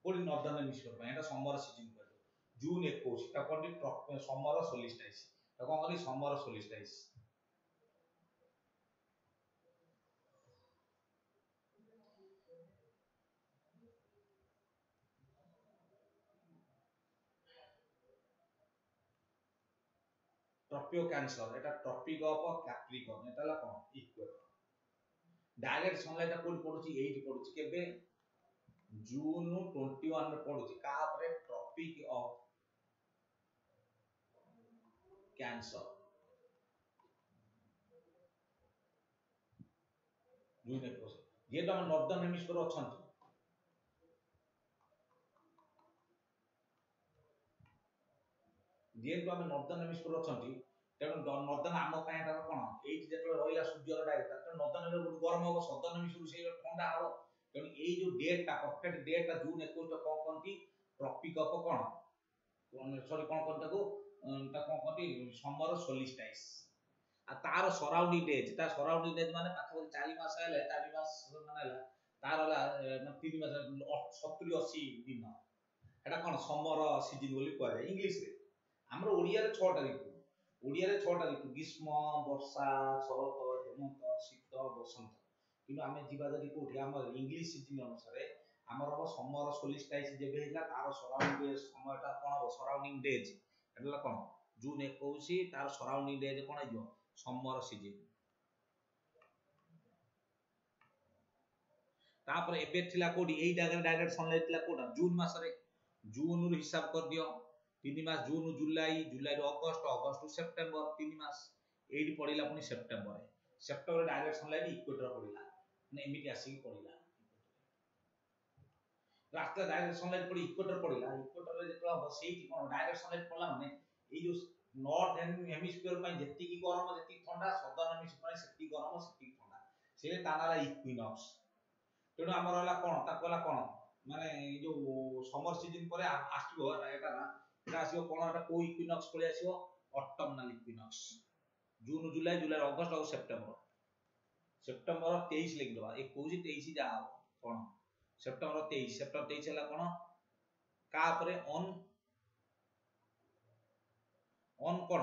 କୋଡ଼ିଏ ନର୍ଦ୍ଦନ ମିଶ୍ର ପାଇଁ ଏଇଟା ସମର ସିଜିନ୍ କୁହାଯିବ ଜୁନ୍ ଏକୋଇଶ ତାକୁ କହନ୍ତି ସମର ସୋଲିଷ୍ଟାଇସ୍ ତାକୁ କ'ଣ କହନ୍ତି ସମର ସୋଲିଷ୍ଟାଇସ୍ ট্রপিও ক্যান্সার ଏଟା টপিক অফ ক্যাপ্রিকর্ন এটা হলো কোন ইকুয়েটর ডাইরেক্ট সানলাইট কোন পড়ুছি এইটি পড়ুছি কেবে जून 21 रे पढुची का उपरे टॉपिक ऑफ कैंसर বুঝতে পারছো যেহেতু আমার নর্দার্ন হেমিস্ফিয়ার অছন্তি যেহেতু আমি নর্দার্ন হেমিস্ফিয়ার অছন্তি তেমন নর্দার্ন আম পাই এটা কোণ এইটি যেতবে রহিলা সূর্যর ডাইরেক্ট তেমন নর্দার্ন গোটে গরম হব সদর্ন হেমিস্ফিয়ার সেই ঠান্ডা হব ତେଣୁ ଏଇ ଯୋଉ ଡେଟ୍ଟା ପର୍ଫେକ୍ଟ ଡେଟ୍ଟା ଜୁନ୍ ଏକୋଇଶଟା କ'ଣ କହନ୍ତି ଟ୍ରପିକ୍ ଅଫ୍ କ'ଣ ସରି କ'ଣ କହନ୍ତି ତାକୁ ତାକୁ କ'ଣ କହନ୍ତି ସମର ସୋଲିଷ୍ଟାଇସ୍ ଆଉ ତାର ସରାଉଣ୍ଡିଂ ଡେଜ୍ ତା ସରାଉଣ୍ଡିଂ ଡେଜ୍ ମାନେ ପାଖାପାଖି ଚାରି ମାସ ହେଲେ ଚାରି ମାସ ମାନେ ହେଲା ତାର ହେଲା ମାନେ ତିନି ମାସ ସତୁରି ଅଶୀ ଦିନ ସେଟା କ'ଣ ସମର ସିଜିନ୍ ବୋଲି କୁହାଯାଏ ଇଂଲିଶରେ ଆମର ଓଡ଼ିଆରେ ଛଅଟା ଋତୁ ଓଡ଼ିଆରେ ଛଅଟା ଋତୁ ଗ୍ରୀଷ୍ମ ବର୍ଷା ଶରତ ହେମନ୍ତ ଶୀତ ବସନ୍ତ କିନ୍ତୁ ଆମେ ଯିବା ଯଦି କୋଉଠି ଆମର ଇଂଲିଶ ସିଜିନ୍ ଅନୁସାରେ ଆମର ହବ ସମର ସୋଲିଶ ଟାଇସ୍ ଯେବେ ହେଲା ତାର ସରାଉଣ୍ଡିଂ ସମୟଟା କ'ଣ ହବ ସରାଉଣ୍ଡିଂ ଡେଜ୍ ହେଲା କ'ଣ ଜୁନ୍ ଏକୋଇଶ ତାର ସରାଉଣ୍ଡିଂ ଡେଜ୍ କ'ଣ ହେଇଯିବ ସମର ସିଜିନ୍ ତାପରେ ଏବେ ଥିଲା କୋଉଠି ଏଇ ଜାଗାରେ ଡାଇରେକ୍ଟ ସନଲାଇଟ୍ ଥିଲା କୋଉଟା ଜୁନ୍ ମାସରେ ଜୁନରୁ ହିସାବ କରିଦିଅ ତିନି ମାସ ଜୁନ୍ ଜୁଲାଇ ଜୁଲାଇରୁ ଅଗଷ୍ଟ ଅଗଷ୍ଟରୁ ସେପ୍ଟେମ୍ବର ତିନି ମାସ ଏଇଠି ପଡ଼ିଲା ପୁଣି ସେପ୍ଟେମ୍ବରରେ ସେପ୍ଟେମ୍ବର ଡାଇରେକ୍ଟ ସନଲାଇଟ୍ ଇକ୍ୱେଟର ପଡ଼ିଲା ଏମିତି ଆସିକି ପଡ଼ିଲା ରାସ୍ତା ଡାଇରେକ୍ଟ ସନଲାଇଟ୍ ପଡ଼ି ଇକ୍ୱେଟର ପଡ଼ିଲା ଇକ୍ୱେଟରରେ ଯେତେବେଳେ ହବ ସେଇଠି କ'ଣ ଡାଇରେକ୍ଟ ସନଲାଇଟ୍ ପଡ଼ିଲା ମାନେ ଏଇ ଯୋଉ ନର୍ଥ ହେମିସ୍ଫିୟର ପାଇଁ ଯେତିକି ଗରମ ଯେତିକି ଥଣ୍ଡା ସଦର୍ନ ହେମିସ୍ଫିୟର ପାଇଁ ସେତିକି ଗରମ ସେତିକି ଥଣ୍ଡା ସେ ତା ନାଁ ହେଲା ଇକ୍ୱିନକ୍ସ ତେଣୁ ଆମର ହେଲା କ'ଣ ତାକୁ ହେଲା କ'ଣ ମାନେ ଏଇ ଯୋଉ ସମର ସିଜିନ୍ ପରେ ଆସିବ ଏଟା ନା ଏଟା ଆସିବ କ'ଣ ଏଟା କୋଉ ଇକ୍ୱିନକ୍ସ ପଳେଇ ଆସିବ autumnal equinox June July July August ଆଉ ସେପ୍ଟେମ୍ବର ସେପ୍ଟେମ୍ବର ତେଇଶ ଲେଖିଦେବା ଏକୋଇଶ ତେଇଶ ଯାହା ହବ କ'ଣ ସେପ୍ଟେମ୍ବର ତେଇଶ ସେପ୍ଟେମ୍ବର ତେଇଶ ହେଲା କ'ଣ କାହା ପରେ ଅନ୍ ଅନ୍ କ'ଣ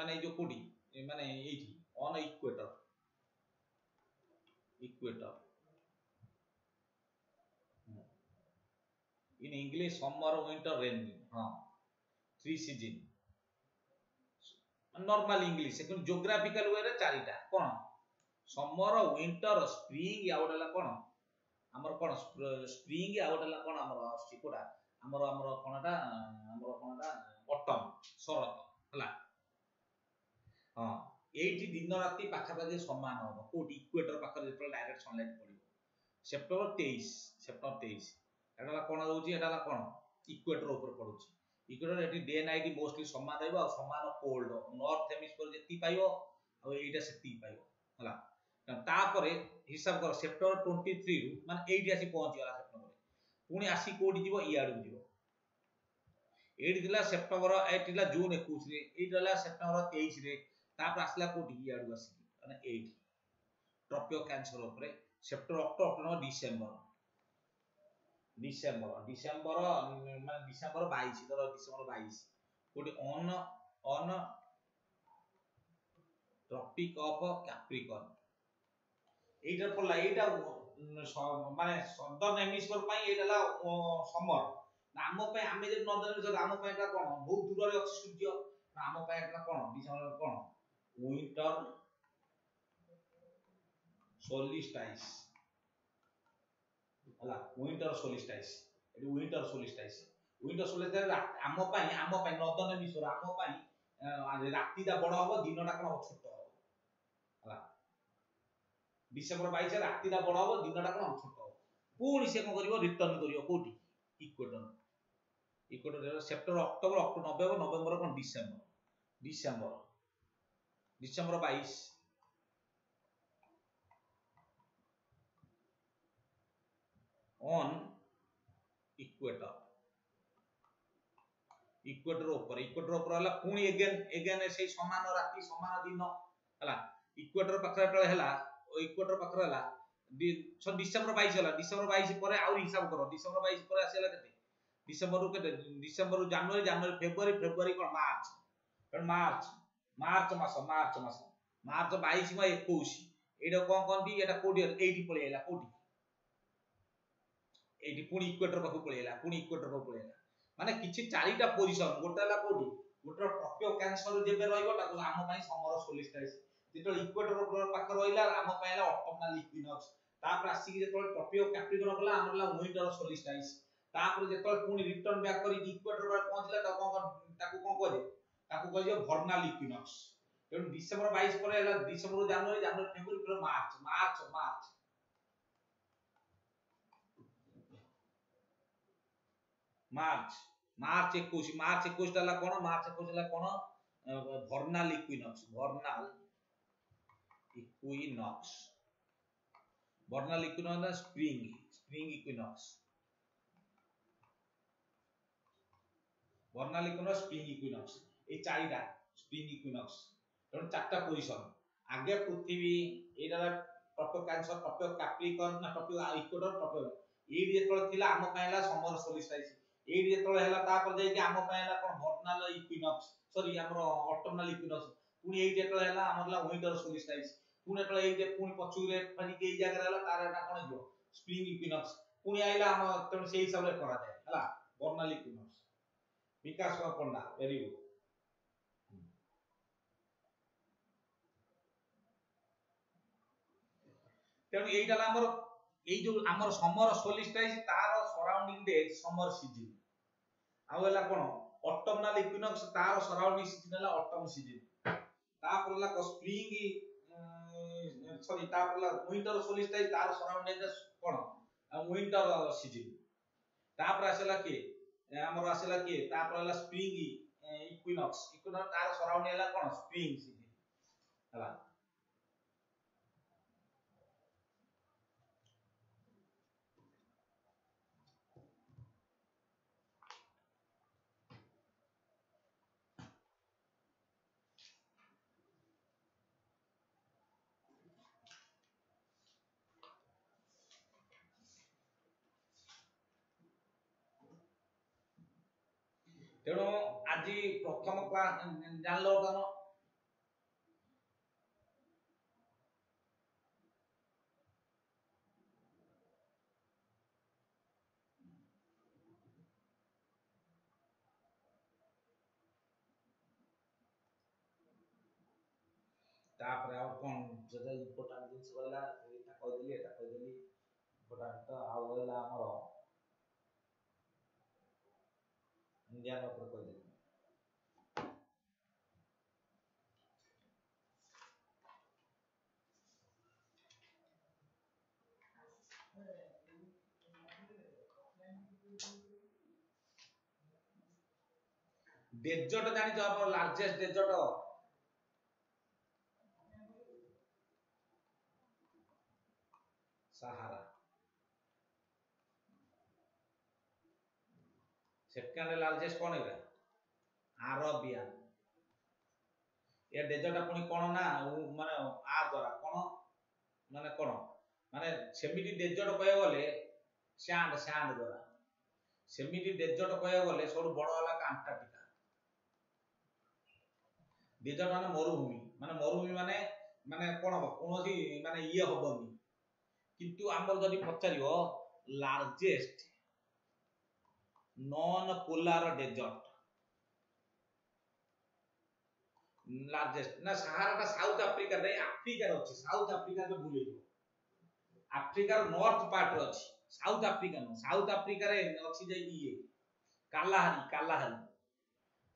ମାନେ ଏଇ ଯୋଉ କୋଉଠି ମାନେ ଏଇଠି on equator equator in english summer winter rain ହଁ ଥ୍ରୀ season normal ଇଂଲିଶ এখন জিওগ্রাফিক্যাল ওয়েরে চারিটা কোন ସମର ୱିଣ୍ଟର ସ୍ପ୍ରିଙ୍ଗ ଆଉ ଗୋଟେ ହେଲା କ'ଣ ଆମର କ'ଣ ସ୍ପ୍ରିଙ୍ଗ ଆଉ ଗୋଟେ ହେଲା କ'ଣ ଆମର ଆସୁଛି କୋଉଟା ଆମର ଆମର କ'ଣଟା ଆମର କ'ଣଟା ବଟମ ଶରତ ହେଲା ହଁ ଏଇଠି ଦିନ ରାତି ପାଖାପାଖି ସମାନ ହବ କୋଉଠି ଇକ୍ୱେଟର ପାଖରେ ଯେତେବେଳେ ଡାଇରେକ୍ଟ ସନଲାଇଟ୍ ପଡିବ ସେପ୍ଟେମ୍ବର ତେଇଶ ସେପ୍ଟେମ୍ବର ତେଇଶ ଏଟା ହେଲା କ'ଣ ରହୁଛି ଏଟା ହେଲା କ'ଣ ଇକ୍ୱେଟର ଉପରେ ପଡୁଛି ଇକ୍ୱେଟର ଏଠି ଡେ ନାଇଟ୍ ମୋଷ୍ଟଲି ସମାନ ରହିବ ଆଉ ସମାନ କୋଲ୍ଡ ନର୍ଥ ହେମିସ୍ଫିୟର ଯେତିକି ପାଇବ ଆଉ ଏଇଟା ସେତିକି ପାଇବ ହେଲା ତାପରେ ହିସାବ କର ସେପ୍ଟର ଟ୍ୱେଣ୍ଟି ଥ୍ରୀରୁ ମାନେ ଏଇଠି ଆସି ପହଞ୍ଚିଗଲା ସେପ୍ଟେମ୍ବରରେ ପୁଣି ଆସି କୋଉଠି ଯିବ ଇଆଡ଼କୁ ଯିବ ଏଇଠି ଥିଲା ସେପ୍ଟେମ୍ବର ଏଇଠି ଥିଲା ଜୁନ ଏକୋଇଶରେ ଏଇଠି ହେଲା ସେପ୍ଟେମ୍ବର ତେଇଶରେ ତାପରେ ଆସିଲା କୋଉଠି ଇଆଡ଼କୁ ଆସିକି ମାନେ ଏଇଠି ଟ୍ରପିଓ କ୍ୟାନ୍ସର ଉପରେ September October October December December December ମାନେ ଡିସେମ୍ବର ବାଇଶ ଧର ଡିସେମ୍ବର ବାଇଶ କୋଉଠି on on Tropic of Capricorn এইটার পড়লা এইটা ମାନେ ଶବ୍ଦ ନେମିସ୍କର ପାଇଁ ଏଇଟା ହେଲା ସମର ଆମ ପାଇଁ ଆମେ ଯଦି ନଦେଲେ ଆମ ପାଇଁ ଏଟା କଣ ବହୁତ ଦୂରରେ ଅଛି ସୂର୍ଯ୍ୟ ଆମ ପାଇଁ ଏଟା କଣ ବିଷୟ କଣ ୱିଣ୍ଟର ସୋଲିଷ୍ଟାଇସ୍ ହେଲା ୱିଣ୍ଟର ସୋଲିଷ୍ଟାଇସ୍ ଏଠି ୱିଣ୍ଟର ସୋଲିଷ୍ଟାଇସ୍ ୱିଣ୍ଟର ସୋଲିଷ୍ଟାଇସ୍ ଆମ ପାଇଁ ଆମ ପାଇଁ ନଦନ ବିଶ୍ୱର ଆମ ପାଇଁ ରାତିଟା ବଡ ହବ ଦିନଟା କଣ ଛୋଟ ডিসেম্বর বাইশে রাতিটা বড় হব দিনটা কোণ ছোট হব পুଣି সে কোণ করব রিটর্ন করব কোটি equator equator September October October November November কোণ ডিসেম্বর ডিসেম্বর ডিসেম্বর বাইশ অন ইকুয়েটর ইকুয়েটর উপরে ইকুয়েটর উপরে হল পুঁ এগেন এগেন সেই সমান রাতি সমান দিন হল ইকুয়েটর পাখে যেত হল ଇକ୍ୱଟର ପାଖରେ ହେଲା ଡିସେମ୍ବର ବାଇଶ ହେଲା ଡିସେମ୍ବର ବାଇଶ ପରେ ଆହୁରି ହିସାବ କର ଡିସେମ୍ବର ବାଇଶ ପରେ ଆସିଗଲା କେତେ ଡିସେମ୍ବରରୁ କେତେ ଡିସେମ୍ବରରୁ ଜାନୁଆରୀ ଜାନୁଆରୀ ଫେବୃଆରୀ ଫେବୃଆରୀ କ'ଣ ମାର୍ଚ୍ଚ ତେଣୁ ମାର୍ଚ୍ଚ ମାର୍ଚ୍ଚ ମାସ ମାର୍ଚ୍ଚ ମାସ ମାର୍ଚ୍ଚ ବାଇଶ ବା ଏକୋଇଶ ଏଇଟା କ'ଣ କହନ୍ତି ଏଇଟା କୋଉଠି ଏଇଠି ପଳେଇ ଆଇଲା କୋଉଠି ଏଇଠି ପୁଣି ଇକ୍ୱେଟର ପାଖକୁ ପଳେଇ ଆଇଲା ପୁଣି ଇକ୍ୱେଟର ପାଖକୁ ପଳେଇ ଆଇଲା ମାନେ କିଛି ଚାରିଟା ପୋଜିସନ ଗୋଟେ ହେଲା କୋଉଠି ଗୋଟେ ପ୍ରକ୍ରିୟ କ୍ୟାନ୍ସର ଯେବେ ରହିବ ତାକୁ ଆମ ପାଇଁ ସମର ସୋଲିସିଟାଇସ୍ ଯେତେବେଳେ ଇକ୍ୱେଟର ପାଖରେ ରହିଲା ଆମ ପାଇଁ ହେଲା ଅଟୋମନାଲ ଇକ୍ୱିନକ୍ସ ତାପରେ ଆସିକି ଯେତେବେଳେ ଟପିଓ କ୍ୟାପ୍ରିକନ କଲା ଆମର ହେଲା ୱିଣ୍ଟର ସୋଲିଷ୍ଟାଇସ୍ ତାପରେ ଯେତେବେଳେ ପୁଣି ରିଟର୍ନ ବ୍ୟାକ୍ କରି ଇକ୍ୱେଟର ପାଖରେ ପହଞ୍ଚିଲା ତାକୁ କଣ ତାକୁ କଣ କୁହାଯାଏ ତାକୁ କୁହାଯାଏ ଭର୍ନାଲ ଇକ୍ୱିନକ୍ସ ତେଣୁ ଡିସେମ୍ବର ବାଇଶ ପରେ ହେଲା ଡିସେମ୍ବର ଜାନୁଆରୀ ଜାନୁଆରୀ ଫେବୃଆରୀ ଫେର March March March March March ଏକୋଇଶ ମାର୍ଚ୍ଚ ଏକୋଇଶଟା ହେଲା କଣ ମାର୍ଚ୍ଚ ଏକୋଇଶ ହେଲା କଣ ଭର୍ନାଲ ଇକ୍ୱିନକ୍ସ ଭର୍ନାଲ equinox. Vernal equinox spring, spring equinox. বর্ণালী কোন স্প্রিং ইকুইনক্স এই চারিটা স্প্রিং ইকুইনক্স ধরুন চারটা পজিশন আগে পৃথিবী এটা টপিক ক্যান্সার টপিক ক্যাপ্রিকন না টপিক ইকুইডর টপিক এইটি যেতবে লা আম পাই হেলা সমর সলিসাইস এইটি যেতবে হেলা তারপর যাইকি আম পাই হেলা কোন বর্ণাল ইকুইনক্স সরি আমার অটমনাল ইকুইনক্স পুনি এইটি যেতবে হেলা আমার লা উইন্টার সলিসাইস ಪುಣೆಕಳ ಐತೆ ಪುಣೆ ಪಚ್ಚುರೆ ಪನಿಗೆ ಈ ಜಾಗದಲ್ಲ ತಾರನ ಕೊನೆಜು ಸ್ಪ್ರಿಂಗ್ ಇಕ್ವಿನಾಕ್ಸ್ ಪುಣೆ ಐಲ ಅಮ್ಮ ತಣ ಸೇ ಹಿಸಾಬೆ ಕೊರಾದೆ ಅಲ್ಲ ಬರ್ನಲ್ ಇಕ್ವಿನಾಕ್ಸ್ ವಿಕಾಸ್ ಕೊಂಡ ವೆರಿ ಗುಡ್ ତେଣୁ ଏଇଟା ହେଲା ଆମର ଏଇ ଯୋଉ ଆମର ସମର ସୋଲିଷ୍ଟାଇସ୍ ତାର ସରାଉଣ୍ଡିଂ ରେ ସମର ସିଜିନ୍ ଆଉ ହେଲା କ'ଣ ଅଟମନାଲ ଇକ୍ୱିନକ୍ସ ତାର ସରାଉଣ୍ଡିଂ ସିଜିନ୍ ହେଲା ଅଟମ ସିଜିନ୍ ତାପରେ ହେଲା ସ୍ପ୍ରିଙ୍ଗ sorry ତାପଲା winter solstice ତାର surrounding ରେ କଣ winter season ତାପରେ ଆସିଲା କି ଆମର ଆସିଲା କି ତାପରେ ହେଲା spring equinox equinox ତାର surrounding ହେଲା କଣ spring season ହେଲା ప్రథమ క్లాస్ నేను డౌన్లోడ్ అవుతాను তারপরে আর কোন যেটা ইম্পর্টেন্ট জিনিস বললা এটা কই দিলি এটা কই দিলি ইম্পর্টেন্ট তো আউলা আমার ইন্ডিয়ান উপর কই ଡେଜର୍ଟ ଜାଣିଛ ଆପଣ largest desert Sahara second largest কোন এটা আরবিয়া এ ডেজর্ট পুনি কোন না মানে আ দ্বারা কোন মানে কোন মানে সেমিটি ডেজর্ট কয়ে গলে স্যান্ড স্যান্ড দ্বারা সেমিটি ডেজর্ট কয়ে গলে সব বড় হলা আন্টার্কটিকা ବେଦର ମାନେ ମରୁଭୂମି ମାନେ ମରୁଭୂମି ମାନେ ମାନେ କ'ଣ ହବ କୌଣସି ମାନେ ଇଏ ହବନି କିନ୍ତୁ ଆମର ଯଦି ପଚାରିବ largest non polar desert largest ନା ସାହାରାଟା ସାଉଥ ଆଫ୍ରିକା ନାଇଁ ଆଫ୍ରିକାରେ ଅଛି ସାଉଥ ଆଫ୍ରିକାରେ ଭୁଲ ହେଇଯିବ ଆଫ୍ରିକାର ନର୍ଥ ପାର୍ଟରେ ଅଛି ସାଉଥ ଆଫ୍ରିକା ନୁହଁ ସାଉଥ ଆଫ୍ରିକାରେ ଅଛି ଯାଇକି ଇଏ କାଲାହାରି କାଲାହାରି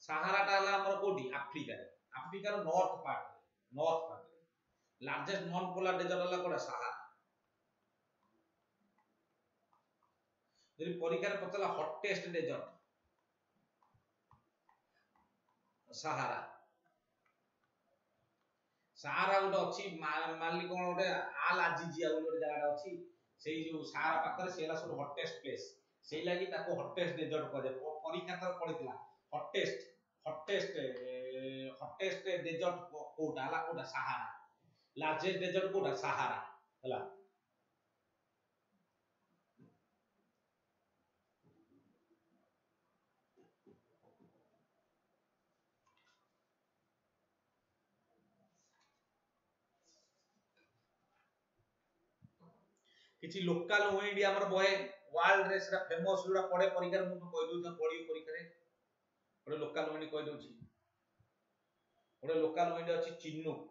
ସାହାରାଟା ହେଲା ଆମର କୋଉଠି ଆଫ୍ରିକାରେ Africa ର north part north part largest non polar desert ହେଲା କୋଉଟା ସାହାରା ଯଦି ପରୀକ୍ଷାରେ ପଚାରିଲା hottest desert ସାହାରା ସାହାରା ଗୋଟେ ଅଛି ମାଲି କଣ ଗୋଟେ ଆଲ ଆଜିଜିଆ ବୋଲି ଗୋଟେ ଜାଗାଟା ଅଛି ସେଇ ଯୋଉ ସାହାରା ପାଖରେ ସେଇଟା ସବୁ ହଟେଷ୍ଟ ପ୍ଲେସ୍ ସେଇ ଲାଗି ତାକୁ ହଟେଷ୍ଟ ଡେଜର୍ଟ କୁହାଯାଏ ପରୀକ୍ଷା ଥର ପଡିଥିଲା ହଟେଷ୍ଟ ହଟେଷ୍ଟ হটেস্ট ডেজর্ট কোটা হলা কোটা সাহারা লার্জেস্ট ডেজর্ট কোটা সাহারা হলা কিছু লোকাল ওয়ে বি আমার বয়ে ওয়ার্ল্ড রে সেটা ফেমস যেটা পড়ে পরীক্ষার মু কই দউছি পড়িও পরীক্ষারে গোটে লোকাল ওয়ে কই দউছি ଗୋଟେ ଲୋକାଲ ୱିଣ୍ଡୋ ଅଛି Chinook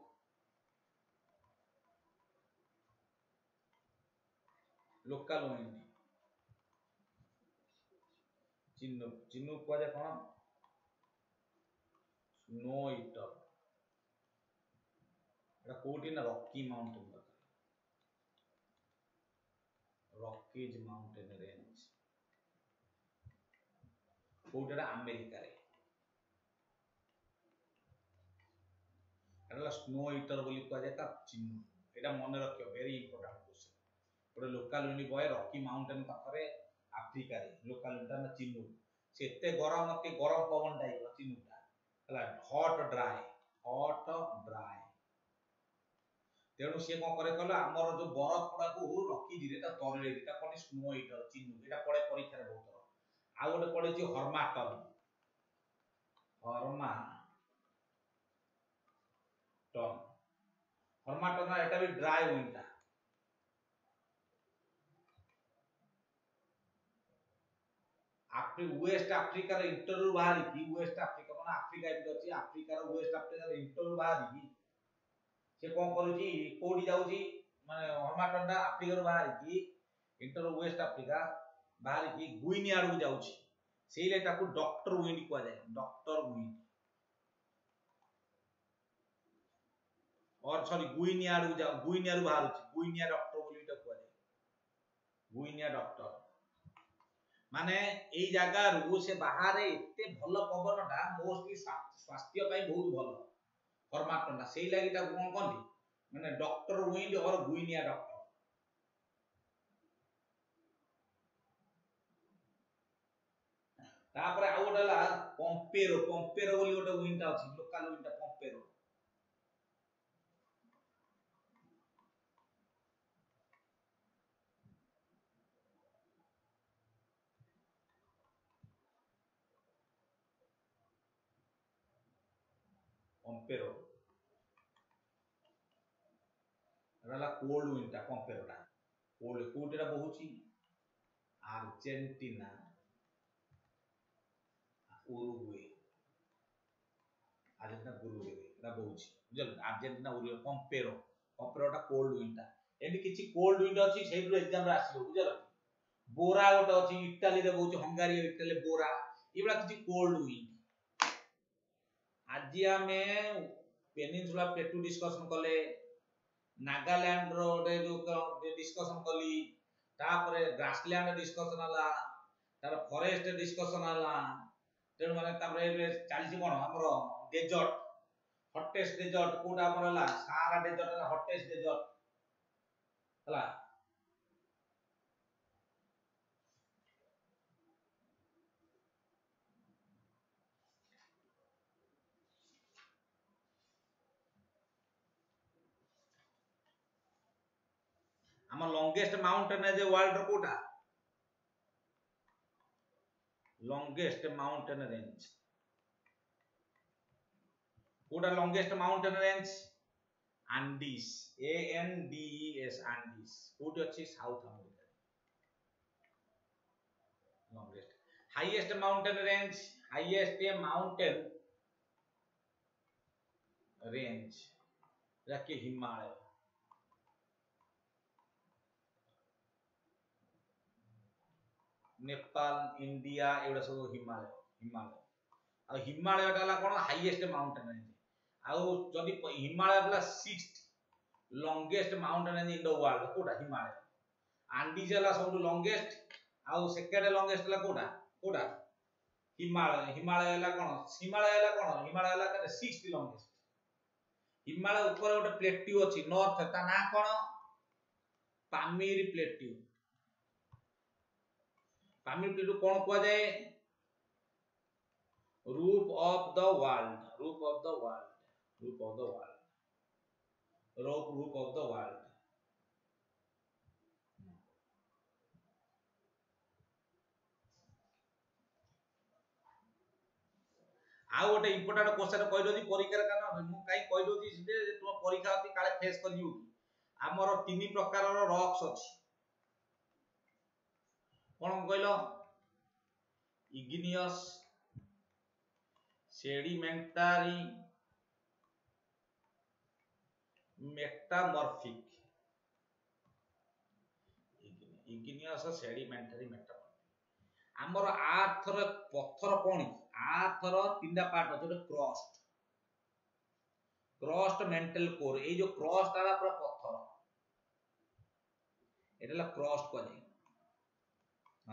local wind Chinook Chinook କୁହାଯାଏ କ'ଣ ସ୍ନୋ ଇଟର ଏଇଟା କୋଉଠି ନା ରକି ମାଉଣ୍ଟେନ ପାଖରେ ରକିଜ ମାଉଣ୍ଟେନ ରେଞ୍ଜ କୋଉଟା ଆମେରିକାରେ ଏଟା ସ୍ନୋ ଇଟର ବୋଲି କୁହାଯାଏ ତା ଚିହ୍ନ ଏଇଟା ମନେ ରଖିବ ଭେରି ଇମ୍ପୋର୍ଟାଣ୍ଟ କ୍ୱେଶ୍ଚନ୍ ଗୋଟେ ଲୋକାଲ ୟୁନି ବଏ ରକି ମାଉଣ୍ଟେନ୍ ପାଖରେ ଆଫ୍ରିକାରେ ଲୋକାଲ ୟୁନିଟା ନା ଚିହ୍ନୁ ସେ ଏତେ ଗରମ କି ଗରମ ପବନ ଟାଇପ୍ର ଚିହ୍ନୁଟା ହେଲା ହଟ୍ ଡ୍ରାଏ ହଟ୍ ଡ୍ରାଏ ତେଣୁ ସିଏ କଣ କରେ କହିଲ ଆମର ଯୋଉ ବରଫ ଗୁଡାକୁ ରଖିଯିବେ ତା ତରଳି ତା କଣ ସ୍ନୋ ଇଟର ଚିହ୍ନୁ ଏଇଟା ପଡେ ପରୀକ୍ଷାରେ ବହୁତ ଆଉ ଗୋଟେ ପଡିଛି ହର୍ମାଟନ ହର୍ମା strong format ona eta bi dry winter आफ्री वेस्ट आफ्रिकार इंटर बाहरी वेस्ट आफ्रिका मान आफ्रिका एमती अच्छी आफ्रिकार वेस्ट आफ्रिकार इंटर बाहरी से कौन करोटी जाऊँ मानते हमाटनटा आफ्रिकार बाहरी इंटर वेस्ट आफ्रिका बाहरी गुईनी आड़ जाऊँ से डक्टर विंड कह जाए डक्टर विंड ସରି ଗୁଇନିଆ ଆଡ଼କୁ ଯାଉ ଗୁଇନିଆରୁ ବାହାରୁଛି ଗୁଇନିଆ ଡକ୍ଟର ବୋଲି ଏଇଟା କୁହାଯାଏ ଗୁଇନିଆ ଡକ୍ଟର ମାନେ ଏଇ ଜାଗାରୁ ସେ ବାହାରେ ଏତେ ଭଲ ପବନଟା ମୋଷ୍ଟଲି ସ୍ୱାସ୍ଥ୍ୟ ପାଇଁ ବହୁତ ଭଲ କର୍ମାଟନଟା ସେଇ ଲାଗି ତାକୁ କଣ କହନ୍ତି ମାନେ doctor wind or Guinea doctor ତାପରେ ଆଉ ଗୋଟେ ହେଲା ପମ୍ପେରୋ ପମ୍ପେରୋ ବୋଲି ଗୋଟେ ଉଇଣ୍ଡଟା ଅଛି ଲୋକାଲ ଉଇଣ୍ଡଟା però ରହିଲା କୋଲ୍ଡ ୱିନ୍ଟା କମ୍ପେୟରଟା କୋଲ୍ଡ କୋଉଟିଟା ବହୁଛି ଆର୍ଜେଣ୍ଟିନା ଉରୁଗୁଏ ଆର୍ଜେଣ୍ଟିନା ଉରୁଗୁଏ ଏଇଟା ବହୁଛି ବୁଝିଲ ଆର୍ଜେଣ୍ଟିନା ଉରୁଗୁଏ କମ୍ପେର କମ୍ପେରଟା କୋଲ୍ଡ ୱିନ୍ଟା ଏଠି କିଛି କୋଲ୍ଡ ୱିଣ୍ଡ ଅଛି ସେଇଥିରୁ ଏକ୍ଜାମରେ ଆସିବ ବୁଝିଲ ବୋରା ଗୋଟେ ଅଛି ଇଟାଲୀରେ ବହୁଛି ହଙ୍ଗାରୀ ଇଟାଲୀ ବୋରା ଏଇଭଳିଆ କିଛି କୋଲ୍ଡ ୱିଣ୍ଡ ଆଜି ଆମେ ପେନିନସୁଲା ପ୍ଲେଟୁ ଡିସ୍କସନ୍ କଲେ ନାଗାଲ୍ୟାଣ୍ଡର ଗୋଟେ ଯୋଉ ଡିସ୍କସନ୍ କଲି ତାପରେ ଗ୍ରାସଲ୍ୟାଣ୍ଡ ଡିସ୍କସନ୍ ହେଲା ତାର ଫରେଷ୍ଟ ଡିସ୍କସନ୍ ହେଲା ତେଣୁ ମାନେ ତାପରେ ଏବେ ଚାଲିଛି କ'ଣ ଆମର ଡେଜର୍ଟ ହଟେଷ୍ଟ ଡେଜର୍ଟ କୋଉଟା ଆମର ହେଲା ସାରା ଡେଜର୍ଟ ହେଲା ହଟେଷ୍ଟ ଡେଜର୍ଟ ହେଲା हम लॉन्गेस्ट माउंटेन है जे वर्ल्ड कोटा longest mountain range Kota longest mountain range Andes A N D S Andes coat अछि South America highest mountain range highest mountain range रखे हिमालय नेपाल इंडिया एगुड़ा सब हिमालय हिमालय आ हिमालय गला कौन हाइएस्ट माउंटेन रेंज आउ हिमालय गला sixth longest mountain range in the world Kota Himalaya Andes गला सब longest आउ लंगेस्ट गला कोटा कोटा हिमालय हिमालय कौन हिमालय कौन हिमालय गला लंगेस्ट हिमालय ऊपर गोटे प्लेट्यू अच्छी नॉर्थ ता कौन पामीर प्लेट्यू સામી પેલું કોણ કહેવાય roof of the world roof of the world roof of the world roof roof of the world ଆଉ ଗୋଟେ ଇମ୍ପୋର୍ଟାଣ୍ଟ କ୍ୱେଶ୍ଚନ କହିଦେଉଛି ପରୀକ୍ଷାରେ କାରଣ ମୁଁ କାହିଁ କହିଦେଉଛି ଯେ ତୁମ ପରୀକ୍ଷା ଅତି କାଳେ ଫେସ୍ କରିଯିବ ଆମର ତିନି ପ୍ରକାରର ରକ୍ସ ଅଛି କ'ଣ କହିଲ igneous sedimentary metamorphic igneous sedimentary metamorphic আমার আর্থর পথর কোণ আর্থর তিনটা পার্ট আছে গোটে ক্রস্ট ক্রস্ট মেন্টাল কোর এই যে ক্রস্ট তারা পুরা পথর এটা হলো ক্রস্ট কুয়া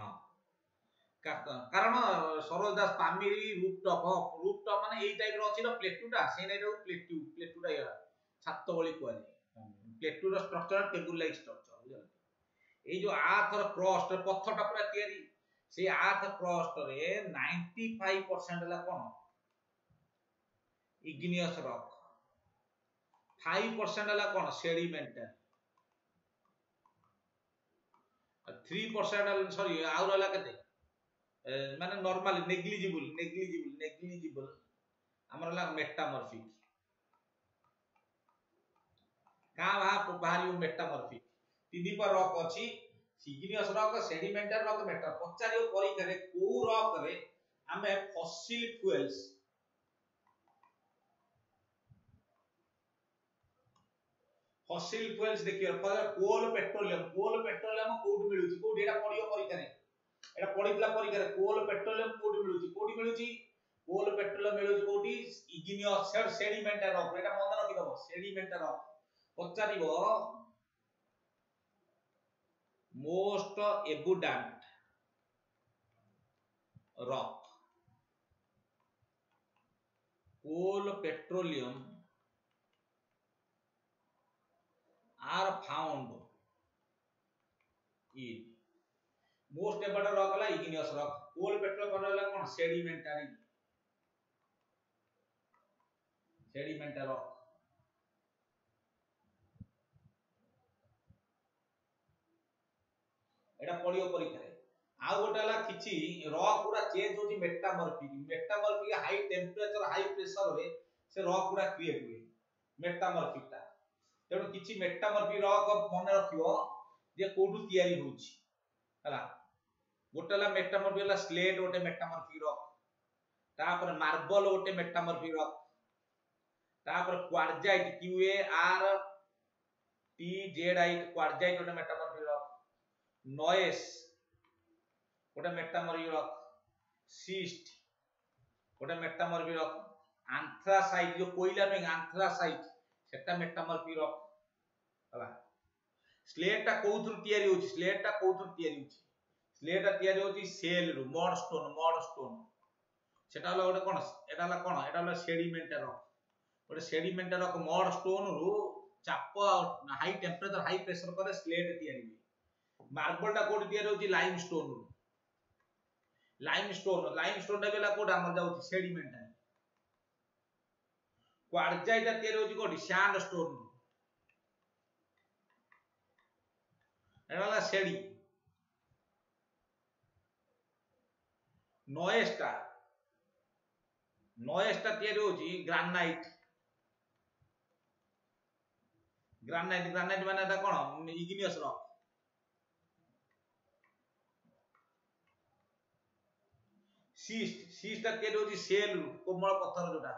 କାରଣ ସରୋଜ ଦାସ ପାମିରି ରୁପଟପ ରୁପଟପ ମାନେ ଏଇ ଟାଇପ୍ର ଅଛି ନା ପ୍ଲେଟୁଟା ସେ ନାଇଁ ପ୍ଲେଟୁ ପ୍ଲେଟୁଟା ହେଇଗଲା ଛାତ ଭଳି କୁହାଯାଏ ପ୍ଲେଟୁର ଷ୍ଟ୍ରକ୍ଚର ଟେବୁଲ ଲାଇକ୍ ଷ୍ଟ୍ରକ୍ଚର ବୁଝିଲେ ଏଇ ଯେଉଁ ଆର୍ଥର କ୍ରଷ୍ଟ ପଥରଟା ପୁରା ତିଆରି ସେ ଆର୍ଥ କ୍ରଷ୍ଟରେ ନାଇଣ୍ଟି ଫାଇଭ ପରସେଣ୍ଟ ହେଲା କ'ଣ ଇଗ୍ନିୟସ୍ ରକ୍ ଫାଇଭ ପରସେଣ୍ଟ ହେଲା କ'ଣ ସେଡିମେଣ୍ଟାରି থ্রি পার্সেন্ট সরি আউ রহলা কেতে মানে নর্মাল নেগলিজিবল নেগলিজিবল নেগলিজিবল আমার হল মেটামরফিক কাঁ ভাব বাহারিব মেটামরফিক তিন পা রক অছি সিগনিয়স রক সেডিমেন্টাল রক মেটার পচারিব পরীক্ষার কেউ রকরে আমি ফসিল ফুয়েলস ଫସିଲ ଫୁଏଲ୍ସ ଦେଖିବା କହିଲା କୋଲ ପେଟ୍ରୋଲିୟମ କୋଲ ପେଟ୍ରୋଲିୟମ କୋଉଠି ମିଳୁଛି କୋଉଠି ଏଇଟା ପଡିବ ପରୀକ୍ଷାରେ ଏଇଟା ପଡିଥିଲା ପରୀକ୍ଷାରେ କୋଲ ପେଟ୍ରୋଲିୟମ କୋଉଠି ମିଳୁଛି କୋଉଠି ମିଳୁଛି କୋଲ ପେଟ୍ରୋଲିୟମ ମିଳୁଛି କୋଉଠି ଇଗିନିୟସ୍ ସେଡିମେଣ୍ଟ ରକ୍ ଏଇଟା ମନେ ରଖିଦବ ସେଡିମେଣ୍ଟ ରକ୍ ପଚାରିବ most abundant rock coal petroleum are found in most important rock ala igneous rock coal petrol petrol ala kon sedimentary sedimentary rock এটা পড়িও পরীক্ষায় আউ গোটা হলা কিছু রক গুড়া চেঞ্জ হচ্ছে metamorphic metamorphic high temperature high pressure রে সে রক গুড়া ক্রিয়েট হুয়ে মেটামরফিকটা ତେଣୁ କିଛି ମେଟାମର୍ଫି ରକ୍ ମନେ ରଖିବ ଯେ କୋଉଠୁ ତିଆରି ହଉଛି ହେଲା ଗୋଟେ ହେଲା ମେଟାମର୍ଫି ହେଲା ସ୍ଲେଟ୍ ଗୋଟେ ମେଟାମର୍ଫି ରକ୍ ତାପରେ ମାର୍ବଲ ଗୋଟେ ମେଟାମର୍ଫି ରକ୍ ତାପରେ quartzite Q A R T Z I quartzite ଗୋଟେ মেটামরফিক রক নয়েস গোটে মেটামরফিক রক সিস্ট গোটে মেটামরফিক রক আন্থ্রাসাইট যে কোইলা নুহে আন্থ্রাসাইট ସେଟା ପି ର ହେଲା ସ୍ଲେଟଟା କୋଉଥିରୁ ତିଆରି ହଉଛି ସ୍ଲେଟଟା କୋଉଥିରୁ ତିଆରି ହଉଛି ସ୍ଲେଟଟା ତିଆରି ହେଉଛି ସେଲରୁ ମଡ଼ ଷ୍ଟୋନ୍ ମଡ୍ ଷ୍ଟୋନ୍ ସେଟା ହେଲା ଗୋଟେ କଣ ଏଟା ହେଲା କଣ ଏଟା ହେଲା ସେଡିମେଣ୍ଟା ରକ୍ ଗୋଟେ ସେଡିମେଣ୍ଟା ରକ୍ ମଡ୍ ଷ୍ଟୋନରୁ ଚାପ ହାଇ ଟେମ୍ପରେଚର ହାଇ ପ୍ରେସର କରେ ସ୍ଲେଟ ତିଆରି ହୁଏ ମାର୍ବଲଟା କୋଉଠି ତିଆରି ହେଉଛି ଲାଇମ୍ ଷ୍ଟୋନରୁ ଲାଇମ୍ ଷ୍ଟୋନ ଲାଇମ୍ ଷ୍ଟୋନଟା ବି ହେଲା କୋଉଟା ଆମର ଯାଉଛି ସେଡିମେଣ୍ଟା క్వార్జైట్ తయారు అవుతుంది కోటి శాండ్ స్టోన్ এটা হলো সেডি নয়েস্টা নয়েস্টা তৈরি হচ্ছে গ্রানাইট গ্রানাইট গ্রানাইট মানে এটা কোন ইগনিয়াস রক সিস্ট সিস্টটা তৈরি হচ্ছে সেল কোমল পথর যেটা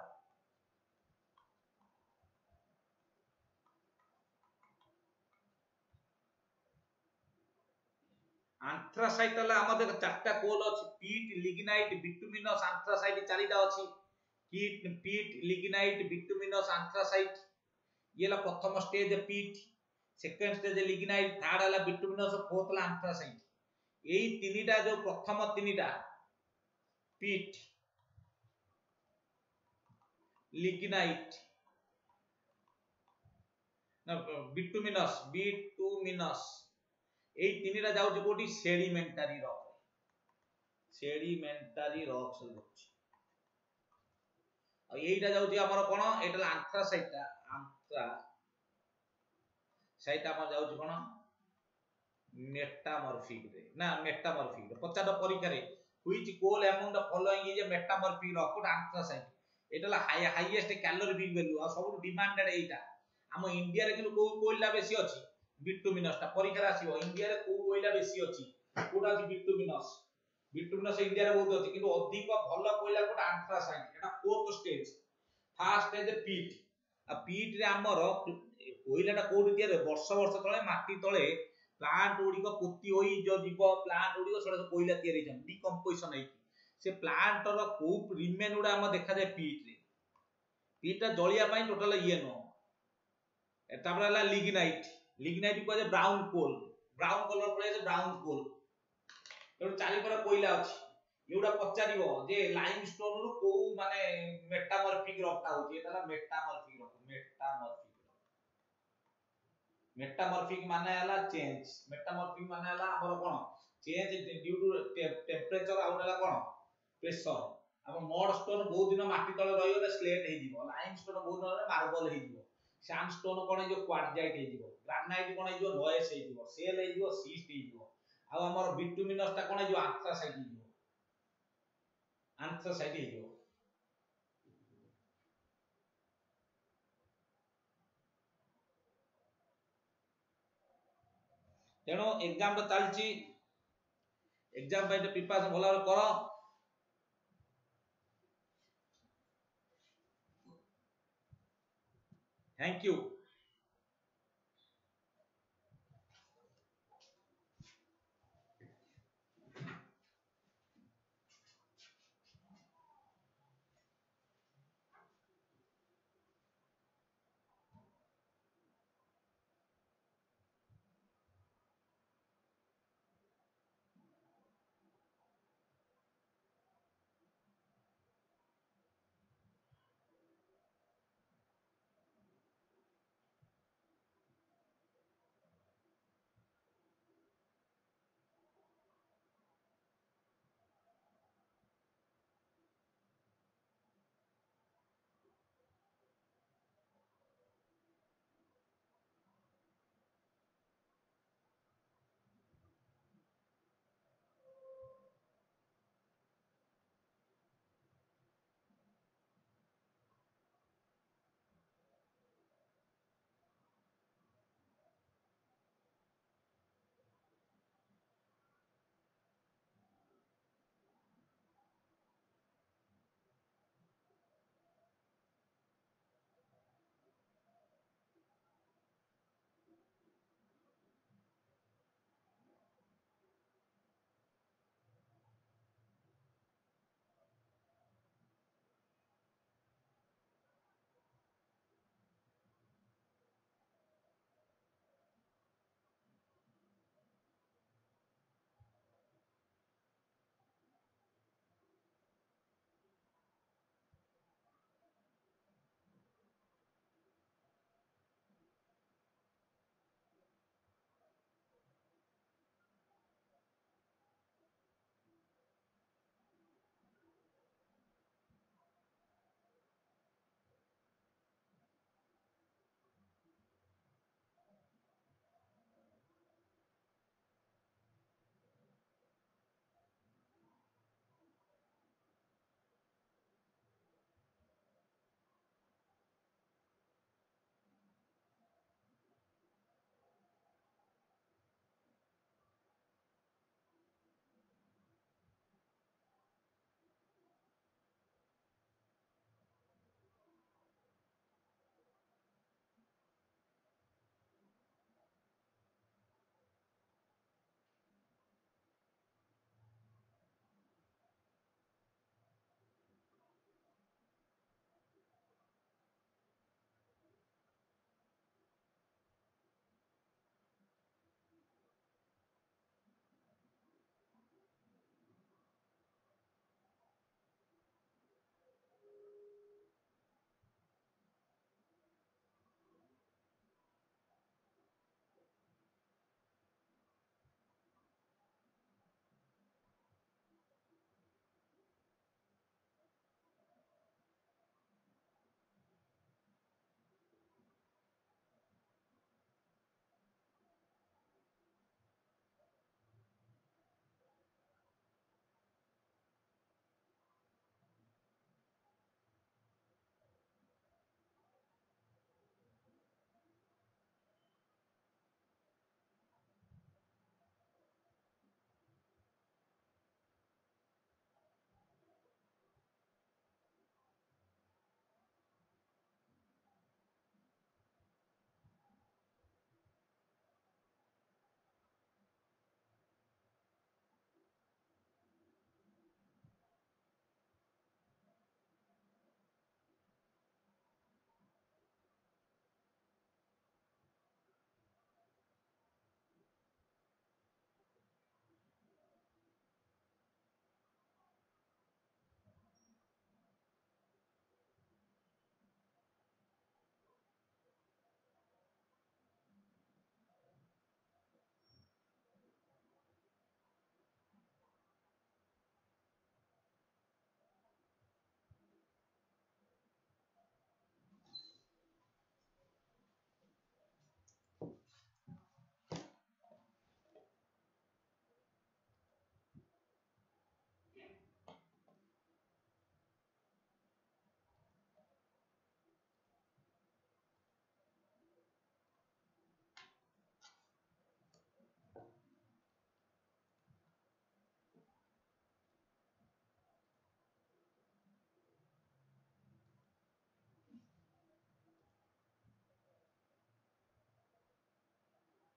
আন্থ্রাসাইট হলে আমাদের চারটা কোল আছে পিট লিগনাইট বিটুমিনস আন্থ্রাসাইট চারিটা আছে কিট পিট লিগনাইট বিটুমিনস আন্থ্রাসাইট ইয়ে হল প্রথম stage peat second stage lignite third হল বিটুমিনস ফোর্থ হল আন্থ্রাসাইট এই তিনটা যে প্রথম তিনটা পিট লিগনাইট বিটুমিনস বিটুমিনস ଏଇ ତିନିଟା ଯାଉଛି କୋଉଠି ସେଡିମେଣ୍ଟାରୀ ରକ୍ ସେଡିମେଣ୍ଟାରୀ ରକ୍ସ ରହୁଛି ଆଉ ଏଇଟା ଯାଉଛି ଆମର କଣ ଏଇଟା ଆନ୍ଥ୍ରାସାଇଟଟା ଆନ୍ଥ୍ରା ସାଇଟ୍ ଆମର ଯାଉଛି କଣ রে না মেটামরফিক পচারটা পরীক্ষায় which coal among the following is a metamorphic rock goat anthracite এটা হলো হাই হাইয়েস্ট ক্যালোরি বিল ভ্যালু আর সবচেয়ে ডিমান্ডেড এইটা আম ইন্ডিয়ারে কিন্তু কোল কোইলটা বেশি আছে ବିଟ୍ୟୁମିନସଟା ପରୀକ୍ଷାରେ ଆସିବ ଇଣ୍ଡିଆରେ କୋଉ କୋଇଲା ବେଶୀ ଅଛି କୋଉଟା ଅଛି ବିଟ୍ୟୁମିନସ ବିଟ୍ୟୁମିନସ ଇଣ୍ଡିଆରେ ବହୁତ ଅଛି କିନ୍ତୁ ଅଧିକ ଭଲ କୋଇଲା କୋଉଟା ଆଣ୍ଥ୍ରାସାଇଟ୍ ଏଟା fourth stage first stage peat ଆଉ ପିଟ୍ରେ ଆମର କୋଇଲାଟା କୋଉଠି ଦିଆଯାଏ ବର୍ଷ ବର୍ଷ ତଳେ ମାଟି ତଳେ ପ୍ଲାଣ୍ଟ ଗୁଡିକ ପୋତି ହୋଇ ଯୋଉ ଯିବ ପ୍ଲାଣ୍ଟ ଗୁଡିକ ସେଟା କୋଇଲା ତିଆରି ହେଇଛନ୍ତି ଡିକମ୍ପୋଜିସନ ହେଇକି ସେ ପ୍ଲାଣ୍ଟର କୋଉ ରିମେନ୍ ଗୁଡା ଆମର ଦେଖାଯାଏ ପିଟ୍ରେ ପିଟ୍ଟା ଜଳିବା ପାଇଁ ଟୋଟାଲ ଇଏ ନୁହଁ ତାପରେ ହେଲା ଲିଗ୍ନାଇଟ୍ লিগনাইট କୁହାଯାଏ ବ୍ରାଉନ କୋଲ ବ୍ରାଉନ କଲର ପଳେଇଆସେ ବ୍ରାଉନ କୋଲ ତେଣୁ ଚାରିକର କୋଇଲା ଅଛି ଏଗୁଡା ପଚାରିବ ଯେ ଲାଇମ ଷ୍ଟୋନ ରୁ କୋଉ ମାନେ ମେଟାମର୍ଫିକ ରକ୍ତା ହଉଛି ଏଟା ହେଲା ମେଟାମର୍ଫିକ ରକ୍ତ ମେଟାମର୍ଫିକ ମେଟାମର୍ଫିକ ମାନେ ହେଲା ଚେଞ୍ଜ ମେଟାମର୍ଫିକ ମାନେ ହେଲା ଆମର କଣ ଚେଞ୍ଜ ଡ୍ୟୁ ଟୁ ଟେମ୍ପରେଚର ଆଉ ହେଲା କଣ ପ୍ରେସର ଆମ ମଡ ଷ୍ଟୋନ ବହୁତ ଦିନ ମାଟି ତଳେ ରହିଗଲେ ସ୍ଲେଟ ହେଇଯିବ ଲାଇମ ଷ୍ଟୋନ ବହୁତ ଦିନ ମାର୍ବଲ ହେଇଯିବ ସ୍ୟାଣ୍ଡ ଷ୍ଟୋନ କଣ ହେଇଯିବ କ୍ୱାର୍ଜାଇଟ ହେଇଯିବ ପ୍ଲାନା କଣ ହେଇଯିବ ଲଏସ୍ ହେଇଯିବ ସେଲ୍ ହେଇଯିବ ସିଷ୍ଟ ହେଇଯିବ ଆଉ ଆମର ବିଟୁମିନସଟା କଣ ହେଇଯିବ ଆନ୍ଥ୍ରାସାଇଟ୍ ହେଇଯିବ ଆନ୍ଥ୍ରାସାଇଟ୍ ହେଇଯିବ ତେଣୁ ଏକ୍ଜାମଟା ଚାଲିଛି ଏକ୍ଜାମ ପାଇଁ ପ୍ରିପାରେସନ୍ ଭଲ ଭାବରେ କର ଥ୍ୟାଙ୍କ ୟୁ